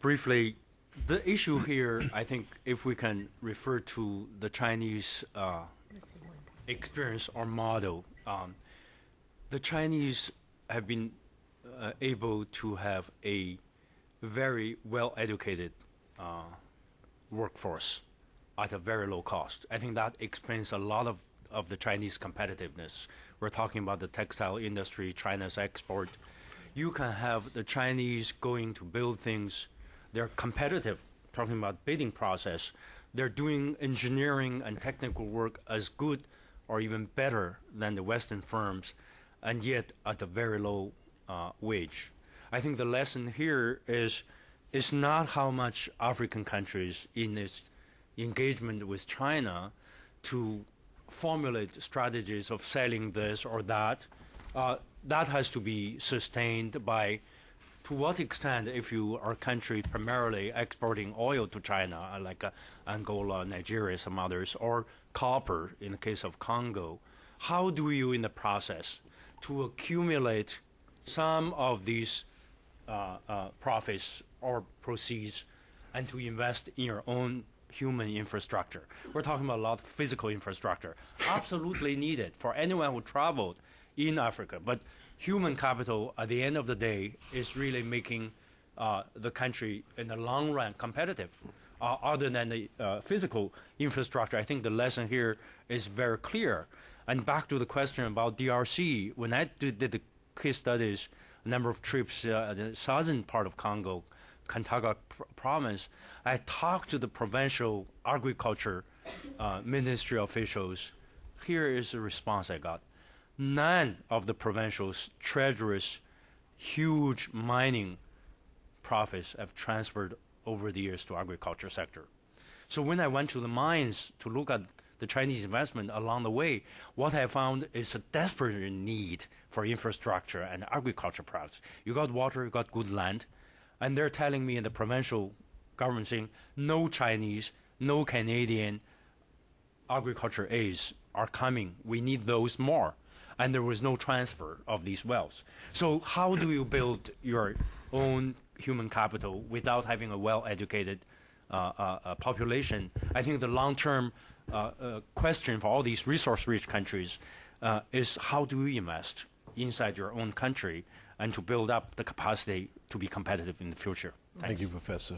briefly, the issue here, I think, if we can refer to the Chinese uh, experience or model, um, the Chinese have been uh, able to have a very well educated uh, workforce at a very low cost. I think that explains a lot of, of the Chinese competitiveness. We're talking about the textile industry, China's export you can have the Chinese going to build things. They're competitive, talking about bidding process. They're doing engineering and technical work as good or even better than the Western firms, and yet at a very low uh, wage. I think the lesson here is is not how much African countries in its engagement with China to formulate strategies of selling this or that. Uh, that has to be sustained by to what extent, if you are a country primarily exporting oil to China, uh, like uh, Angola, Nigeria, some others, or copper in the case of Congo, how do you, in the process, to accumulate some of these uh, uh, profits or proceeds and to invest in your own human infrastructure? We're talking about a lot of physical infrastructure, absolutely needed for anyone who traveled in Africa. But human capital, at the end of the day, is really making uh, the country in the long run competitive. Uh, other than the uh, physical infrastructure, I think the lesson here is very clear. And back to the question about DRC, when I did, did the case studies, a number of trips uh, the southern part of Congo, Katanga pr- province, I talked to the provincial agriculture uh, ministry officials. Here is the response I got none of the provincials' treasurers' huge mining profits have transferred over the years to agriculture sector. So when I went to the mines to look at the Chinese investment along the way, what I found is a desperate need for infrastructure and agriculture products. You got water, you got good land, and they're telling me in the provincial government saying no Chinese, no Canadian agriculture aids are coming. We need those more and there was no transfer of these wealth. So how do you build your own human capital without having a well-educated uh, uh, uh population? I think the long-term uh, uh, question for all these resource-rich countries is how do you invest inside your own country and to build up the capacity to be competitive in the future. Thank you, Professor.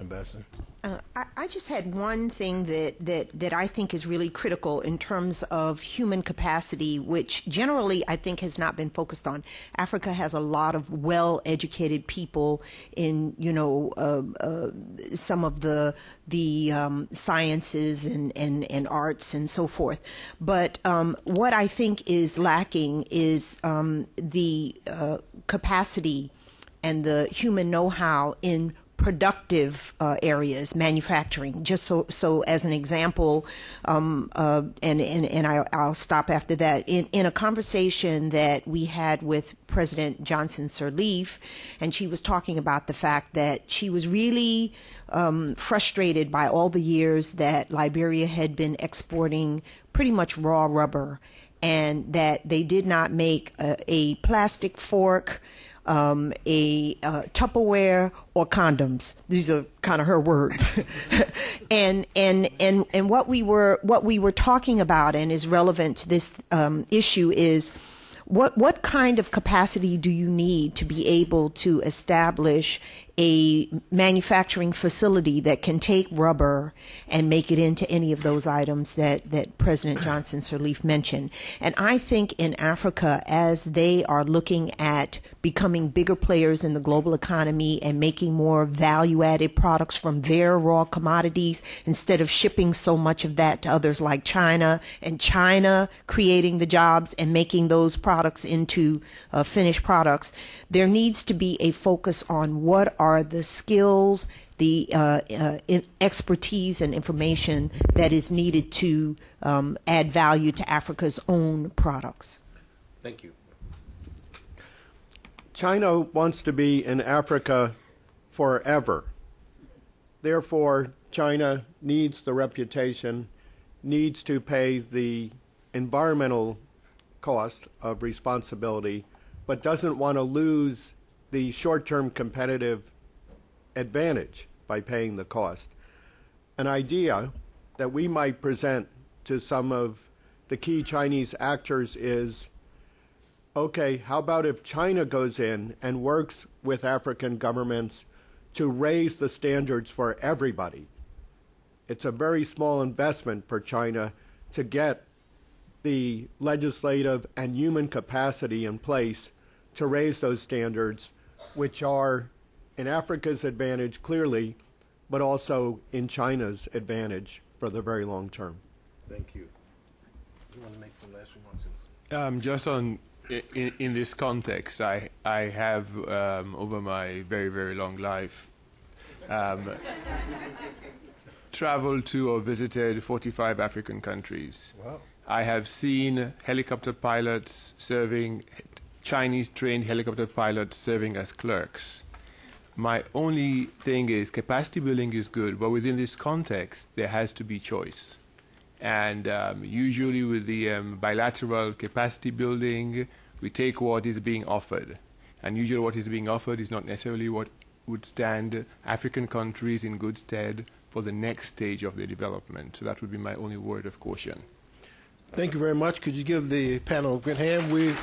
Ambassador? Uh, I, I just had one thing that, that, that I think is really critical in terms of human capacity, which generally I think has not been focused on. Africa has a lot of well-educated people in, you know, uh, uh, some of the the um, sciences and, and, and arts and so forth. But um, what I think is lacking is um, the uh, capacity and the human know-how in productive uh, areas, manufacturing. Just so, so as an example, um, uh, and and, and I, will stop after that. In in a conversation that we had with President Johnson Sirleaf, and she was talking about the fact that she was really um, frustrated by all the years that Liberia had been exporting pretty much raw rubber, and that they did not make a, a plastic fork um, a uh, Tupperware or condoms. These are kind of her words. and and and and what we were what we were talking about and is relevant to this um, issue is what what kind of capacity do you need to be able to establish a manufacturing facility that can take rubber and make it into any of those items that, that President Johnson Sirleaf mentioned. And I think in Africa, as they are looking at becoming bigger players in the global economy and making more value added products from their raw commodities instead of shipping so much of that to others like China and China creating the jobs and making those products into uh, finished products, there needs to be a focus on what are are the skills, the uh, uh, expertise, and information that is needed to um, add value to Africa's own products. Thank you. China wants to be in Africa forever. Therefore, China needs the reputation, needs to pay the environmental cost of responsibility, but doesn't want to lose the short term competitive advantage by paying the cost. An idea that we might present to some of the key Chinese actors is okay, how about if China goes in and works with African governments to raise the standards for everybody? It's a very small investment for China to get the legislative and human capacity in place to raise those standards, which are in Africa's advantage clearly, but also in China's advantage for the very long term. Thank you. You want to make some last remarks? Um, just on in, in, this context, I I have um, over my very very long life um, traveled to or visited 45 African countries. Wow. I have seen helicopter pilots serving Chinese trained helicopter pilots serving as clerks. My only thing is capacity building is good, but within this context, there has to be choice. And um, usually, with the um, bilateral capacity building, we take what is being offered. And usually, what is being offered is not necessarily what would stand African countries in good stead for the next stage of their development. So, that would be my only word of caution. Thank you very much. Could you give the panel a good hand? We